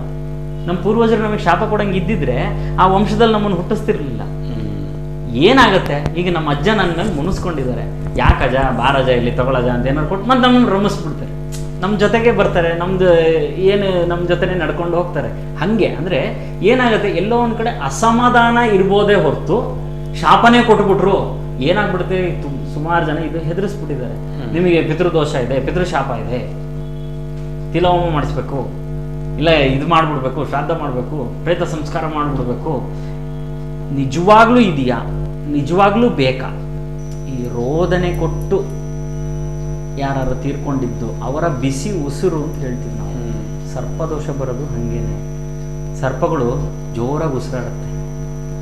ನಮ್ಮ ಪೂರ್ವಜರು ನಮಗೆ ಶಾಪ ಕೊಡಂಗೆ ಇದ್ದಿದ್ರೆ ಆ ವಂಶದಲ್ಲಿ ನಮ್ಮನ್ನು ಹುಟ್ಟಿಸ್ತಿರ್ಲಿಲ್ಲ. ಏನಾಗುತ್ತೆ? ಈಗ ನಮ್ಮ ಅಜ್ಜ ನನ್ನ ಮುನಿಸ್ಕೊಂಡಿದ್ದಾರೆ. ಯಾಕಜ ಬಾರಜ ಇಲ್ಲಿ ತಗೊಳಜ ಅಂತ ಏನಾರು ಕೊಟ್ಟು ಮತ್ತೆ ನಮ್ಮನ್ನು ರಮಿಸ್ಬಿಡ್ತಾರೆ ನಮ್ಮ ಜೊತೆಗೆ ಬರ್ತಾರೆ. ನಮ್ದು ಏನು ನಮ್ಮ ಜೊತೆನೆ ನಡ್ಕೊಂಡು ಹೋಗ್ತಾರೆ. ಹಾಗೆ ಅಂದ್ರೆ ಏನಾಗುತ್ತೆ? ಎಲ್ಲೋ ಒಂದ್ ಕಡೆ ಅಸಮಾಧಾನ ಇರ್ಬೋದೇ ಹೊರತು ಶಾಪನೇ ಕೊಟ್ಬಿಟ್ರು. ಏನಾಗ್ಬಿಡುತ್ತೆ? ಸುಮಾರು ಜನ ಇದು ಹೆದರಿಸ್ಬಿಟ್ಟಿದ್ದಾರೆ. ನಿಮಗೆ ಪಿತೃದೋಷ ಇದೆ ಪಿತೃಶಾಪ ಇದೆ. ತಿಲೋಮ ಮಾಡಿಸ್ಬೇಕು ಇಲ್ಲ ಇದು ಮಾಡಿಬಿಡ್ಬೇಕು ಶ್ರಾದ್ದ ಮಾಡಬೇಕು ಪ್ರೇತ ಸಂಸ್ಕಾರ ಮಾಡಿಬಿಡ್ಬೇಕು. ನಿಜವಾಗ್ಲೂ ಇದೆಯಾ? ನಿಜವಾಗ್ಲೂ ಬೇಕಾ? ಈ ರೋದನೆ ಕೊಟ್ಟು ಯಾರು ತೀರ್ಕೊಂಡಿದ್ದು ಅವರ ಬಿಸಿ ಉಸಿರು ಅಂತ ಹೇಳ್ತೀವಿ ನಾವು. ಸರ್ಪದೋಷ ಬರೋದು ಹಂಗೇನೆ. ಸರ್ಪಗಳು ಜೋರಾಗಿ ಉಸಿರಾಡುತ್ತೆ.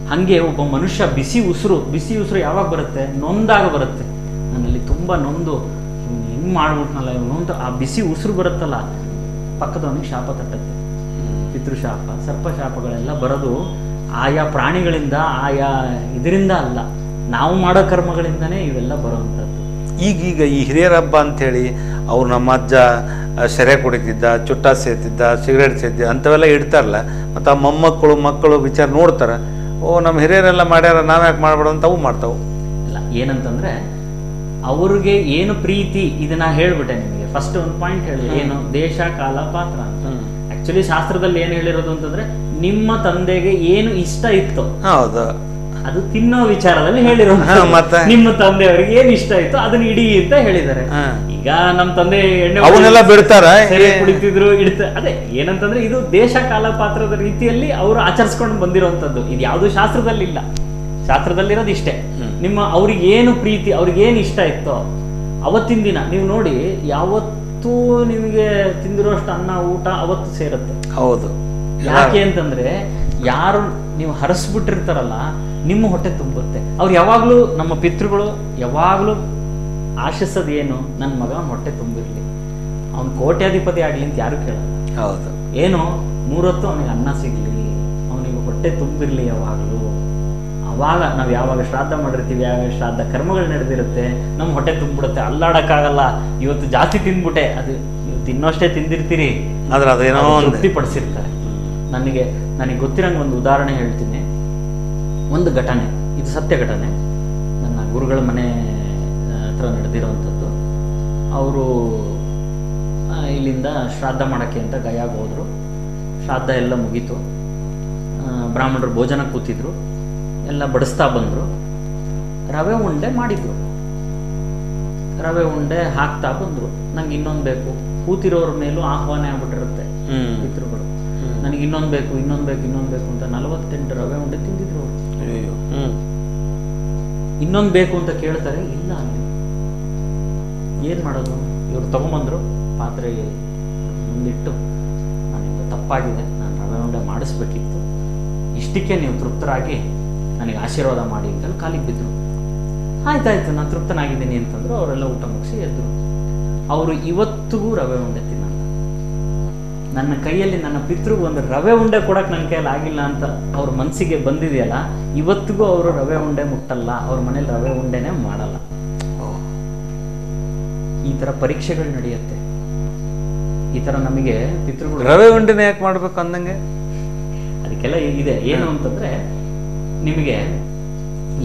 ಹಂಗೆ ಒಬ್ಬ ಮನುಷ್ಯ ಬಿಸಿ ಉಸಿರು ಬಿಸಿ ಉಸಿರು ಯಾವಾಗ ಬರುತ್ತೆ? ನೊಂದಾಗ ಬರುತ್ತೆ. ನನ್ನಲ್ಲಿ ತುಂಬ ನೊಂದು ಹೆಂಗ್ ಮಾಡ್ಬಿಟ್ನಲ್ಲ ಇವನು ಅಂತ ಆ ಬಿಸಿ ಉಸಿರು ಬರುತ್ತಲ್ಲ ಪಕ್ಕದವನಿಗೆ ಶಾಪ ತಟ್ಟತ್ತೆ. ಪಿತೃಶಾಪ ಸರ್ಪಶಾಪಗಳೆಲ್ಲ ಬರೋದು ಆಯಾ ಪ್ರಾಣಿಗಳಿಂದ ಆಯಾ ಇದರಿಂದ ಅಲ್ಲ. ನಾವು ಮಾಡೋ ಕರ್ಮಗಳಿಂದನೇ ಇವೆಲ್ಲ ಬರುವಂಥದ್ದು. ಈಗೀಗ ಈ ಹಿರಿಯರ ಹಬ್ಬ ಅಂಥೇಳಿ ಅವ್ರು ನಮ್ಮ ಅಜ್ಜ ಸೆರೆ ಕುಡಿತಿದ್ದ ಚುಟ್ಟ ಸೇತಿದ್ದ ಸಿಗರೇಟ್ ಸೇತಿದ್ದ ಅಂಥವೆಲ್ಲ ಇಡ್ತಾರಲ್ಲ ಮತ್ತು ಆ ಮೊಮ್ಮಕ್ಕಳು ಮಕ್ಕಳು ವಿಚಾರ ನೋಡ್ತಾರೆ ಓ ನಮ್ಮ ಹಿರಿಯರೆಲ್ಲ ಮಾಡ್ಯಾರ ನಾವ್ಯಾಕೆ ಮಾಡ್ಬೇಡ ಅಂತ ಅವು ಮಾಡ್ತಾವೆ. ಇಲ್ಲ ಏನಂತಂದ್ರೆ ಅವ್ರಿಗೆ ಏನು ಪ್ರೀತಿ ಇದನ್ನ ಹೇಳ್ಬಿಟ್ಟೆ ನಿಮಗೆ. ಫಸ್ಟ್ ಒಂದು ಪಾಯಿಂಟ್ ಹೇಳಿ ಏನು ದೇಶ ಕಾಲ ಪಾತ್ರ ಅಂತ. ಆಕ್ಚುಲಿ ಶಾಸ್ತ್ರದಲ್ಲಿ ಏನು ಹೇಳಿರೋದು ಅಂತಂದ್ರೆ ನಿಮ್ಮ ತಂದೆಗೆ ಏನು ಇಷ್ಟ ಇತ್ತು ಹೌದು. ಅದು ತಿನ್ನೋ ವಿಚಾರದಲ್ಲಿ ಹೇಳಿರೋ? ನಿಮ್ಮ ತಂದೆಯವರಿಗೆ ಏನ್ ಇಷ್ಟ ಇತ್ತು ಅದನ್ನ ಇಡಿ ಅಂತ ಹೇಳಿದ್ದಾರೆ. ಈಗ ನಮ್ಮ ತಂದೆ ಎಣ್ಣೆ ಅವನ್ನೆಲ್ಲ ಬಿಡ್ತಾರ? ಕುಡಿತಿದ್ರು ಇಡ್ತ ಅದೇ ಏನಂತಂದ್ರೆ ಇದು ದೇಶ ಕಾಲ ಪಾತ್ರದ ರೀತಿಯಲ್ಲಿ ಅವರು ಆಚರಿಸ್ಕೊಂಡು ಬಂದಿರುವಂತದ್ದು ಇದು ಯಾವ್ದು ಶಾಸ್ತ್ರದಲ್ಲಿ ಇಲ್ಲ ಶಾಸ್ತ್ರದಲ್ಲಿರೋದು ಇಷ್ಟೇ. ನಿಮ್ಮ ಅವ್ರಿಗೆ ಏನು ಪ್ರೀತಿ ಅವ್ರಿಗೇನು ಇಷ್ಟ ಇತ್ತೋ ಅವತ್ತಿನ ದಿನ ನೀವು ನೋಡಿ ಯಾವತ್ತೂ ನಿಮಗೆ ತಿಂದಿರೋಷ್ಟು ಅನ್ನ ಊಟ ಅವತ್ತು ಸೇರುತ್ತೆ. ಹೌದು. ಯಾಕೆ ಅಂತಂದ್ರೆ ಯಾರು ನೀವು ಹರಸ್ಬಿಟ್ಟಿರ್ತಾರಲ್ಲ ನಿಮ್ಮ ಹೊಟ್ಟೆ ತುಂಬುತ್ತೆ. ಅವ್ರು ಯಾವಾಗಲೂ ನಮ್ಮ ಪಿತೃಗಳು ಯಾವಾಗಲೂ ಆಶಿಸೋದು ಏನು ನನ್ನ ಮಗ ಹೊಟ್ಟೆ ತುಂಬಿರಲಿ. ಅವ್ನು ಕೋಟ್ಯಾಧಿಪತಿ ಆಗ್ಲಿ ಅಂತ ಯಾರು ಕೇಳಲ್ಲ. ಹೌದು. ಏನು ಮೂರೊತ್ತು ಅವನಿಗೆ ಅನ್ನ ಸಿಗಲಿ ಅವನಿಗೆ ಹೊಟ್ಟೆ ತುಂಬಿರಲಿ ಯಾವಾಗಲೂ. ಅವಾಗ ನಾವು ಯಾವಾಗ ಶ್ರಾದ್ದ ಮಾಡಿರ್ತೀವಿ ಯಾವಾಗ ಶ್ರಾದ್ದ ಕರ್ಮಗಳು ನಡೆದಿರುತ್ತೆ ನಮ್ಮ ಹೊಟ್ಟೆ ತುಂಬಿಡುತ್ತೆ ಅಲ್ಲಾಡೋಕ್ಕಾಗಲ್ಲ. ಇವತ್ತು ಜಾಸ್ತಿ ತಿಂದ್ಬಿಟ್ಟೆ ಅದು ಇವತ್ತು ತಿನ್ನೋಷ್ಟೇ ತಿಂದಿರ್ತೀರಿ. ಆದ್ರೆ ಅದೇನೋ ತೃಪ್ತಿಪಡಿಸಿರ್ತಾರೆ. ನನಗೆ ನನಗೆ ಗೊತ್ತಿರೋಂಗೆ ಒಂದು ಉದಾಹರಣೆ ಹೇಳ್ತೀನಿ. ಒಂದು ಘಟನೆ ಇದು ಸತ್ಯ ಘಟನೆ. ನನ್ನ ಗುರುಗಳ ಮನೆ ಹತ್ರ ನಡೆದಿರೋವಂಥದ್ದು. ಅವರು ಇಲ್ಲಿಂದ ಶ್ರಾದ್ದ ಮಾಡೋಕ್ಕೆ ಅಂತ ಗಯಾಗ ಹೋದರು. ಶ್ರಾದ್ದ ಎಲ್ಲ ಮುಗೀತು. ಬ್ರಾಹ್ಮಣರು ಭೋಜನ ಕೂತಿದ್ರು. ಎಲ್ಲ ಬಡಿಸ್ತಾ ಬಂದರು. ರವೆ ಉಂಡೆ ಮಾಡಿದ್ರು. ರವೆ ಉಂಡೆ ಹಾಕ್ತಾ ಬಂದರು. ನಂಗೆ ಇನ್ನೊಂದು ಬೇಕು. ಕೂತಿರೋರ ಮೇಲೂ ಆಹ್ವಾನ ಆಗ್ಬಿಟ್ಟಿರುತ್ತೆ ಹ್ಮ್. ಪಿತೃಗಳು ನನಗೆ ಇನ್ನೊಂದು ಬೇಕು ಇನ್ನೊಂದು ಬೇಕು ಇನ್ನೊಂದು ಬೇಕು ಅಂತ ನಲವತ್ತೆಂಟು ರವೆ ಉಂಡೆ ತಿಂದಿದ್ರು ಇನ್ನೊಂದು ಬೇಕು ಅಂತ ಕೇಳ್ತಾರೆ ಇಲ್ಲ ಅಲ್ಲಿ. ಏನು ಮಾಡೋದು? ಇವ್ರು ತಗೊಂಬಂದ್ರು. ಪಾತ್ರೆ ಮುಂದಿಟ್ಟು ನನಗೆ ತಪ್ಪಾಗಿದೆ. ನಾನು ರವೆ ಉಂಡೆ ಮಾಡಿಸ್ಬೇಕಿತ್ತು. ಇಷ್ಟಕ್ಕೆ ನೀವು ತೃಪ್ತರಾಗಿ ನನಗೆ ಆಶೀರ್ವಾದ ಮಾಡಿ ಅಂತೇಳಿ ಕಾಲಿಗೆ ಬಿದ್ದರು. ಆಯ್ತಾಯ್ತು ನಾನು ತೃಪ್ತನಾಗಿದ್ದೀನಿ ಅಂತಂದ್ರು ಅವರೆಲ್ಲ ಊಟ ಮುಗಿಸಿ ಎದ್ರು ಅವರು ಇವತ್ತಿಗೂ ರವೆ ಉಂಡೆ ತಿನ್ನಲ್ಲ. ನನ್ನ ಕೈಯಲ್ಲಿ ನನ್ನ ಪಿತೃಗೂ ಒಂದು ರವೆ ಉಂಡೆ ಕೊಡಕ್ಕೆ ನನ್ನ ಕೈಯಲ್ಲಿ ಆಗಿಲ್ಲ ಅಂತ ಅವ್ರ ಮನಸ್ಸಿಗೆ ಬಂದಿದೆಯಲ್ಲ ಇವತ್ತಿಗೂ ಅವರು ರವೆ ಉಂಡೆ ಮುಟ್ಟಲ್ಲ ಅವ್ರ ಮನೇಲಿ ರವೆ ಉಂಡೆನೇ ಮಾಡಲ್ಲ. ಈ ಥರ ಪರೀಕ್ಷೆಗಳು ನಡೆಯುತ್ತೆ. ಈ ಥರ ನಮಗೆ ಪಿತೃಗಳು ರವೆ ಉಂಡೆನೇ ಯಾಕೆ ಮಾಡ್ಬೇಕು ಅಂದಂಗೆ? ಅದಕ್ಕೆಲ್ಲ ಇದೆ. ಏನು ಅಂತಂದ್ರೆ ನಿಮಗೆ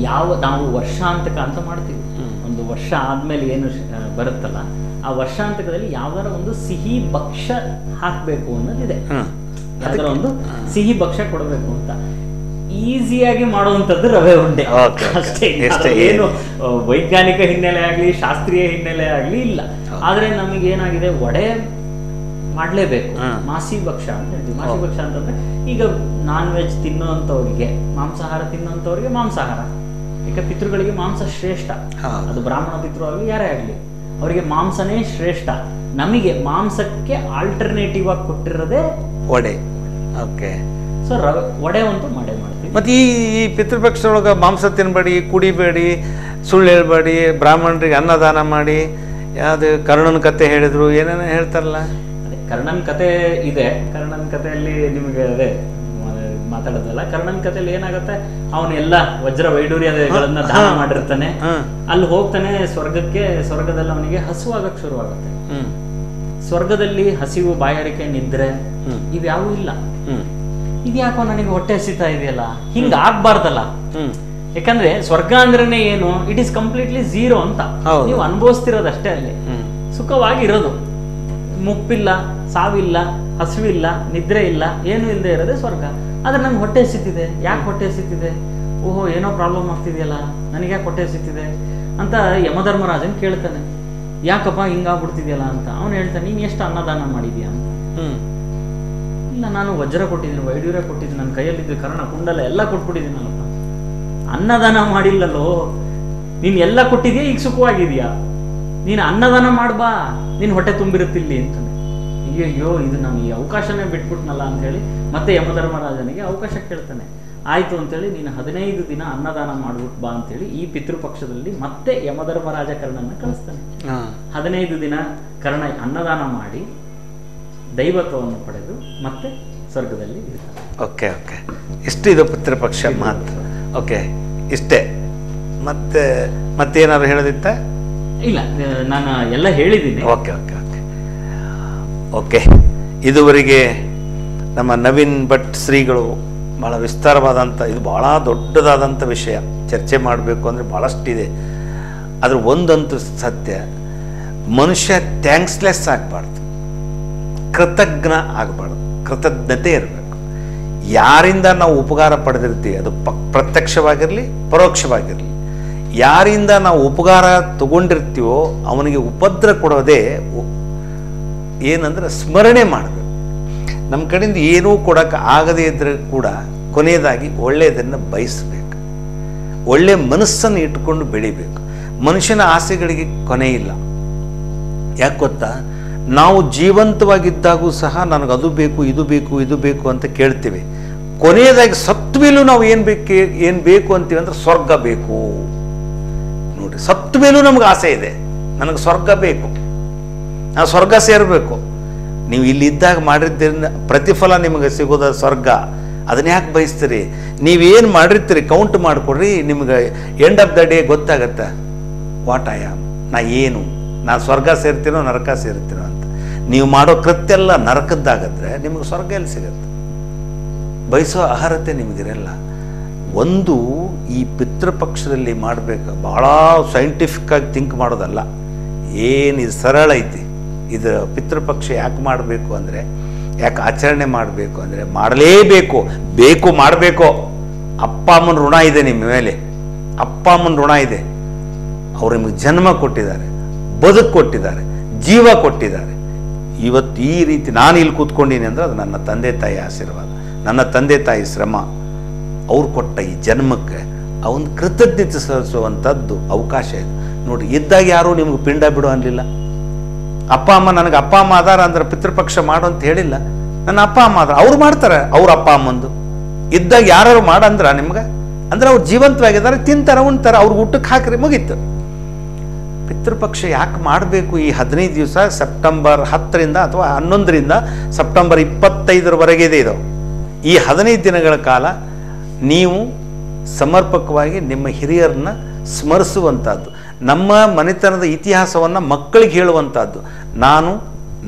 ಯಾವ ನಾವು ವರ್ಷಾಂತಕ ಅಂತ ಮಾಡ್ತೀವಿ. ಒಂದು ವರ್ಷ ಆದಮೇಲೆ ಏನು ಬರುತ್ತಲ್ಲ ಆ ವರ್ಷಾಂತಕದಲ್ಲಿ ಯಾವ್ದಾರ ಒಂದು ಸಿಹಿ ಭಕ್ಷ್ಯ ಹಾಕಬೇಕು ಅನ್ನೋದಿದೆ. ಅದರ ಯಾವ್ದಾರ ಒಂದು ಸಿಹಿ ಭಕ್ಷ್ಯ ಕೊಡಬೇಕು ಅಂತ. ಈಸಿಯಾಗಿ ಮಾಡುವಂಥದ್ದು ರವೆ ಉಂಡೆ. ಅಷ್ಟೇ ಏನು ವೈಜ್ಞಾನಿಕ ಹಿನ್ನೆಲೆ ಆಗಲಿ ಶಾಸ್ತ್ರೀಯ ಹಿನ್ನೆಲೆ ಆಗಲಿ ಇಲ್ಲ. ಆದರೆ ನಮಗೆ ಏನಾಗಿದೆ ವಡೆ ಮಾಡಲೇಬೇಕು. ಮಾಸಿ ಭಕ್ಷ್ಯ ಅಂತ ಹೇಳ್ತೀವಿ. ಮಾಸಿ ಭಕ್ಷ್ಯ ಅಂತಂದ್ರೆ ಈಗ ನಾನ್ ವೆಜ್ ತಿನ್ನೋಂಥವ್ರಿಗೆ ಮಾಂಸಾಹಾರ ತಿನ್ನೋಂಥವ್ರಿಗೆ ಮಾಂಸಾಹಾರ. ಯಾಕೆ ಪಿತೃಗಳಿಗೆ ಮಾಂಸ ಶ್ರೇಷ್ಠ. ಅದು ಬ್ರಾಹ್ಮಣ ಪಿತೃ ಆಗಲಿ ಯಾರೇ ಆಗಲಿ. ಅವರಿಗೆ ಮಾಂಸನೇ ಶ್ರೇಷ್ಠ. ನಮಗೆ ಮಾಂಸಕ್ಕೆ ಆಲ್ಟರ್ನೇಟಿವ್ ಆಗಿ ಕೊಟ್ಟಿರೋದೇ ವಡೆ. ಓಕೆ. ಸೊ ರವೆ ವಡೆ ಅಂತೂ ಮಾಡೇ ಮಾಡ್ತೀವಿ. ಮತ್ತು ಈ ಈ ಪಿತೃಪಕ್ಷದೊಳಗೆ ಮಾಂಸ ತಿನ್ನಬೇಡಿ ಕುಡಿಬೇಡಿ ಸುಳ್ಳು ಹೇಳ್ಬೇಡಿ ಬ್ರಾಹ್ಮಣರಿಗೆ ಅನ್ನದಾನ ಮಾಡಿ ಯಾವುದು ಕರ್ಣನ ಕತೆ ಹೇಳಿದ್ರು ಏನೇನೋ ಹೇಳ್ತಾರಲ್ಲ. ಕರ್ಣನ್ ಕತೆ ಇದೆ. ಕರ್ಣನ್ ಕಥೆಯಲ್ಲಿ ನಿಮಗೆ ಅದೇ ಮಾತಾಡೋದಲ್ಲ ಕರ್ಣನ್ ಕಥೆಯಲ್ಲಿ ಏನಾಗುತ್ತೆ? ಅವನು ಎಲ್ಲ ವಜ್ರ ವೈಡೂರ್ಯಗಳನ್ನ ದಾನ ಮಾಡಿರ್ತಾನೆ. ಅಲ್ಲಿ ಹೋಗ್ತಾನೆ ಸ್ವರ್ಗಕ್ಕೆ ಸ್ವರ್ಗದಲ್ಲಿ ಅವನಿಗೆ ಹಸುವಾಗಕ್ ಶುರುವಾಗುತ್ತೆ. ಸ್ವರ್ಗದಲ್ಲಿ ಹಸಿವು ಬಾಯಾರಿಕೆ ನಿದ್ರೆ. ಇವ್ಯಾವೂ ಇಲ್ಲ. ಇದು ಇದ್ಯಾಕೋ ನನಗೆ ಹೊಟ್ಟೆ ಹಸಿತಾ ಇದೆಯಲ್ಲ? ಹಿಂಗ ಆಗ್ಬಾರ್ದಲ್ಲ. ಯಾಕಂದ್ರೆ ಸ್ವರ್ಗ ಅಂದ್ರೇನೆ ಏನು? ಇಟ್ ಇಸ್ ಕಂಪ್ಲೀಟ್ಲಿ ಝೀರೋ ಅಂತ. ನೀವು ಅನುಭವಿಸ್ತಿರೋದಷ್ಟೇ ಅಲ್ಲಿ. ಸುಖವಾಗಿರೋದು. ಮುಪ್ಪಿಲ್ಲ. ಸಾವಿಲ್ಲ ಹಸಿವಿಲ್ಲ ನಿದ್ರೆ ಇಲ್ಲ ಏನು ಇಲ್ಲದೆ ಇರೋದೇ ಸ್ವರ್ಗ. ಆದ್ರೆ ನಂಗೆ ಹೊಟ್ಟೆ ಸಿಕ್ಕಿದೆ ಯಾಕೆ ಹೊಟ್ಟೆ ಸಿಕ್ಕಿದೆ ಓಹೋ ಏನೋ ಪ್ರಾಬ್ಲಮ್ ಆಗ್ತಿದೆಯಲ್ಲ. ನನಗೆ ಯಾಕೆ ಹೊಟ್ಟೆ ಸಿಕ್ತಿದೆ ಅಂತ ಯಮಧರ್ಮರಾಜನ್ ಕೇಳ್ತಾನೆ. ಯಾಕಪ್ಪ ಹಿಂಗಾಗ್ಬಿಡ್ತಿದ್ಯಲ್ಲ ಅಂತ. ಅವನು ಹೇಳ್ತಾನೆ ನೀನು ಎಷ್ಟು ಅನ್ನದಾನ ಮಾಡಿದ್ಯಾ ಅಂತ. ಹ್ಮ್. ಇಲ್ಲ ನಾನು ವಜ್ರ ಕೊಟ್ಟಿದ್ದೀನಿ ವೈಡೂರ್ಯ ಕೊಟ್ಟಿದ್ದೀನಿ ನನ್ನ ಕೈಯಲ್ಲಿದ್ದ ಕರ್ಣ ಕುಂಡಲ ಎಲ್ಲ ಕೊಟ್ಬಿಟ್ಟಿದ್ದೀನಲ್ಲಪ್ಪ. ಅನ್ನದಾನ ಮಾಡಿಲ್ಲಲ್ಲೋ? ನೀನು ಎಲ್ಲ ಕೊಟ್ಟಿದ್ಯಾ ಈಗ ಸುಖವಾಗಿದೆಯಾ? ನೀನು ಅನ್ನದಾನ ಮಾಡ್ಬಾ. ನೀನು ಹೊಟ್ಟೆ ತುಂಬಿರುತ್ತಿಲ್ಲಿ ಅಂತಾನೆ ಅಯ್ಯಯ್ಯೋ ಇದು ನಾನು ಈ ಅವಕಾಶನೇ ಬಿಟ್ಬಿಟ್ನಲ್ಲ ಅಂತ ಹೇಳಿ ಮತ್ತೆ ಯಮಧರ್ಮರಾಜನಿಗೆ ಅವಕಾಶ ಕೇಳ್ತಾನೆ. ಆಯ್ತು ಅಂತೇಳಿ ನೀನು ಹದಿನೈದು ದಿನ ಅನ್ನದಾನ ಮಾಡ್ಬಿಟ್ಟು ಬಾ ಅಂತೇಳಿ ಈ ಪಿತೃಪಕ್ಷದಲ್ಲಿ ಮತ್ತೆ ಯಮಧರ್ಮರಾಜ ಕರ್ಣನ ಕಳಿಸ್ತಾನೆ. ಹದಿನೈದು ದಿನ ಕರ್ಣ ಅನ್ನದಾನ ಮಾಡಿ ದೈವತ್ವವನ್ನು ಪಡೆದು ಮತ್ತೆ ಸ್ವರ್ಗದಲ್ಲಿ ಇರ್ತಾನೆ. Okay okay. ಇಷ್ಟು ಇದು ಪಿತೃಪಕ್ಷ ಮಾತು ಓಕೆ ಇಷ್ಟೇ. ಮತ್ತೆ ಮತ್ತೇನಾದ್ರು ಹೇಳೋದಿತ್ತ? ಇಲ್ಲ ನಾನು ಎಲ್ಲ ಹೇಳಿದ್ದೀನಿ. Okay okay. ಓಕೆ. ಇದುವರೆಗೆ ನಮ್ಮ ನವೀನ್ ಭಟ್ ಶ್ರೀಗಳು ಭಾಳ ವಿಸ್ತಾರವಾದಂಥ, ಇದು ಭಾಳ ದೊಡ್ಡದಾದಂಥ ವಿಷಯ. ಚರ್ಚೆ ಮಾಡಬೇಕು ಅಂದರೆ ಭಾಳಷ್ಟಿದೆ ಆದರೆ ಒಂದಂತೂ ಸತ್ಯ, ಮನುಷ್ಯ ಥ್ಯಾಂಕ್ಸ್ಲೆಸ್ ಆಗಬಾರ್ದು. ಕೃತಜ್ಞ ಆಗಬಾರ್ದು. ಕೃತಜ್ಞತೆ ಇರಬೇಕು. ಯಾರಿಂದ ನಾವು ಉಪಕಾರ ಪಡೆದಿರ್ತೀವಿ, ಅದು ಪ, ಪ್ರತ್ಯಕ್ಷವಾಗಿರಲಿ, ಪರೋಕ್ಷವಾಗಿರಲಿ. ಯಾರಿಂದ ನಾವು ಉಪಕಾರ ತಗೊಂಡಿರ್ತೀವೋ, ಅವನಿಗೆ ಉಪದ್ರ ಕೊಡೋದೇ ಏನಂದ್ರೆ ಸ್ಮರಣೆ ಮಾಡಬೇಕು. ನಮ್ಮ ಕಡೆಯಿಂದ ಏನೂ ಕೊಡೋಕೆ ಆಗದೇ ಇದ್ರೆ ಕೂಡ ಕೊನೆಯದಾಗಿ ಒಳ್ಳೆಯದನ್ನು ಬಯಸಬೇಕು. ಒಳ್ಳೆಯ ಮನಸ್ಸನ್ನು ಇಟ್ಕೊಂಡು ಬೆಳಿಬೇಕು. ಮನುಷ್ಯನ ಆಸೆಗಳಿಗೆ ಕೊನೆ ಇಲ್ಲ. ಯಾಕೆ ಗೊತ್ತಾ? ನಾವು ಜೀವಂತವಾಗಿದ್ದಾಗೂ ಸಹ ನನಗೆ ಅದು ಬೇಕು, ಇದು ಬೇಕು ಇದು ಬೇಕು ಅಂತ ಕೇಳ್ತೀವಿ. ಕೊನೆಯದಾಗಿ ಸತ್ವೇಲೂ ನಾವು ಏನು ಬೇಕು ಏನು ಬೇಕು ಅಂತೀವಿ ಅಂದ್ರೆ ಸ್ವರ್ಗ ಬೇಕು. ನೋಡಿ, ಸತ್ವೇಲೂ ಮೇಲೂ ನಮ್ಗೆ ಆಸೆ ಇದೆ. ನನಗೆ ಸ್ವರ್ಗ ಬೇಕು. ನಾವು ಸ್ವರ್ಗ ಸೇರಬೇಕು. ನೀವು ಇಲ್ಲಿದ್ದಾಗ ಮಾಡಿದ್ದರಿಂದ ಪ್ರತಿಫಲ ನಿಮಗೆ ಸಿಗೋದ ಸ್ವರ್ಗ. ಅದನ್ನ ಯಾಕೆ ಬಯಸ್ತೀರಿ? ನೀವೇನು ಮಾಡಿರ್ತೀರಿ ಕೌಂಟ್ ಮಾಡಿಕೊಡ್ರಿ, ನಿಮ್ಗೆ ಎಂಡ್ ಆಫ್ ದ ಡೇ ಗೊತ್ತಾಗತ್ತೆ. ವಾಟ್ ಐ ಆಮ್ ನಾ ಏನು? ನಾ ಸ್ವರ್ಗ ಸೇರ್ತೀನೋ, ನರಕ ಸೇರ್ತೀನೋ ಅಂತ. ನೀವು ಮಾಡೋ ಕೃತ್ಯ ಎಲ್ಲ ನರಕದ್ದಾಗದ್ರೆ ನಿಮಗೆ ಸ್ವರ್ಗ ಎಲ್ಲಿ ಸಿಗತ್ತೆ? ಬಯಸೋ ಅರ್ಹತೆ ನಿಮಗಿರಲ್ಲ. ಒಂದು ಈ ಪಿತೃಪಕ್ಷದಲ್ಲಿ ಮಾಡಬೇಕು. ಭಾಳ ಸೈಂಟಿಫಿಕ್ ಆಗಿ ಥಿಂಕ್ ಮಾಡೋದಲ್ಲ. ಏನು ಸರಳ ಐತಿ. ಇದು ಪಿತೃಪಕ್ಷ ಯಾಕೆ ಮಾಡಬೇಕು ಅಂದರೆ, ಯಾಕೆ ಆಚರಣೆ ಮಾಡಬೇಕು ಅಂದರೆ, ಮಾಡಲೇಬೇಕು, ಬೇಕು ಮಾಡಬೇಕು. ಅಪ್ಪ ಅಮ್ಮನ ಋಣ ಇದೆ ನಿಮ್ಮ ಮೇಲೆ. ಅಪ್ಪ ಅಮ್ಮನ ಋಣ ಇದೆ. ಅವರು ನಿಮಗೆ ಜನ್ಮ ಕೊಟ್ಟಿದ್ದಾರೆ, ಬದುಕು ಕೊಟ್ಟಿದ್ದಾರೆ, ಜೀವ ಕೊಟ್ಟಿದ್ದಾರೆ. ಇವತ್ತು ಈ ರೀತಿ ನಾನು ಇಲ್ಲಿ ಕೂತ್ಕೊಂಡಿನಿ ಅಂದರೆ ಅದು ನನ್ನ ತಂದೆ ತಾಯಿ ಆಶೀರ್ವಾದ, ನನ್ನ ತಂದೆ ತಾಯಿ ಶ್ರಮ. ಅವ್ರು ಕೊಟ್ಟ ಈ ಜನ್ಮಕ್ಕೆ ಅವನ ಕೃತಜ್ಞತೆ ಸಲ್ಲಿಸುವಂಥದ್ದು ಅವಕಾಶ ಇದೆ. ನೋಡಿ ಇದ್ದಾಗ ಯಾರೂ ನಿಮ್ಗೆ ಪಿಂಡ ಬಿಡು ಅನ್ನಲಿಲ್ಲ ಅಪ್ಪ, ಅಮ್ಮ ನನಗೆ ಅಪ್ಪ, ಅಮ್ಮ ಅದಾರ ಅಂದ್ರೆ ಪಿತೃಪಕ್ಷ ಮಾಡು ಅಂತ ಹೇಳಿಲ್ಲ. ನನ್ನ ಅಪ್ಪ, ಅಮ್ಮ ಅದಾರ ಅವ್ರು ಮಾಡ್ತಾರೆ, ಅವ್ರ ಅಪ್ಪ, ಅಮ್ಮಂದು. ಇದ್ದಾಗ ಯಾರು ಮಾಡಂದ್ರ ನಿಮ್ಗೆ? ಅಂದ್ರೆ ಅವ್ರು ಜೀವಂತವಾಗಿದ್ದಾರೆ, ತಿಂತಾರೆ, ಉಣ್ತಾರೆ, ಅವ್ರಿಗೆ ಊಟಕ್ಕೆ ಹಾಕ್ರಿ, ಮುಗೀತು. ಪಿತೃಪಕ್ಷ ಯಾಕೆ ಮಾಡಬೇಕು ಈ ಹದಿನೈದು ದಿವಸ? ಸೆಪ್ಟೆಂಬರ್ ಹತ್ತರಿಂದ ಅಥವಾ ಹನ್ನೊಂದರಿಂದ ಸೆಪ್ಟೆಂಬರ್ ಇಪ್ಪತ್ತೈದರವರೆಗೆ ಇದೆ ಇದು. ಈ ಹದಿನೈದು ದಿನಗಳ ಕಾಲ ನೀವು ಸಮರ್ಪಕವಾಗಿ ನಿಮ್ಮ ಹಿರಿಯರನ್ನ ಸ್ಮರಿಸುವಂಥದ್ದು ನಮ್ಮ ಮನೆತನದ ಇತಿಹಾಸವನ್ನು ಮಕ್ಕಳಿಗೆ ಹೇಳುವಂಥದ್ದು ನಾನು,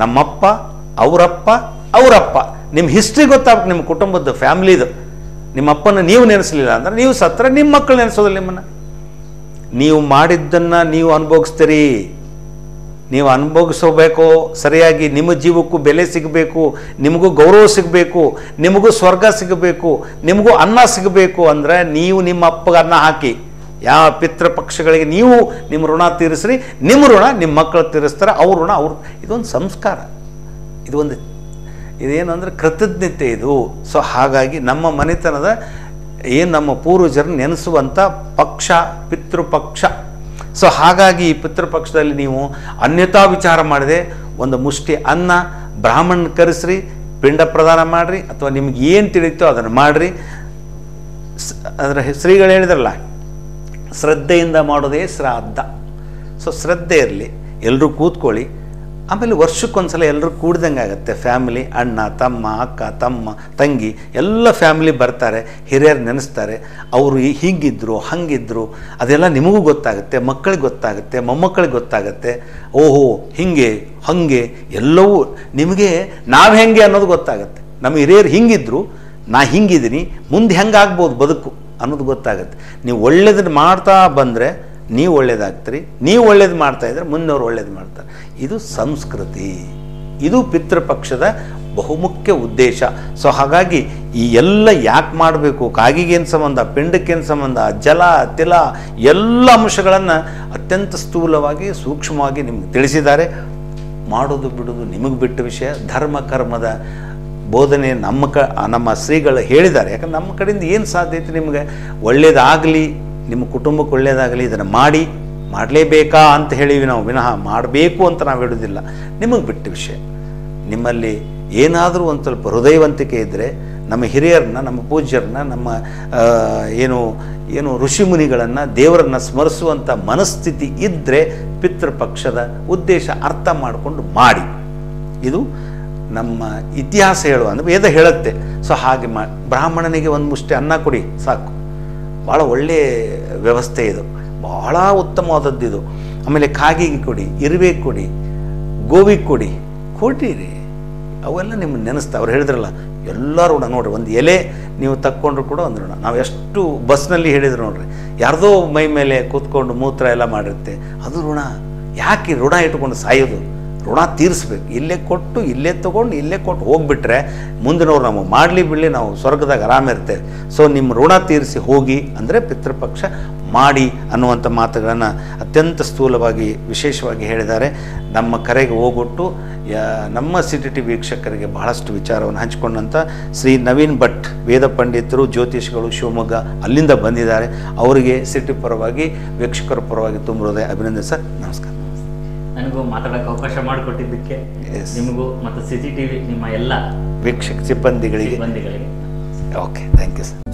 ನಮ್ಮಪ್ಪ, ಅವರಪ್ಪ ಅವರಪ್ಪ. ನಿಮ್ಮ ಹಿಸ್ಟ್ರಿ ಗೊತ್ತಾಗ್ಬೇಕು, ನಿಮ್ಮ ಕುಟುಂಬದ ಫ್ಯಾಮಿಲಿದು. ನಿಮ್ಮ ಅಪ್ಪನ ನೀವು ನೆನೆಸಲಿಲ್ಲ ಅಂದ್ರೆ ನೀವು ಸತ್ರ ನಿಮ್ಮ ಮಕ್ಕಳು ನೆನೆಸೋದಿಲ್ಲ ನಿಮ್ಮನ್ನು. ನೀವು ಮಾಡಿದ್ದನ್ನು ನೀವು ಅನುಭವಿಸ್ತೀರಿ. ನೀವು ಅನುಭವಿಸಬೇಕು ಸರಿಯಾಗಿ ನಿಮ್ಮ ಜೀವಕ್ಕೂ ಬೆಲೆ ಸಿಗಬೇಕು, ನಿಮಗೂ ಗೌರವ ಸಿಗಬೇಕು, ನಿಮಗೂ ಸ್ವರ್ಗ ಸಿಗಬೇಕು, ನಿಮಗೂ ಅನ್ನ ಸಿಗಬೇಕು ಅಂದರೆ ನೀವು ನಿಮ್ಮ ಅಪ್ಪಗೆ ಅನ್ನ ಹಾಕಿ. ಯಾವ ಪಿತೃಪಕ್ಷಗಳಿಗೆ ನೀವು ನಿಮ್ಮ ಋಣ ತೀರಿಸ್ರಿ, ನಿಮ್ಮ ಋಣ ನಿಮ್ಮ ಮಕ್ಕಳು ತೀರಿಸ್ತಾರೆ, ಅವ್ರ ಋಣ ಅವ್ರ ಇದೊಂದು ಸಂಸ್ಕಾರ. ಇದು ಒಂದು ಇದೇನು ಅಂದರೆ ಕೃತಜ್ಞತೆ ಇದು. ಸೊ ಹಾಗಾಗಿ ನಮ್ಮ ಮನೆತನದ ಏನು ನಮ್ಮ ಪೂರ್ವಜರು ನೆನೆಸುವಂಥ ಪಕ್ಷ, ಪಿತೃಪಕ್ಷ. ಸೊ ಹಾಗಾಗಿ ಈ ಪಿತೃಪಕ್ಷದಲ್ಲಿ ನೀವು ಅನ್ಯತಾ ವಿಚಾರ ಮಾಡದೆ ಒಂದು ಮುಷ್ಟಿ ಅನ್ನ ಬ್ರಾಹ್ಮಣ ಕರೆಸ್ರಿ, ಪಿಂಡ ಪ್ರದಾನ ಮಾಡಿರಿ, ಅಥವಾ ನಿಮ್ಗೆ ಏನು ತಿಳಿತೋ ಅದನ್ನು ಮಾಡಿರಿ. ಅದರ ಶ್ರೀಗಳು ಹೇಳಿದ್ರಲ್ಲ ಶ್ರದ್ಧೆಯಿಂದ ಮಾಡೋದೇ ಶ್ರಾದ್ದ. ಸೊ ಶ್ರದ್ಧೆ ಇರಲಿ ಎಲ್ಲರೂ ಕೂತ್ಕೊಳ್ಳಿ. ಆಮೇಲೆ ವರ್ಷಕ್ಕೊಂದ್ಸಲ ಎಲ್ಲರೂ ಕೂಡ್ದಂಗೆ ಆಗುತ್ತೆ. ಫ್ಯಾಮಿಲಿ, ಅಣ್ಣ, ತಮ್ಮ, ಅಕ್ಕ, ತಮ್ಮ, ತಂಗಿ, ಎಲ್ಲ ಫ್ಯಾಮಿಲಿ ಬರ್ತಾರೆ, ಹಿರಿಯರು ನೆನೆಸ್ತಾರೆ. ಅವರು ಈ- ಹೀಗಿದ್ರು, ಹಂಗಿದ್ರು, ಅದೆಲ್ಲ ನಿಮಗೂ ಗೊತ್ತಾಗುತ್ತೆ, ಮಕ್ಕಳಿಗೆ ಗೊತ್ತಾಗುತ್ತೆ, ಮೊಮ್ಮಕ್ಕಳಿಗೆ ಗೊತ್ತಾಗುತ್ತೆ. ಓಹೋ, ಹಿಂಗೆ, ಹಾಗೆ, ಎಲ್ಲವೂ ನಿಮಗೆ ನಾವು ಹೆಂಗೆ ಅನ್ನೋದು ಗೊತ್ತಾಗುತ್ತೆ. ನಮ್ಮ ಹಿರಿಯರು ಹಿಂಗಿದ್ರು, ನಾ ಹಿಂಗಿದ್ದೀನಿ, ಮುಂದೆ ಹೆಂಗೆ ಆಗ್ಬೋದು ಬದುಕು? ಅನ್ನೋದು ಗೊತ್ತಾಗುತ್ತೆ. ನೀವು ಒಳ್ಳೇದನ್ನ ಮಾಡ್ತಾ ಬಂದರೆ ನೀವು ಒಳ್ಳೇದಾಗ್ತೀರಿ, ನೀವು ಒಳ್ಳೇದು ಮಾಡ್ತಾ ಇದ್ರೆ ಮುಂದವ್ರು ಒಳ್ಳೇದು ಮಾಡ್ತಾರೆ. ಇದು ಸಂಸ್ಕೃತಿ. ಇದು ಪಿತೃಪಕ್ಷದ ಬಹುಮುಖ್ಯ ಉದ್ದೇಶ. ಸೊ ಹಾಗಾಗಿ ಈ ಎಲ್ಲ ಯಾಕೆ ಮಾಡಬೇಕು? ಕಾಗಿಗೇನು ಸಂಬಂಧ, ಪಿಂಡಕ್ಕೇನು ಸಂಬಂಧ, ಜಲ, ತಿಲ, ಎಲ್ಲ ಅಂಶಗಳನ್ನು ಅತ್ಯಂತ ಸ್ಥೂಲವಾಗಿ, ಸೂಕ್ಷ್ಮವಾಗಿ ನಿಮ್ಗೆ ತಿಳಿಸಿದ್ದಾರೆ. ಮಾಡೋದು ಬಿಡೋದು ನಿಮಗೆ ಬಿಟ್ಟ ವಿಷಯ. ಧರ್ಮ, ಕರ್ಮದ ಬೋಧನೆ ನಮ್ಮ ಕ ನಮ್ಮ ಶ್ರೀಗಳು ಹೇಳಿದ್ದಾರೆ. ಯಾಕಂದ್ರೆ ನಮ್ಮ ಕಡೆಯಿಂದ ಏನು ಸಾಧ್ಯತೆ ನಿಮಗೆ? ಒಳ್ಳೇದಾಗಲಿ, ನಿಮ್ಮ ಕುಟುಂಬಕ್ಕೆ ಒಳ್ಳೇದಾಗಲಿ ಇದನ್ನು ಮಾಡಿ, ಮಾಡಲೇಬೇಕಾ ಅಂತ ಹೇಳಿವಿ ನಾವು. ವಿನಃ ಮಾಡಬೇಕು ಅಂತ ನಾವು ಹೇಳೋದಿಲ್ಲ. ನಿಮಗೆ ಬಿಟ್ಟ ವಿಷಯ. ನಿಮ್ಮಲ್ಲಿ ಏನಾದರೂ ಒಂದು ಸ್ವಲ್ಪ ಹೃದಯವಂತಿಕೆ ಇದ್ದರೆ ನಮ್ಮ ಹಿರಿಯರನ್ನ, ನಮ್ಮ ಪೂಜ್ಯರನ್ನ, ನಮ್ಮ ಏನು ಏನು ಋಷಿಮುನಿಗಳನ್ನು ದೇವರನ್ನು ಸ್ಮರಿಸುವಂಥ ಮನಸ್ಥಿತಿ ಇದ್ದರೆ ಪಿತೃಪಕ್ಷದ ಉದ್ದೇಶ ಅರ್ಥ ಮಾಡಿಕೊಂಡು ಮಾಡಿ. ಇದು ನಮ್ಮ ಇತಿಹಾಸ ಹೇಳುವ, ಅಂದರೆ ವೇದ ಹೇಳುತ್ತೆ. ಸೊ ಹಾಗೆ ಮಾ, ಬ್ರಾಹ್ಮಣನಿಗೆ ಒಂದು ಮುಷ್ಟಿ, ಅನ್ನ ಕೊಡಿ, ಸಾಕು. ಭಾಳ ಒಳ್ಳೆಯ ವ್ಯವಸ್ಥೆ ಇದು. ಬಹಳ ಉತ್ತಮವಾದದ್ದು ಇದು ಆಮೇಲೆ ಕಾಗಿಗೆ ಕೊಡಿ, ಇರುವೆ ಕೊಡಿ ಗೋವಿಗೆ ಕೊಡಿ ಕೊಟ್ಟಿರಿ ಅವೆಲ್ಲ ನಿಮ್ಮನ್ನು ನೆನೆಸ್ತಾ, ಅವ್ರು ಹೇಳಿದ್ರಲ್ಲ, ಎಲ್ಲರೂ ಋಣ ನೋಡ್ರಿ, ಒಂದು ಎಲೆ ನೀವು ತಕ್ಕೊಂಡ್ರು ಕೂಡ ಒಂದು ಋಣ. ನಾವು ಎಷ್ಟು ಬಸ್ನಲ್ಲಿ ಹೇಳಿದ್ರು ನೋಡ್ರಿ, ಯಾರ್ದೋ ಮೈ ಮೇಲೆ ಕೂತ್ಕೊಂಡು ಮೂತ್ರ ಎಲ್ಲ ಮಾಡಿರುತ್ತೆ, ಅದು ಋಣ. ಯಾಕೆ ಋಣ ಇಟ್ಕೊಂಡು ಸಾಯೋದು? ಋಣ ತೀರಿಸ್ಬೇಕು. ಇಲ್ಲೇ ಕೊಟ್ಟು, ಇಲ್ಲೇ ತೊಗೊಂಡು, ಇಲ್ಲೇ ಕೊಟ್ಟು ಹೋಗ್ಬಿಟ್ರೆ ಮುಂದಿನವ್ರು ನಾವು ಮಾಡಲಿ ಬಿಡಲಿ, ನಾವು ಸ್ವರ್ಗದಾಗ ಆರಾಮಿರ್ತೇವೆ ಸೊ ನಿಮ್ಮ ಋಣ ತೀರಿಸಿ ಹೋಗಿ ಅಂದರೆ ಪಿತೃಪಕ್ಷ ಮಾಡಿ ಅನ್ನುವಂಥ ಮಾತುಗಳನ್ನು ಅತ್ಯಂತ ಸ್ಥೂಲವಾಗಿ, ವಿಶೇಷವಾಗಿ ಹೇಳಿದ್ದಾರೆ. ನಮ್ಮ ಕರೆಗೆ ಹೋಗೊಟ್ಟು ನಮ್ಮ ಸಿಟಿ ಟಿ ವೀಕ್ಷಕರಿಗೆ ಬಹಳಷ್ಟು ವಿಚಾರವನ್ನು ಹಂಚಿಕೊಂಡಂಥ ಶ್ರೀ ನವೀನ್ ಭಟ್, ವೇದ ಪಂಡಿತರು, ಜ್ಯೋತಿಷಿಗಳು, ಶಿವಮೊಗ್ಗ ಅಲ್ಲಿಂದ ಬಂದಿದ್ದಾರೆ. ಅವರಿಗೆ ಸಿಟಿ ಪರವಾಗಿ, ವೀಕ್ಷಕರ ಪರವಾಗಿ ತುಂಬ ಹೃದಯ ಅಭಿನಂದನೆ ಸರ್. ನಮಸ್ಕಾರ. ನನಗೂ ಮಾತಾಡೋಕೆ ಅವಕಾಶ ಮಾಡಿಕೊಟ್ಟಿದ್ದಕ್ಕೆ. ನಿಮಗೂ ಮತ್ತು ಸಿ ಸಿ ಟಿ ವಿ ನಿಮ್ಮ ಎಲ್ಲ ವೀಕ್ಷಕ ಸಿಬ್ಬಂದಿಗಳಿಗೆ. ಸಿಬ್ಬಂದಿಗಳಿಗೆ. Okay thank you sir